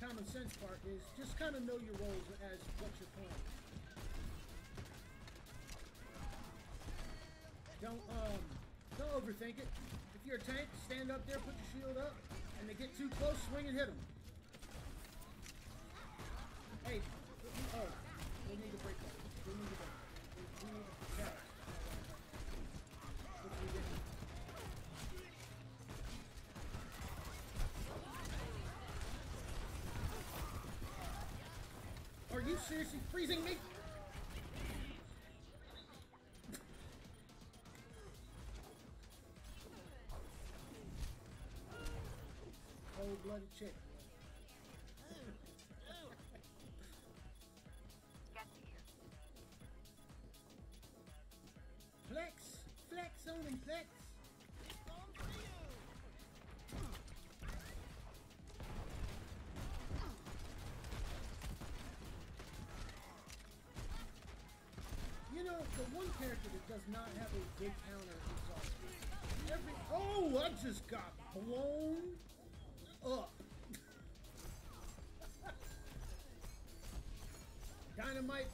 Common sense part is just kind of know your roles as what you're playing. Don't um, don't overthink it. If tank, stand up there, put your shield up, and they get too close, swing and hit them. Hey, oh, we need to break that. We need to break. We, we need to protect. Didn't. Are you seriously freezing me? The one character that does not have a counter is. Every oh, I just got blown up. dynamite.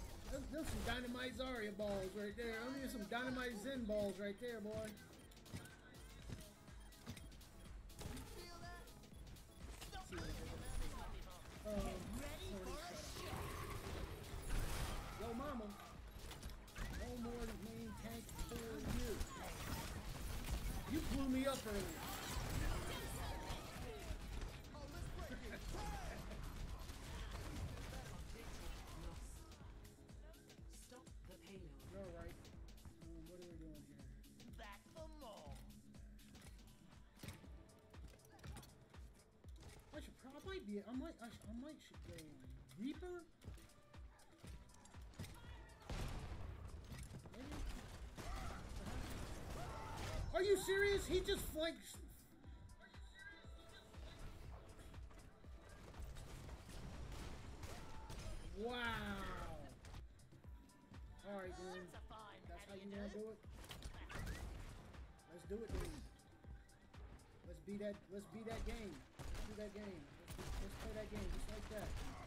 Those some dynamite Zarya balls right there. I mean, some dynamite Zen balls right there, boy. Probably I might. I might. I, might should go Reaper. Are you serious? He just flanked. Wow. All right, dude. That's how you gonna do it. Let's do it, dude. Let's be that. Let's be that game. Let's do that game. Let's play that game just like that.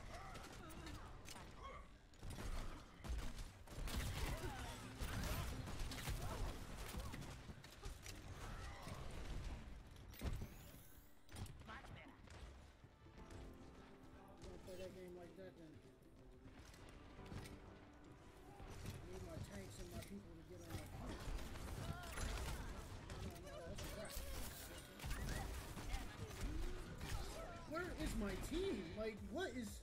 My team? Like, what is...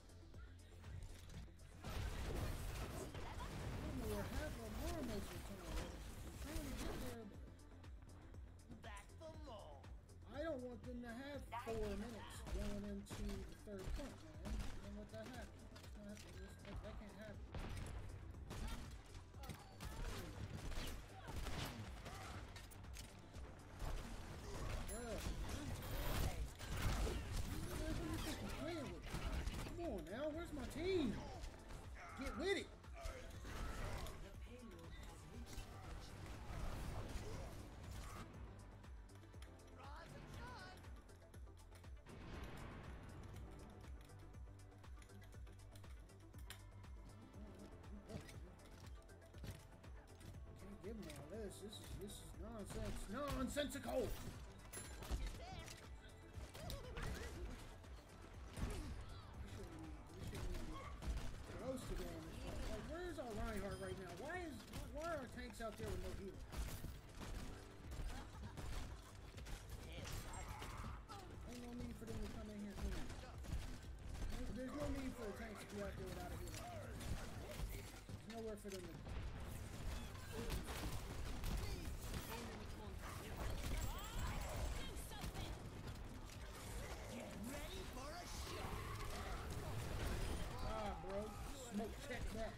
Where's my team? Get with it. Can't give them all this. This is this is nonsense. Nonsensical. Tanks to be out healer. There's nowhere for them to.
Get ready for a shot.
Ah, bro. Smoke check that.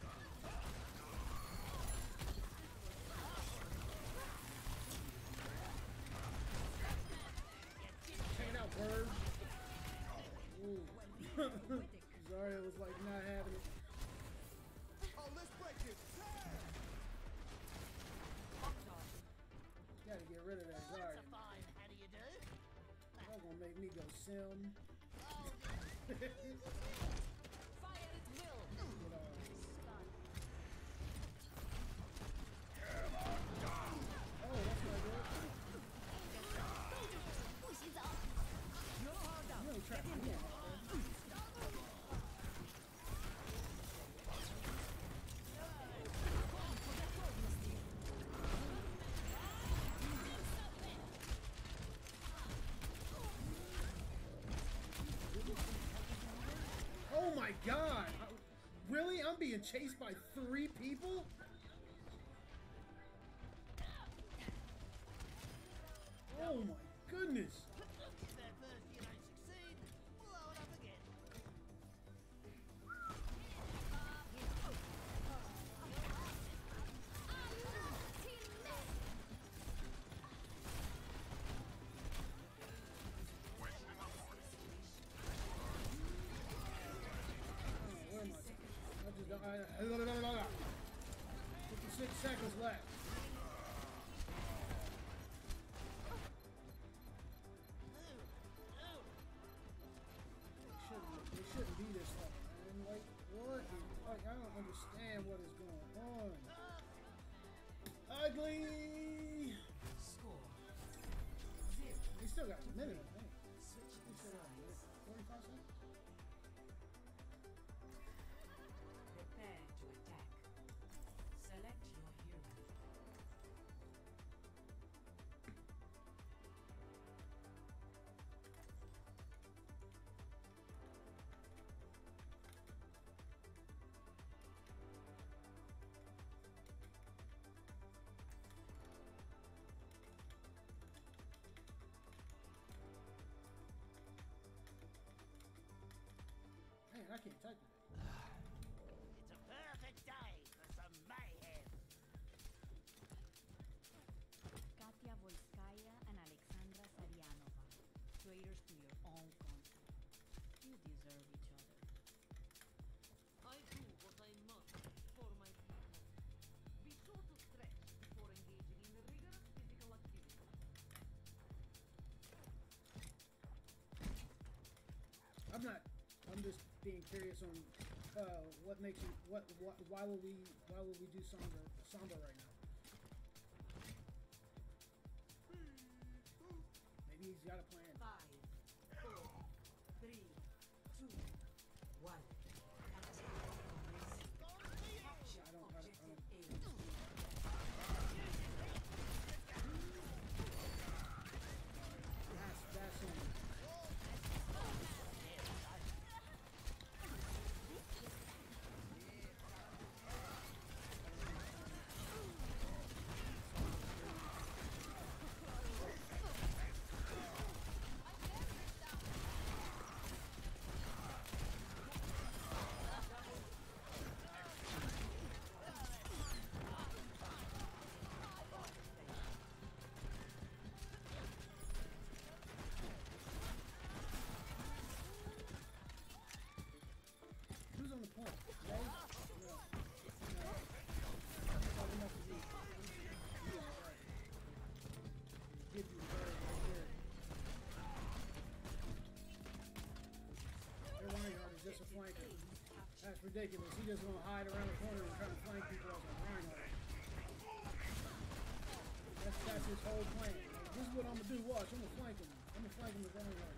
Check it out, bird. Ooh. Zarya was like not having it.
Oh, let's break this.
Gotta get rid of that
That's a fine. How do you do?
That's gonna make me go sim.
Oh, Fire at will.
Get on. Oh, that's not good. You ain't trapping me in, man. Oh my god! Really? I'm being chased by three people? 56 seconds left. They shouldn't, be this long, man. Like, what? Like, I don't understand what is going on. Ugly!
Score. Zero.
He still got a minute, I think. He still got a minute. 45 seconds? I can't type it. Being curious on uh, what makes you. What, what? Why will we? Why will we do Samba? Samba right now? Just a flanker. That's ridiculous. He just gonna hide around the corner and try to flank people as a Reinhardt. That's, that's his whole plan. This is what I'm gonna do. Watch, I'm gonna flank him. I'm gonna flank him with Reinhardt.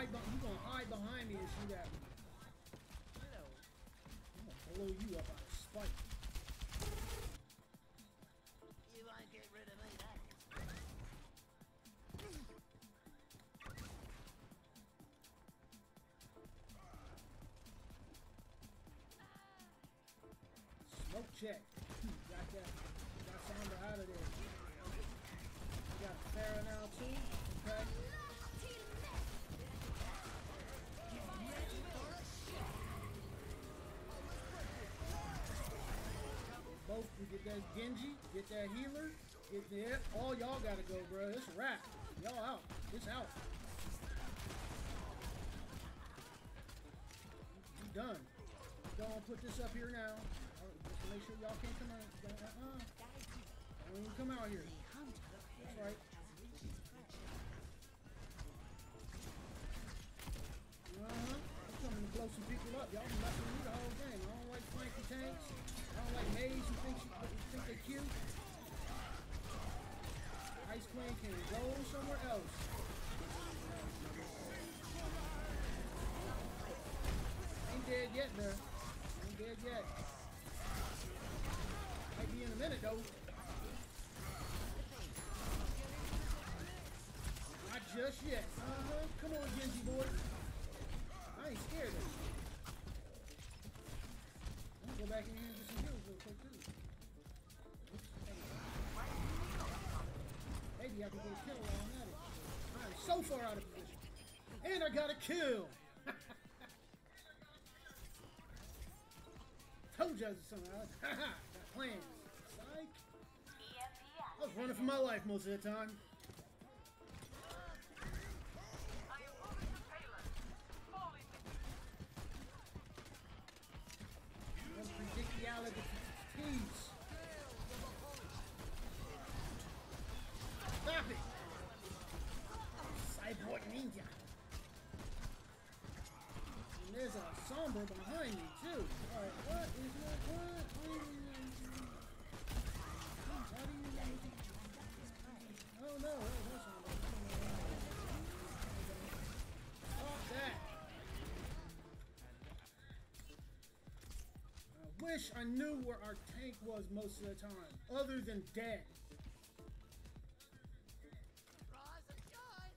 Hide behind, you gonna hide behind me and shoot at me. I'm gonna blow you up out of spite.
You won't get rid of me, that.
Smoke check. Got that. Got Sandra out of there. Got Pharah now too. Okay. We get that Genji, get that healer, get that. All y'all gotta go, bro. It's a wrap. Y'all out. It's out. We done. Don't put this up here now. Uh, Just make sure y'all can't come out. Don't, uh-uh. Don't even come out here. That's right. Uh-huh. I'm coming to blow some people up. Y'all been messing me the whole game. I don't like flanky tanks. I don't like maids who cute. Ice Queen can go somewhere else. Ain't dead yet, there. Ain't dead yet. Might be in a minute, though. Not just yet. I can get a kill while I'm at it. I'm so far out of position. And I got a kill! Told you I was something. Ha ha! Got plans. Psych! I was running for my life most of the time. Wish I knew where our tank was most of the time, other than dead.
Rise and shine.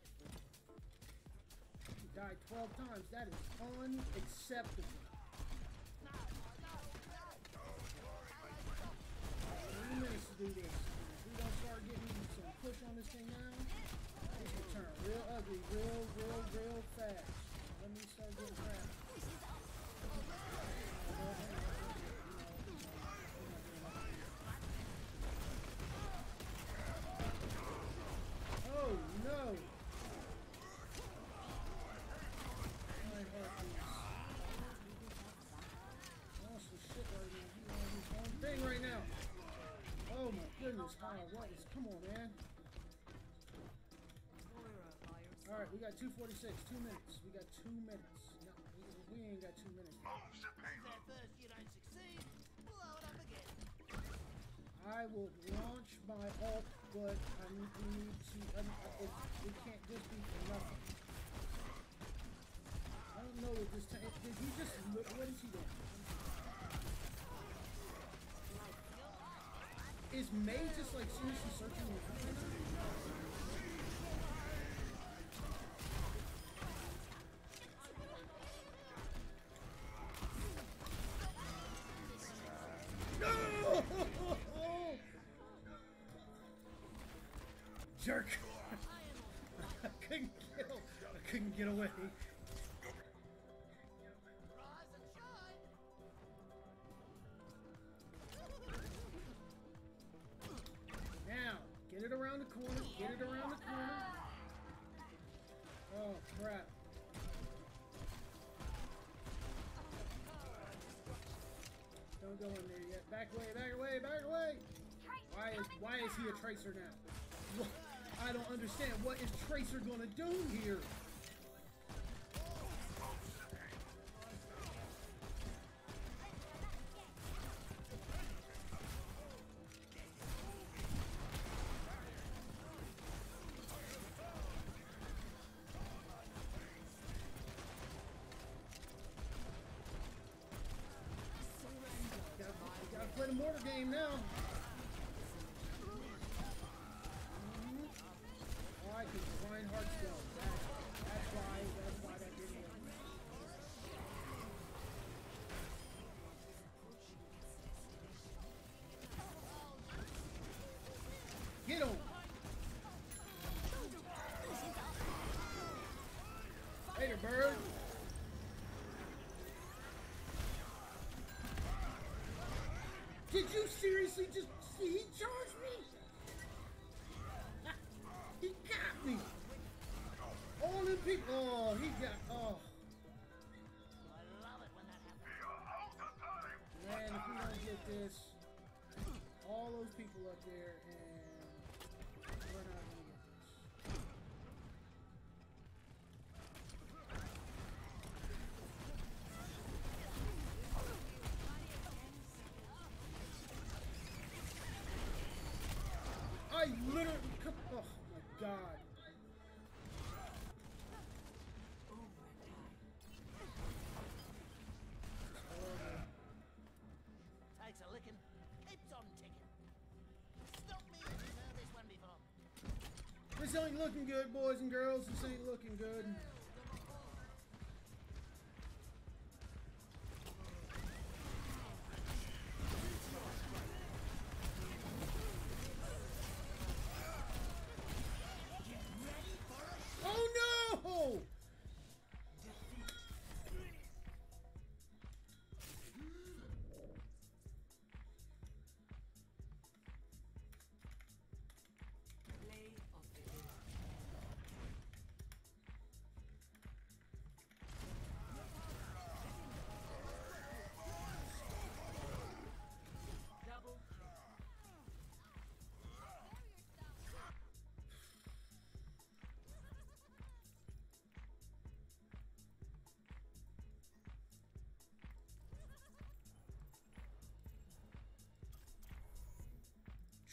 He died 12 times. That is unacceptable. Minutes to do this. If we don't start getting some push on this thing now, this will turn real ugly, real, real, real fast. Let me start getting crap. Oh no! My heart is lost the shit right now. He on his own thing right now. Oh my goodness, what is come on man. Alright, we got 246, two minutes. We got two minutes. No, we, we ain't got two minutes. I will launch my ult, but I need, we need to. I, I, it, it can't just be nothing. I don't know what this tank. Did he just? What is he doing? Is Mei just like seriously searching around for No! Jerk! I couldn't kill. I couldn't get away. Back away, back away, back away. Why is why is he a tracer now? I don't understand. What is Tracer gonna do here? Mortar game now. You seriously just see he charged me? He got me. All them people. Oh, he got. I literally. come- Oh my god.
Takes a licking, keeps on ticking. Stop me if you've heard this one before.
This ain't looking good, boys and girls. This ain't looking good.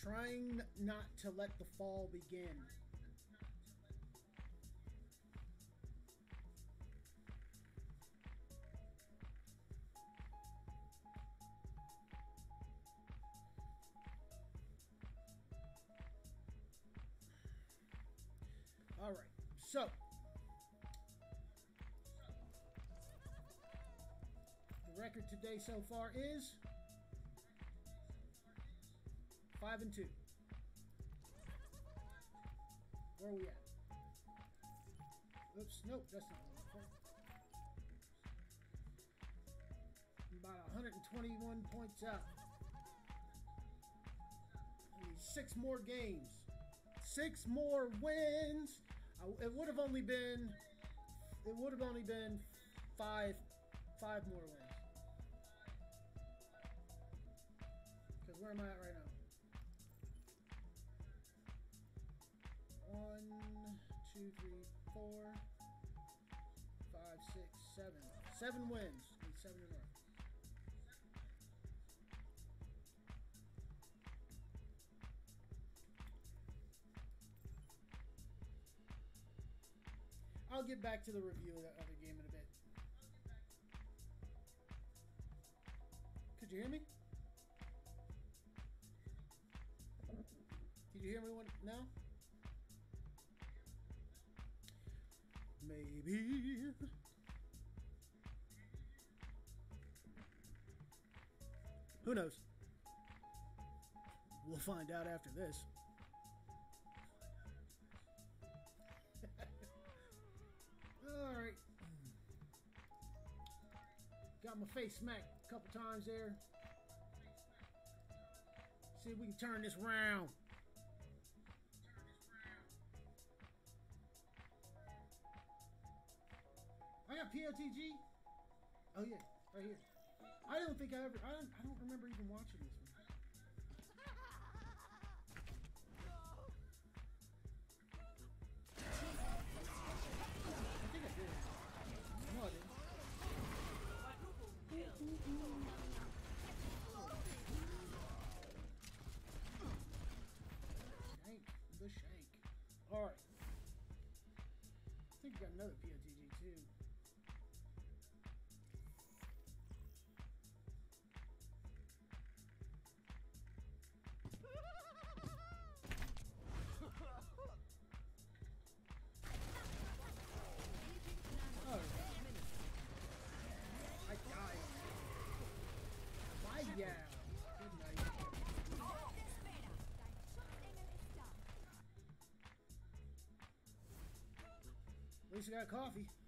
Trying not to let the fall begin. All right, so the record today so far is and two. Where are we at? Oops, nope, that's not for. About 121 points out. Six more games. Six more wins. It would have only been. It would have only been five, five more wins. Because where am I at right now? Two, three, four, five, six, seven. Seven wins. Seven row. I'll get back to the review of that other game in a bit. Could you hear me? Did you hear me one now? baby. Who knows? We'll find out after this. All right. Got my face smacked a couple times there. See if we can turn this round. I got POTG. Oh yeah, right here. I don't think I ever. I don't. I don't remember even watching this least I got coffee.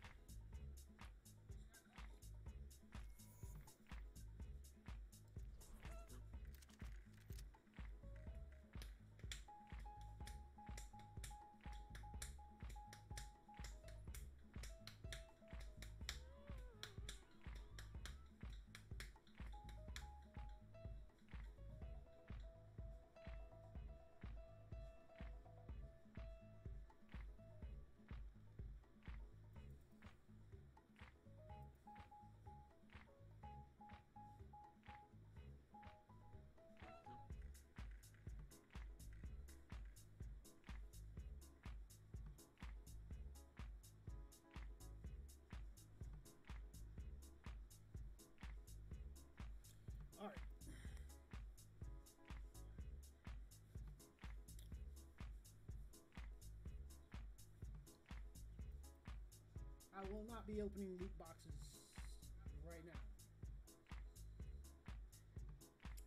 I will not be opening loot boxes right now.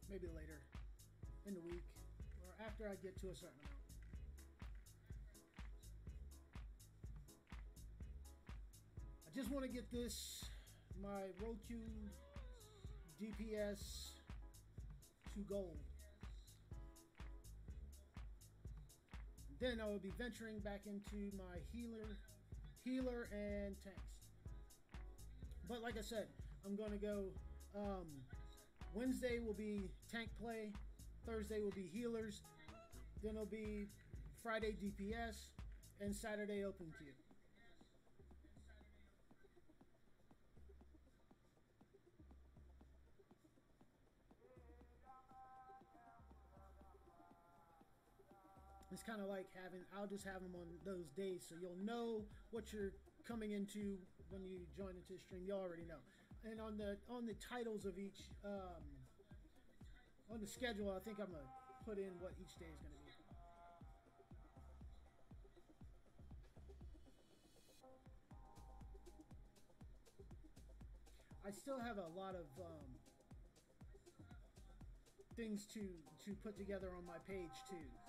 Maybe later in the week or after I get to a certain amount. I just want to get this my role queue DPS to gold. Then I will be venturing back into my healer, healer and tanks. But like I said, I'm gonna go. Um, Wednesday will be tank play. Thursday will be healers. Then it'll be Friday DPS and Saturday open queue. It's kind of like having, I'll just have them on those days so you'll know what you're coming into when you join into the stream. You already know. And on the on the titles of each, um, on the schedule, I think I'm going to put in what each day is going to be. I still have a lot of um, things to to put together on my page too.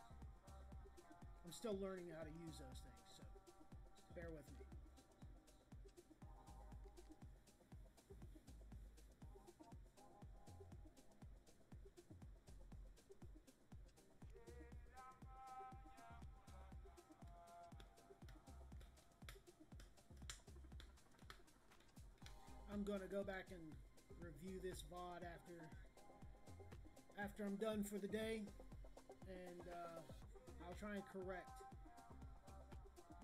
I'm still learning how to use those things, so bear with me. I'm gonna go back and review this VOD after after I'm done for the day, and uh, I'll try and correct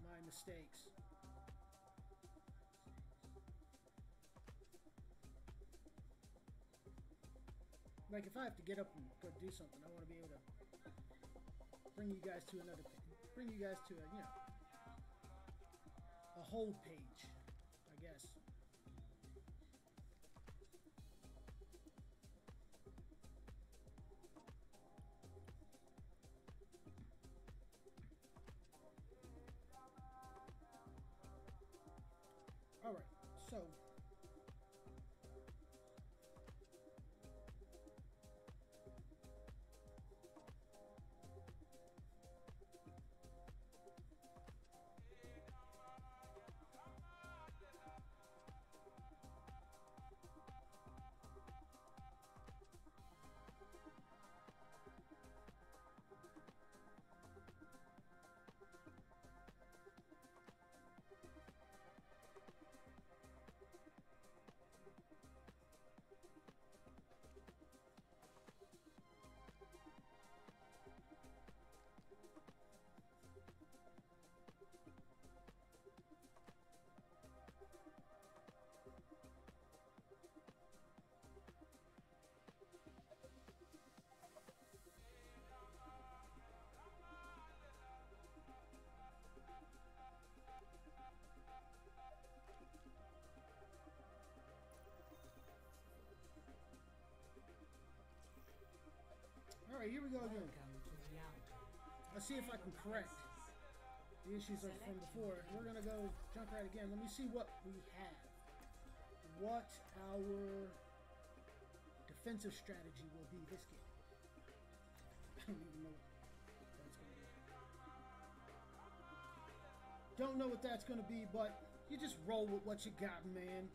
my mistakes. Like if I have to get up and go do something, I want to be able to bring you guys to another, bring you guys to a you know a whole page, Alright, here we go again.
To.
Let's see if I can correct the issues from before. We're gonna go jump right again. Let me see what we have. What our defensive strategy will be this game. I don't even know what that's gonna be. Don't know what that's gonna be, but you just roll with what you got, man.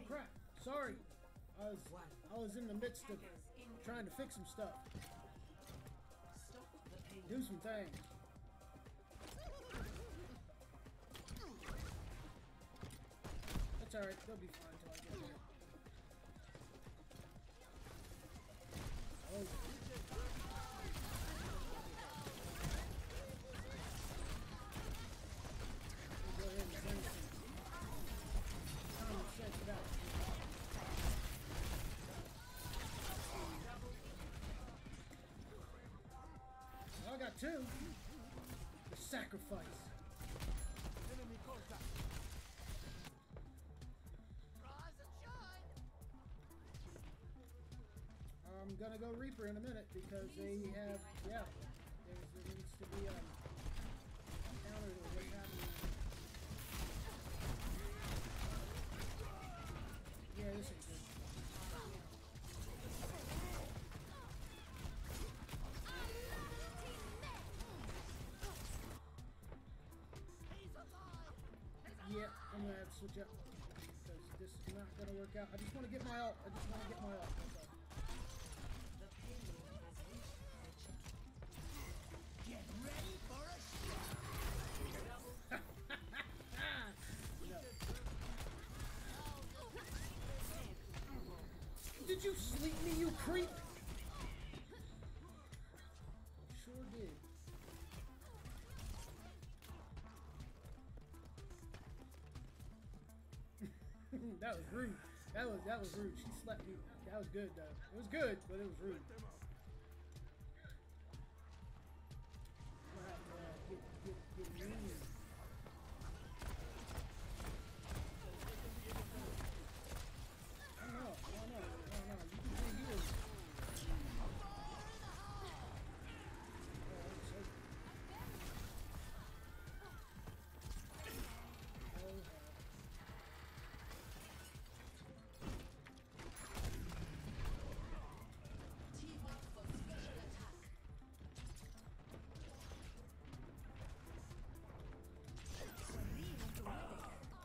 Oh crap! Sorry, I was. I was in the midst of trying to fix some stuff, do some things. That's alright, they'll be fine until I get there. Oh. Got two. The sacrifice.
Rise and shine.
I'm gonna go Reaper in a minute because they have, yeah, there needs to be um, switch because this is not gonna work out. I just want to get my ult. I just want to get my ult. That's all.
The payload has reached the checkpoint.
Get ready for a
Did you sleep me, you creep? That was rude. That was that was rude. She slept me. That was good though. It was good, but it was rude.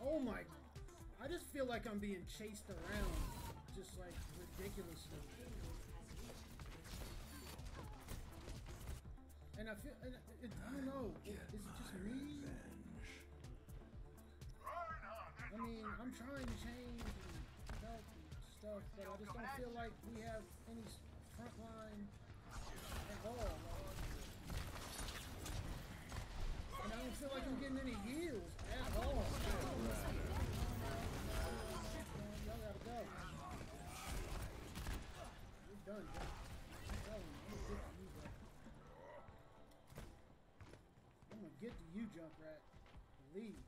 Oh my! I just feel like I'm being chased around, just like ridiculously. And I feel, and it, I don't know, is it just me? I mean, I'm trying to change and help and stuff, but I just don't feel like we have any front line at all. And I don't feel like I'm getting any heals I'm gonna get to you, bro. Get to you, Junkrat. Leave.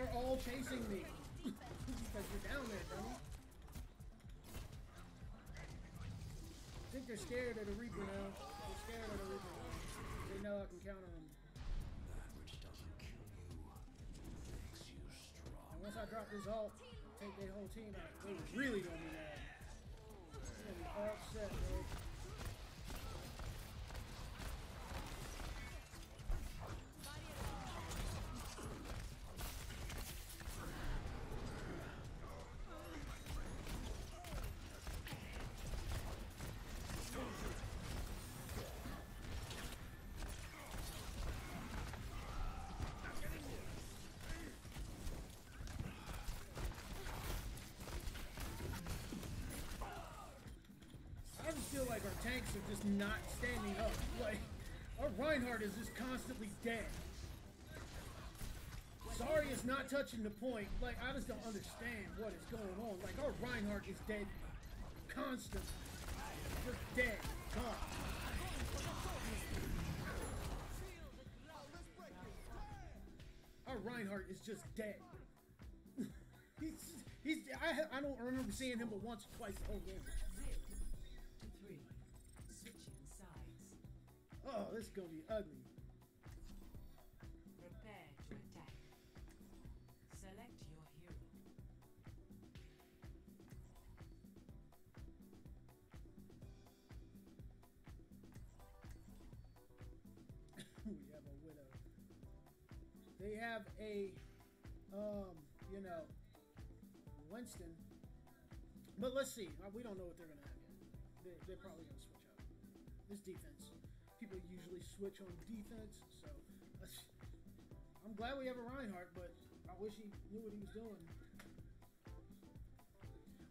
Are all chasing me. because you're down there, dummy. think they're scared of the Reaper now. They're scared of the Reaper now. They know I can count on them. Once I drop this ult, take their whole team out, they really gonna be mad. They're gonna be all set, bro. Feel like our tanks are just not standing up. Like, our Reinhardt is just constantly dead. Sorry it's not touching the point. Like, I just don't understand what is going on. Like, our Reinhardt is dead constantly. Just dead. Gone. Our Reinhardt is just dead. he's, he's, I, I don't remember seeing him but once or twice the whole game. This is gonna be ugly.
Prepare to attack. Select your hero.
we have a widow. They have a, um, you know, Winston. But let's see. Uh, We don't know what they're gonna have yet. They're, they're probably gonna switch up. This defense. Usually switch on defense, so uh, I'm glad we have a Reinhardt, but I wish he knew what he was doing.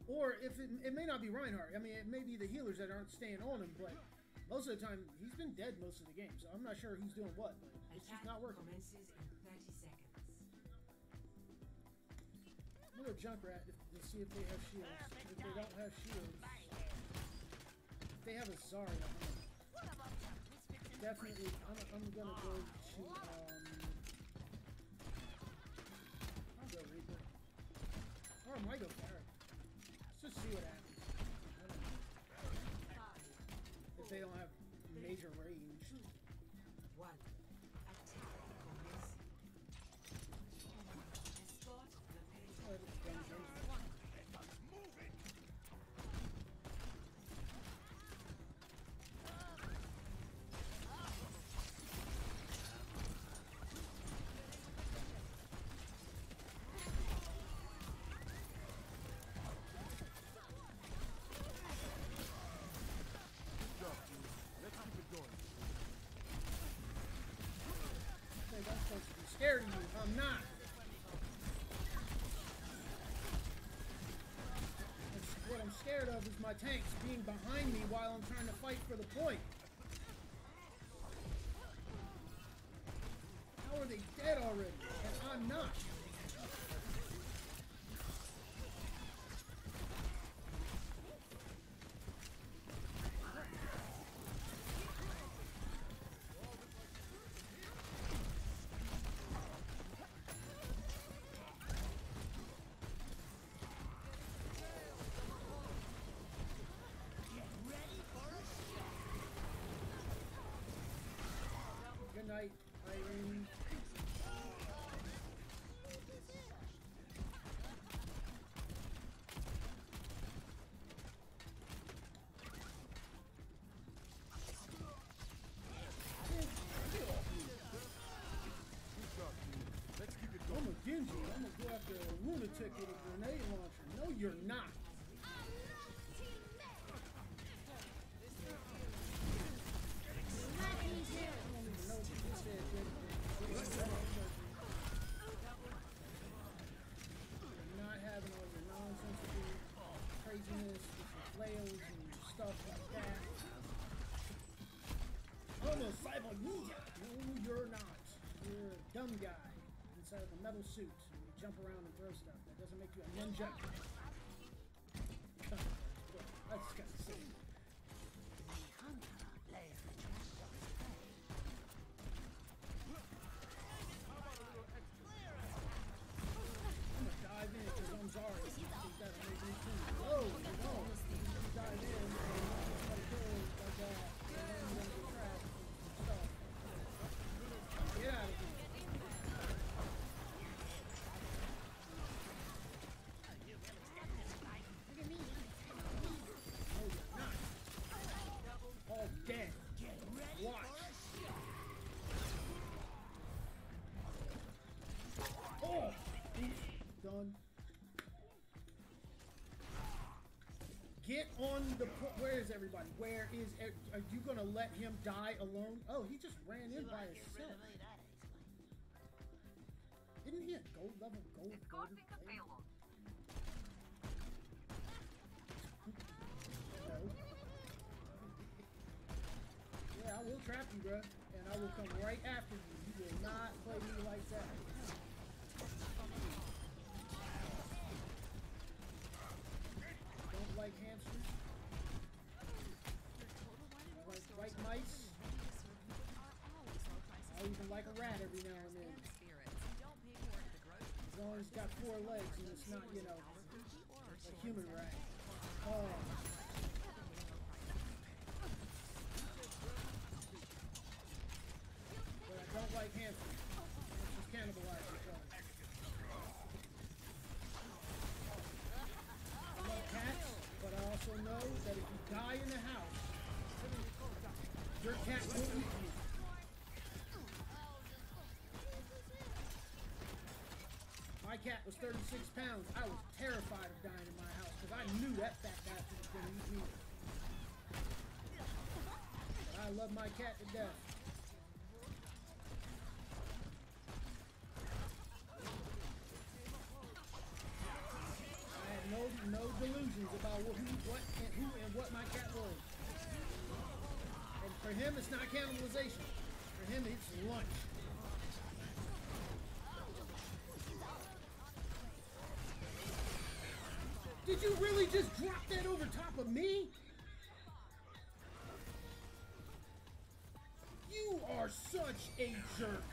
Or if it, it may not be Reinhardt. I mean, it may be the healers that aren't staying on him, but most of the time he's been dead most of the game, so I'm not sure who's doing what. But it's just not working.
commences in 30 seconds.
I'm gonna Junkrat if, to see if they have shields. If they don't have shields, if they have a Zarya, definitely I'm, I'm gonna go to um. I'll go Reaper. Or I might go you. I'm not. What I'm scared of is my tanks being behind me while I'm trying to fight for the point. How are they dead already? And I'm not. Night, Irene. I'm a Genji. I'm gonna go after a lunatic with a grenade launcher. No, you're not. Suit and you jump around and throw stuff. That doesn't make you a ninja. On the where is everybody? Where is are you gonna let him die alone? Oh, he just ran in by himself.
of me, that explains.
Isn't he a gold level gold golden player? No. yeah, I will trap you, bro, and I will come right after you. You will not play me like that. Don't like hamsters. I like white mice. I even like a rat every now and then. As long as it's got four legs and it's not, you know, a human rat. Oh. But I don't like hamsters. Hamsters cannibalize each other. I love cats, but I also know that if you die in the house, your cat will eat you. My cat was 36 pounds. I was terrified of dying in my house because I knew that fat bastard was going to eat me. But I love my cat to death. I had no no delusions about who, what, and who, and what my cat was. And for him, it's not cannibalization. For him, it's lunch. You really just drop that over top of me? You are such a jerk.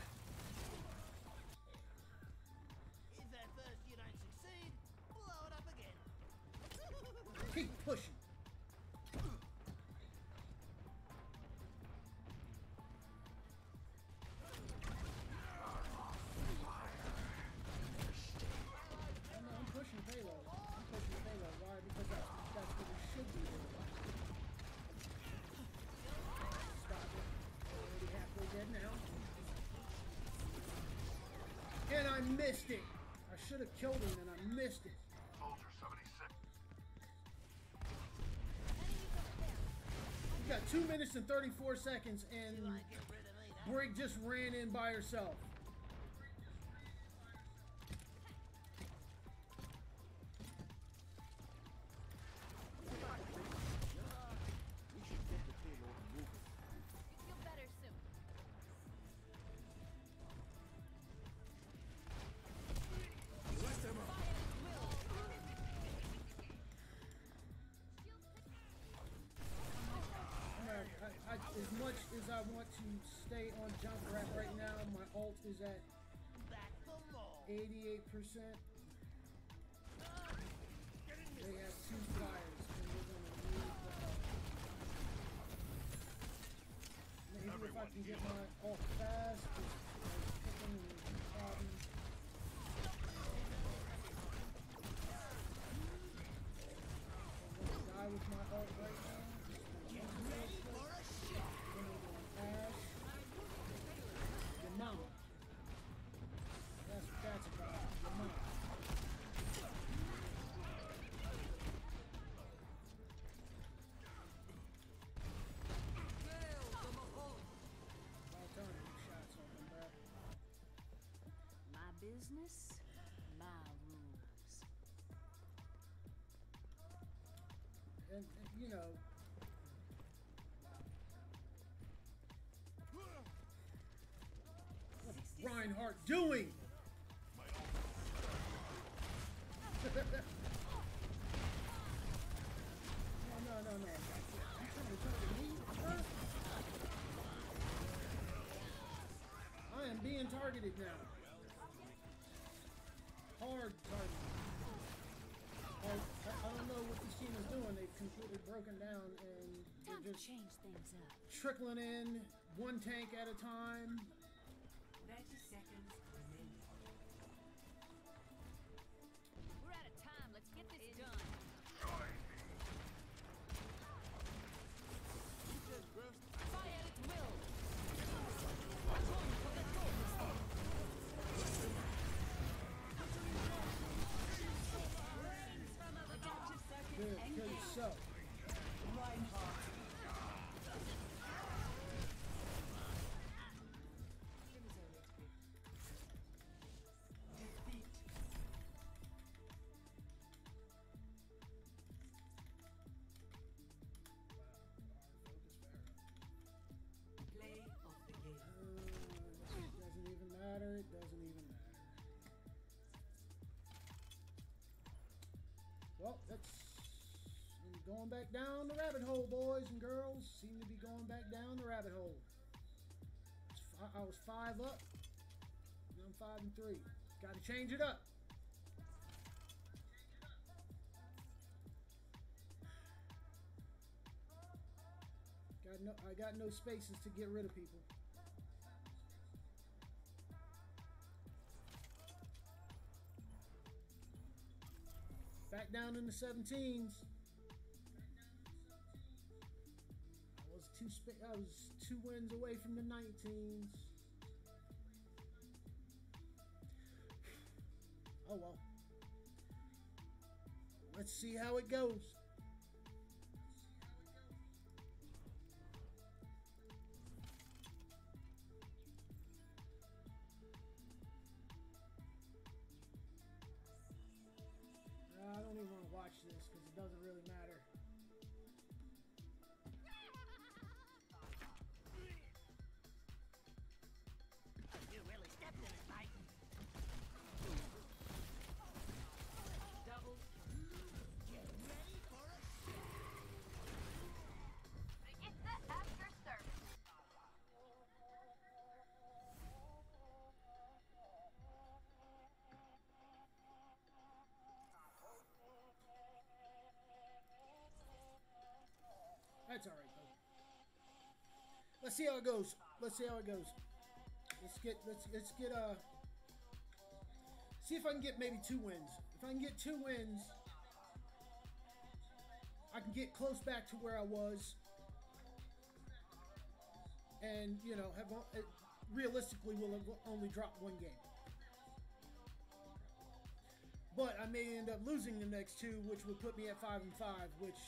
I missed it. I should have killed him and I missed it.
Soldier 76.
You got two minutes and 34 seconds, and
Like, get rid of me, that
Brig just ran in by herself. 88%. They have two flyers, and we're gonna need the help. Maybe if I can get my ult
business, my rules.
And, and, you know. What's Reinhardt doing? no, no, no, no. You trying to target me, sir? I am being targeted now. Just
change things up.
trickling in one tank at a time. Going back down the rabbit hole, boys and girls. Seem to be going back down the rabbit hole. I was five up. Now I'm five and three. Got to change it up. Got no, I got no spaces to get rid of people. Back down in the 17s. I was two wins away from the 19s. Oh well. Let's see how it goes. That's all right though. Let's see how it goes. Let's see how it goes. Let's get let's let's get uh see if I can get maybe two wins. If I can get two wins, I can get close back to where I was, and you know have o- uh, realistically will only dropped one game. But I may end up losing the next two, which would put me at five and five, which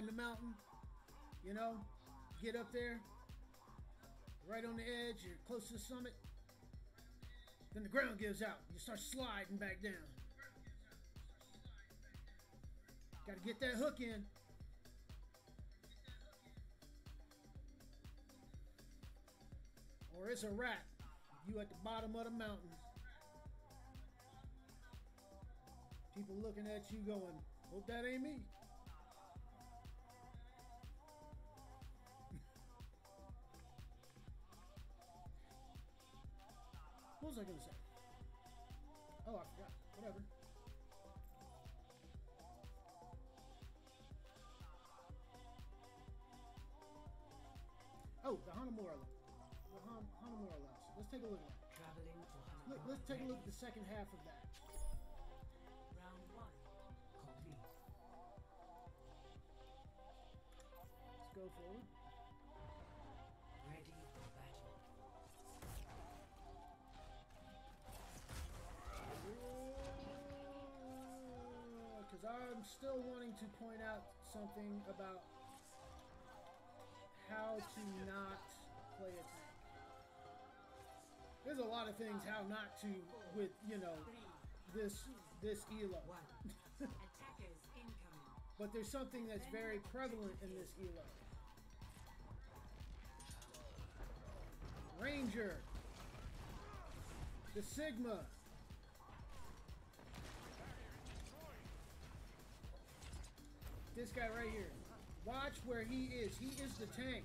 climb the mountain, you know, get up there, right on the edge, you're close to the summit. Then the ground gives out. You start sliding back down. Got to get that hook in. Or it's a wrap. You at the bottom of the mountain. People looking at you going, hope that ain't me. I gonna say? Oh, I forgot. Whatever. Oh, the Hanamura. The Han- Hanamura. Let's take a look at that.
Traveling to
Let,
Hanamura.
let's take a look at the second half of that.
Round one. Complete.
Let's go forward. I'm still wanting to point out something about how to not play a tank. There's a lot of things how not to with you know this this elo.
Attackers incoming.
But there's something that's very prevalent in this elo. Ranger. The Sigma. This guy right here. Watch where he is. He is the tank.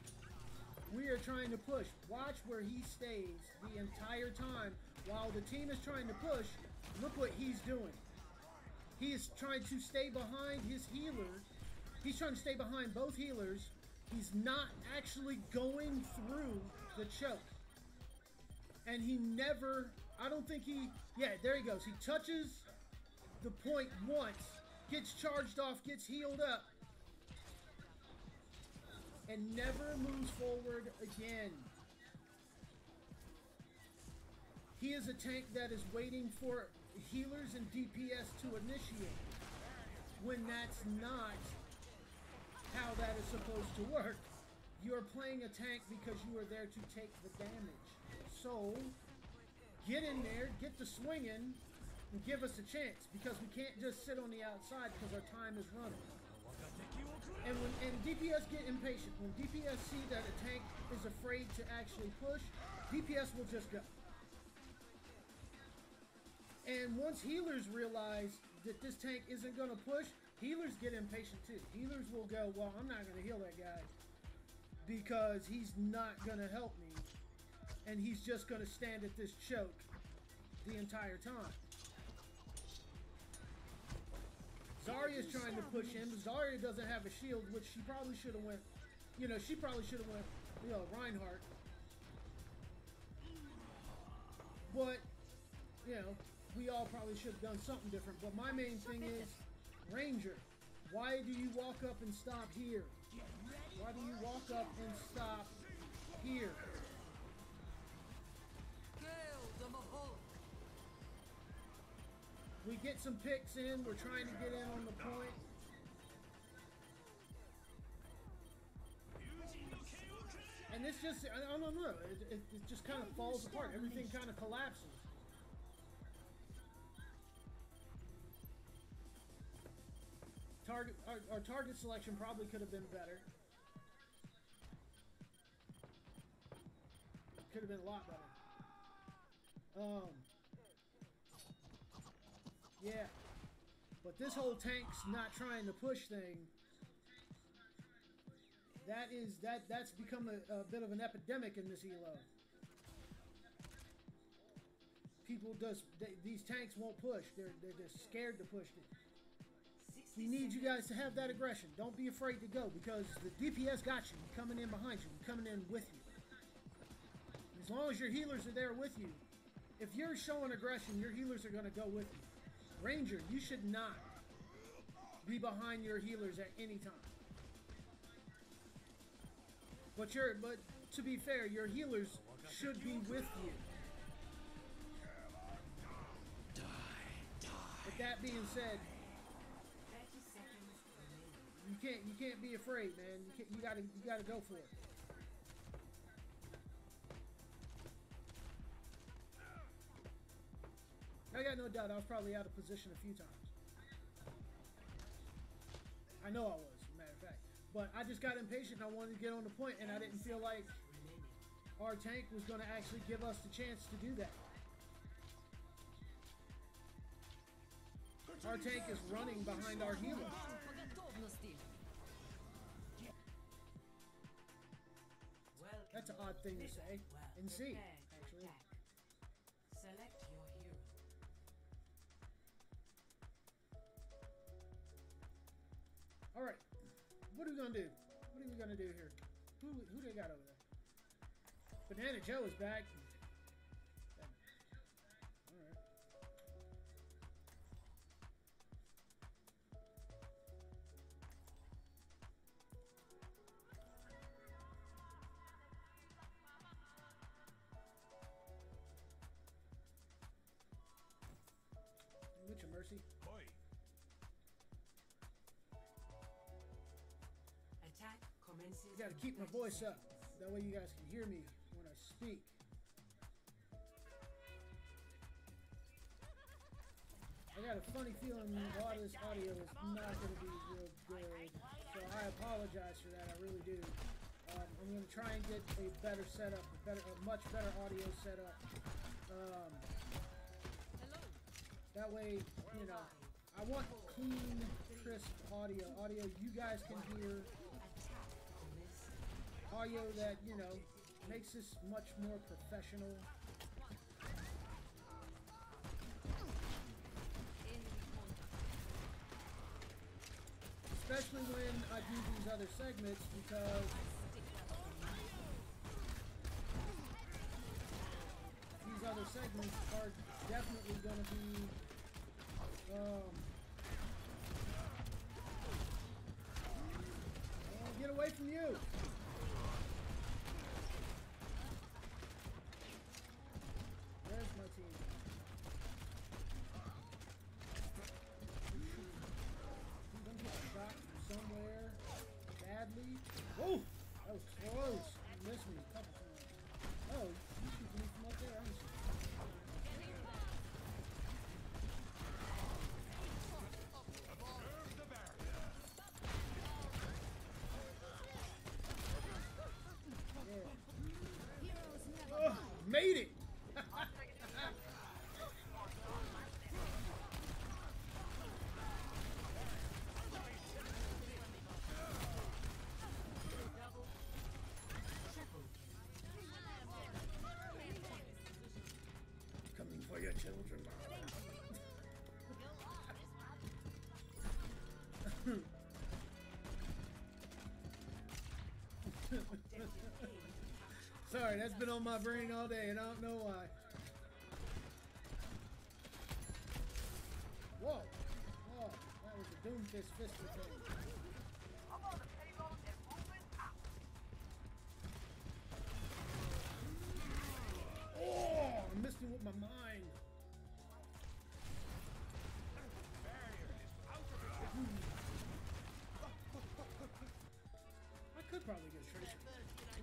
We are trying to push. Watch where he stays the entire time while the team is trying to push. Look what he's doing. He is trying to stay behind his healer. He's trying to stay behind both healers. He's not actually going through the choke. And he never, I don't think he, yeah, there he goes. He touches the point once, gets charged off, gets healed up, and never moves forward again. He is a tank that is waiting for healers and DPS to initiate when that's not how that is supposed to work. You're playing a tank because you are there to take the damage. So, get in there, get the swinging, and give us a chance because we can't just sit on the outside because our time is running. And when and DPS get impatient. When DPS see that a tank is afraid to actually push, DPS will just go. And once healers realize that this tank isn't going to push, healers get impatient too. Healers will go, well, I'm not going to heal that guy because he's not going to help me. And he's just going to stand at this choke the entire time. Zarya's trying to push him, Zarya doesn't have a shield, which she probably should have went, you know, she probably should have went, you know, Reinhardt. But, you know, we all probably should have done something different. But my main thing is, Ranger, why do you walk up and stop here? Why do you walk up and stop here? We get some picks in. We're trying to get in on the point. And this just, I don't know, it, it, it just kind of falls apart. Everything kind of collapses. Target, our, our target selection probably could have been better. Could have been a lot better. Um, yeah. But this whole tank's not trying to push thing. That is that that's become a, a bit of an epidemic in this elo. People just they, these tanks won't push. They're they're just scared to push it. We need you guys to have that aggression. Don't be afraid to go because the DPS got you. We're coming in behind you. We're coming in with you. As long as your healers are there with you, if you're showing aggression, your healers are going to go with you. Ranger, you should not be behind your healers at any time. But your but to be fair, your healers should be with you. With that being said, you can't you can't be afraid, man. You you gotta you gotta go for it. Oh, I got no doubt I was probably out of position a few times. I know I was, matter of fact. But I just got impatient. I wanted to get on the point, and I didn't feel like our tank was going to actually give us the chance to do that. Our tank is running behind our healer. That's an odd thing to say. And see, All right. What are we gonna do? What are we gonna do here? Who who they got over there? Banana Joe is back. I gotta keep my voice up. That way you guys can hear me when I speak. I got a funny feeling a lot of this audio is not gonna be real good. So I apologize for that, I really do. Um, I'm gonna try and get a better setup, a better a much better audio setup. Um, that way, you know, I want clean, crisp audio. Audio you guys can hear audio that you know makes this much more professional. Especially when I do these other segments because these other segments are definitely going to be um, get away from you! There's my team. I'm gonna get shot from somewhere badly. Oh, that was close. You missed me a couple times. Oh, you shooting me from up there? I'm children mine. Sorry, that's been on my brain all day, and I don't know why. Whoa! Whoa! That was a Doomfist fisted thing.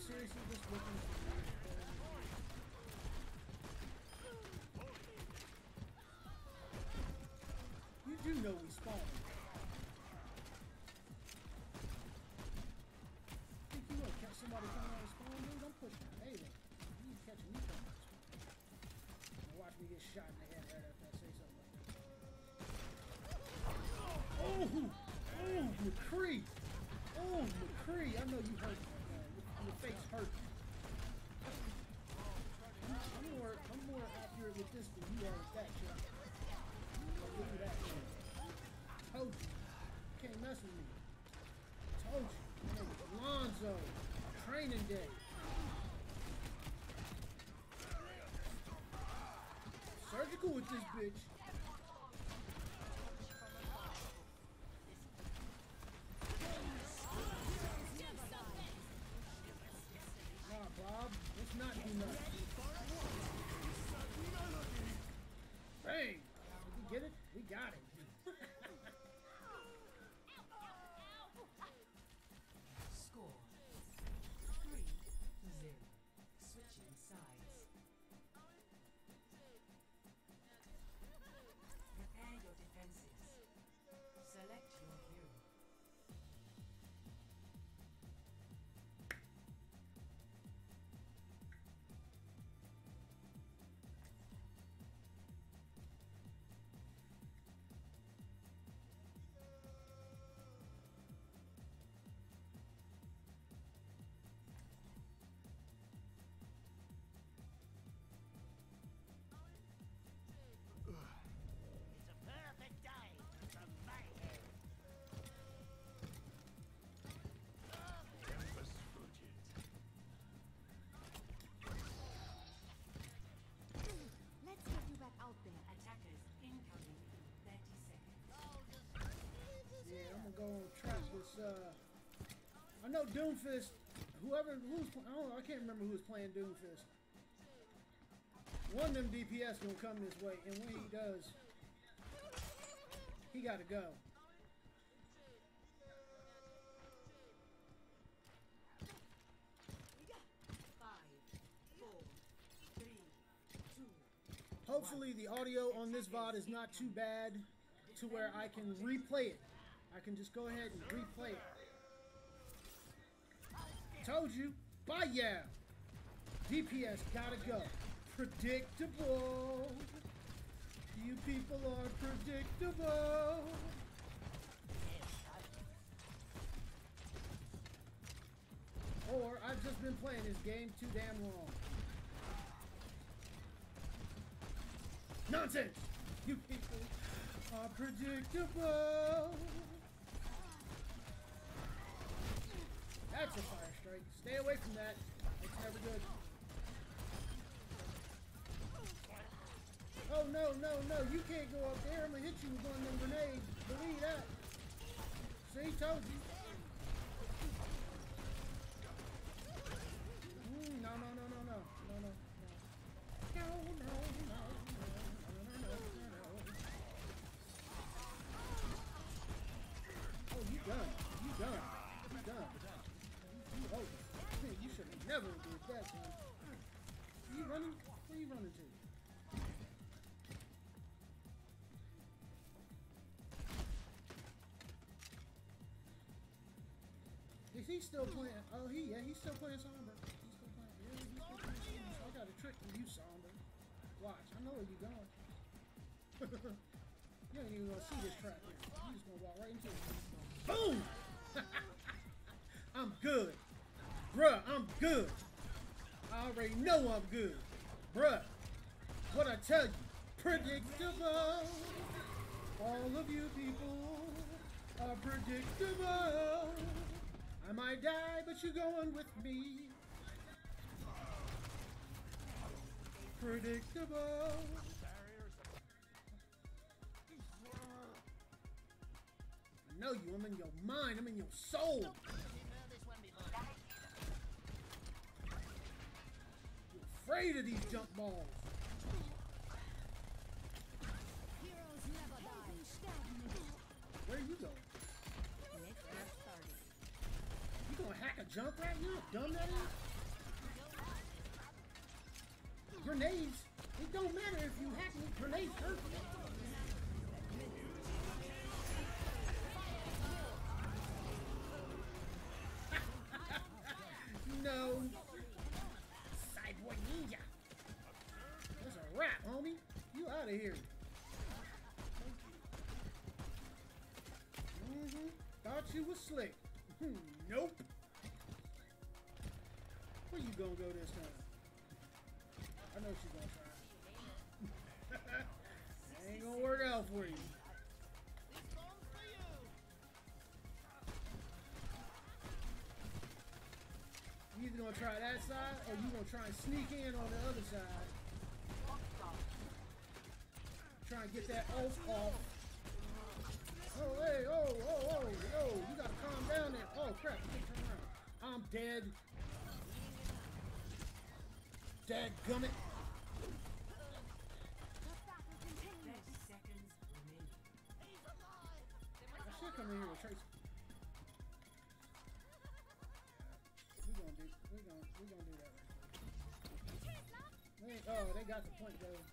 You seriously just looking for me? You do know we spawned. Think you gonna catch somebody coming out of spawn, dude? I'm pushing a halo. You catching me coming out of spawn. Watch me get shot in the head right after I say something like that. Oh, oh, McCree. Oh, McCree. I know you hurt me. man. Your, your face hurt. I'm, I'm more, I'm more accurate with this than you are with that. I'll give you that. Told you. You can't mess with me. Told you. Lonzo. Training day. Surgical with this bitch. Go trap this. Uh, I know Doomfist. Whoever who's I don't know. I can't remember who was playing Doomfist. One of them DPS gonna come this way, and when he does, he gotta go. Hopefully, the audio on this VOD is not too bad to where I can replay it. I can just go ahead and replay it. Told you. Bye, yeah. DPS gotta go. Predictable. You people are predictable. Or I've just been playing this game too damn long. Nonsense! You people are predictable. That's a fire strike. Stay away from that. It's never good. Oh no, no, no, you can't go up there. I'm gonna hit you with one of them grenades. Believe that. See, told you. Is he still playing? Oh, he yeah, he's still playing Sombra. He's still playing. Yeah, he's still playing Sombra. I got a trick for you, Sombra. Watch, I know where you're going. you ain't even gonna see this trap here. You just gonna walk right into it. Boom! I'm good, bruh. I'm good. I already know I'm good, bruh. What I tell you, predictable. All of you people are predictable. I might die, but you're going with me. Predictable. I know you. I'm in your mind. I'm in your soul.
You've heard this one before.
You're afraid of these jump balls.
Heroes never die.
Where
are
you going? A Junkrat? You know dumb that is? Grenades. It don't matter if you hack me. Grenades hurt. no. Sideboy ninja. That's a wrap, homie. You out of here. Mm-hmm. Thought you was slick. Nope. You gonna go this time? I know she's gonna try. Ain't gonna work out for you.
You.
Either gonna try that side or you gonna try and sneak in on the other side. Try and get that oath off. Oh, hey, oh, oh, oh, yo, you gotta calm down there. Oh, crap. I'm dead. Dead gummit.
Thirty seconds remaining.
I should come in here with Tracer. We gonna do, we gonna, we gonna do that. Right there. oh, they got the point though.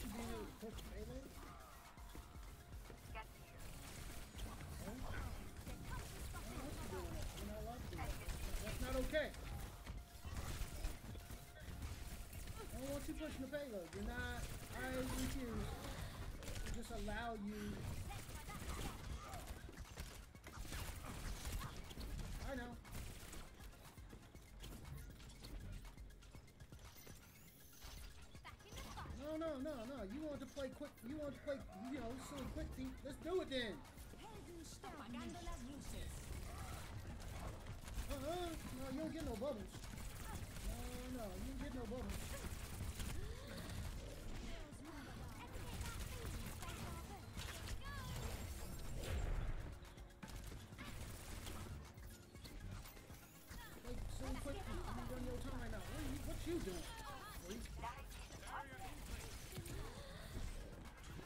To. That's not pushing the payload. You're not. I refuse to just allow you. No, no. You want to play quick. You want to play, you know, silly quick feet. Let's do it then.
Luces.
Uh-uh. No, you don't get no bubbles. No, no, you don't get no bubbles. Like, silly quick. You run your time out. What, you, what you doing? Wait.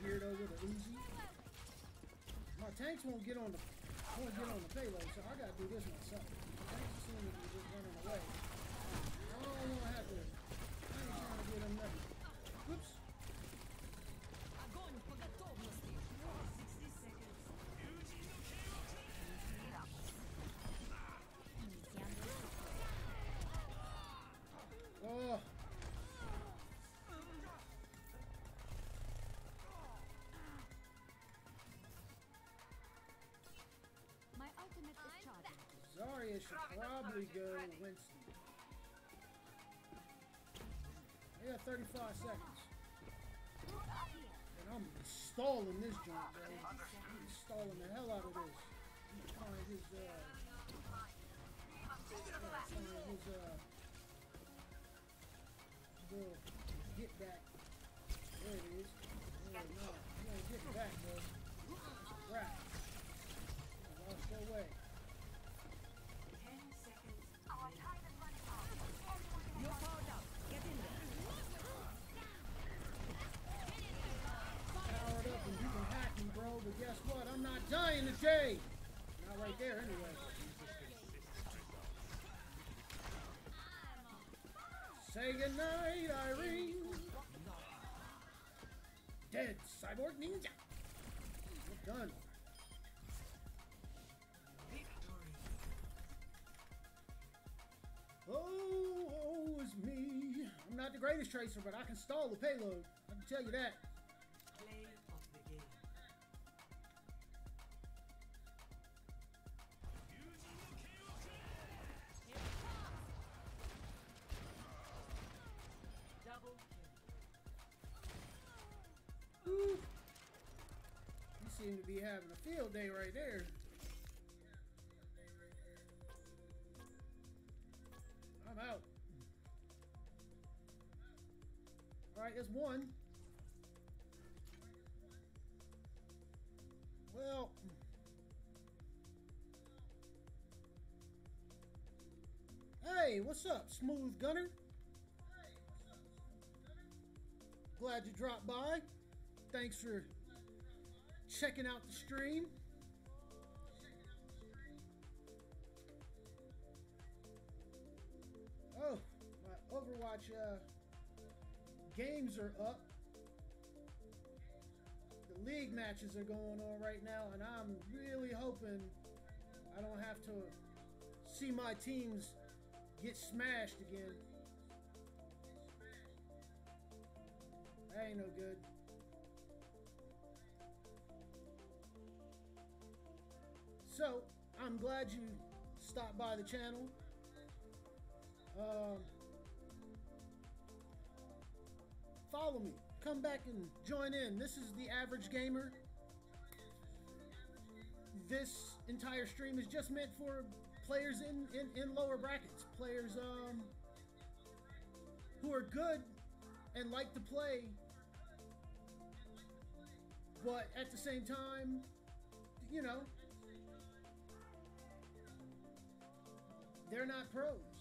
Geared over the Uzi. My tanks won't get on the won't get on the payload, so I gotta do this myself. Tanks assume that you're just running away. I don't wanna have to. I ain't trying to get them nothing.
My ultimate is charging.
Zarya I should probably go Winston. I got 35 seconds. And I'm stalling this joint, bro. I'm stalling the hell out of this. I'm find his, uh... Find his, uh... Little get back. There it is. Yeah, no. You ain't getting back, bro. A wrap. Lost way. Say goodnight, Irene. Dead cyborg ninja. We're done. Oh, oh, is me. I'm not the greatest tracer, but I can stall the payload. I can tell you that. One. Well. Hey, what's up, Smooth Gunner? Glad you dropped by. Thanks for checking out the stream. Oh, my Overwatch uh, games are up. The league matches are going on right now, and I'm really hoping I don't have to see my teams get smashed again. That ain't no good. So, I'm glad you stopped by the channel. Um, follow me. Come back and join in. This is the average gamer. This entire stream is just meant for players in, in, in lower brackets. Players um, who are good and like to play, but at the same time, you know, they're not pros.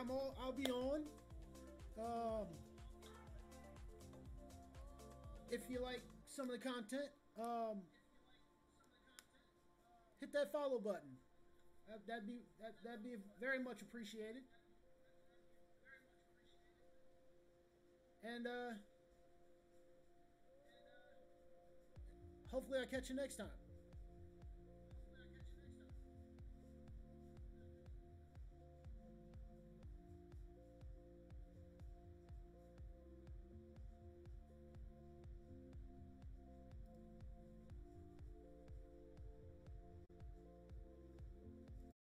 I'm all, I'll be on. Um, if you like some of the content, um, hit that follow button. That, that'd be that, that'd be very much appreciated. And uh, hopefully, I'll catch you next time.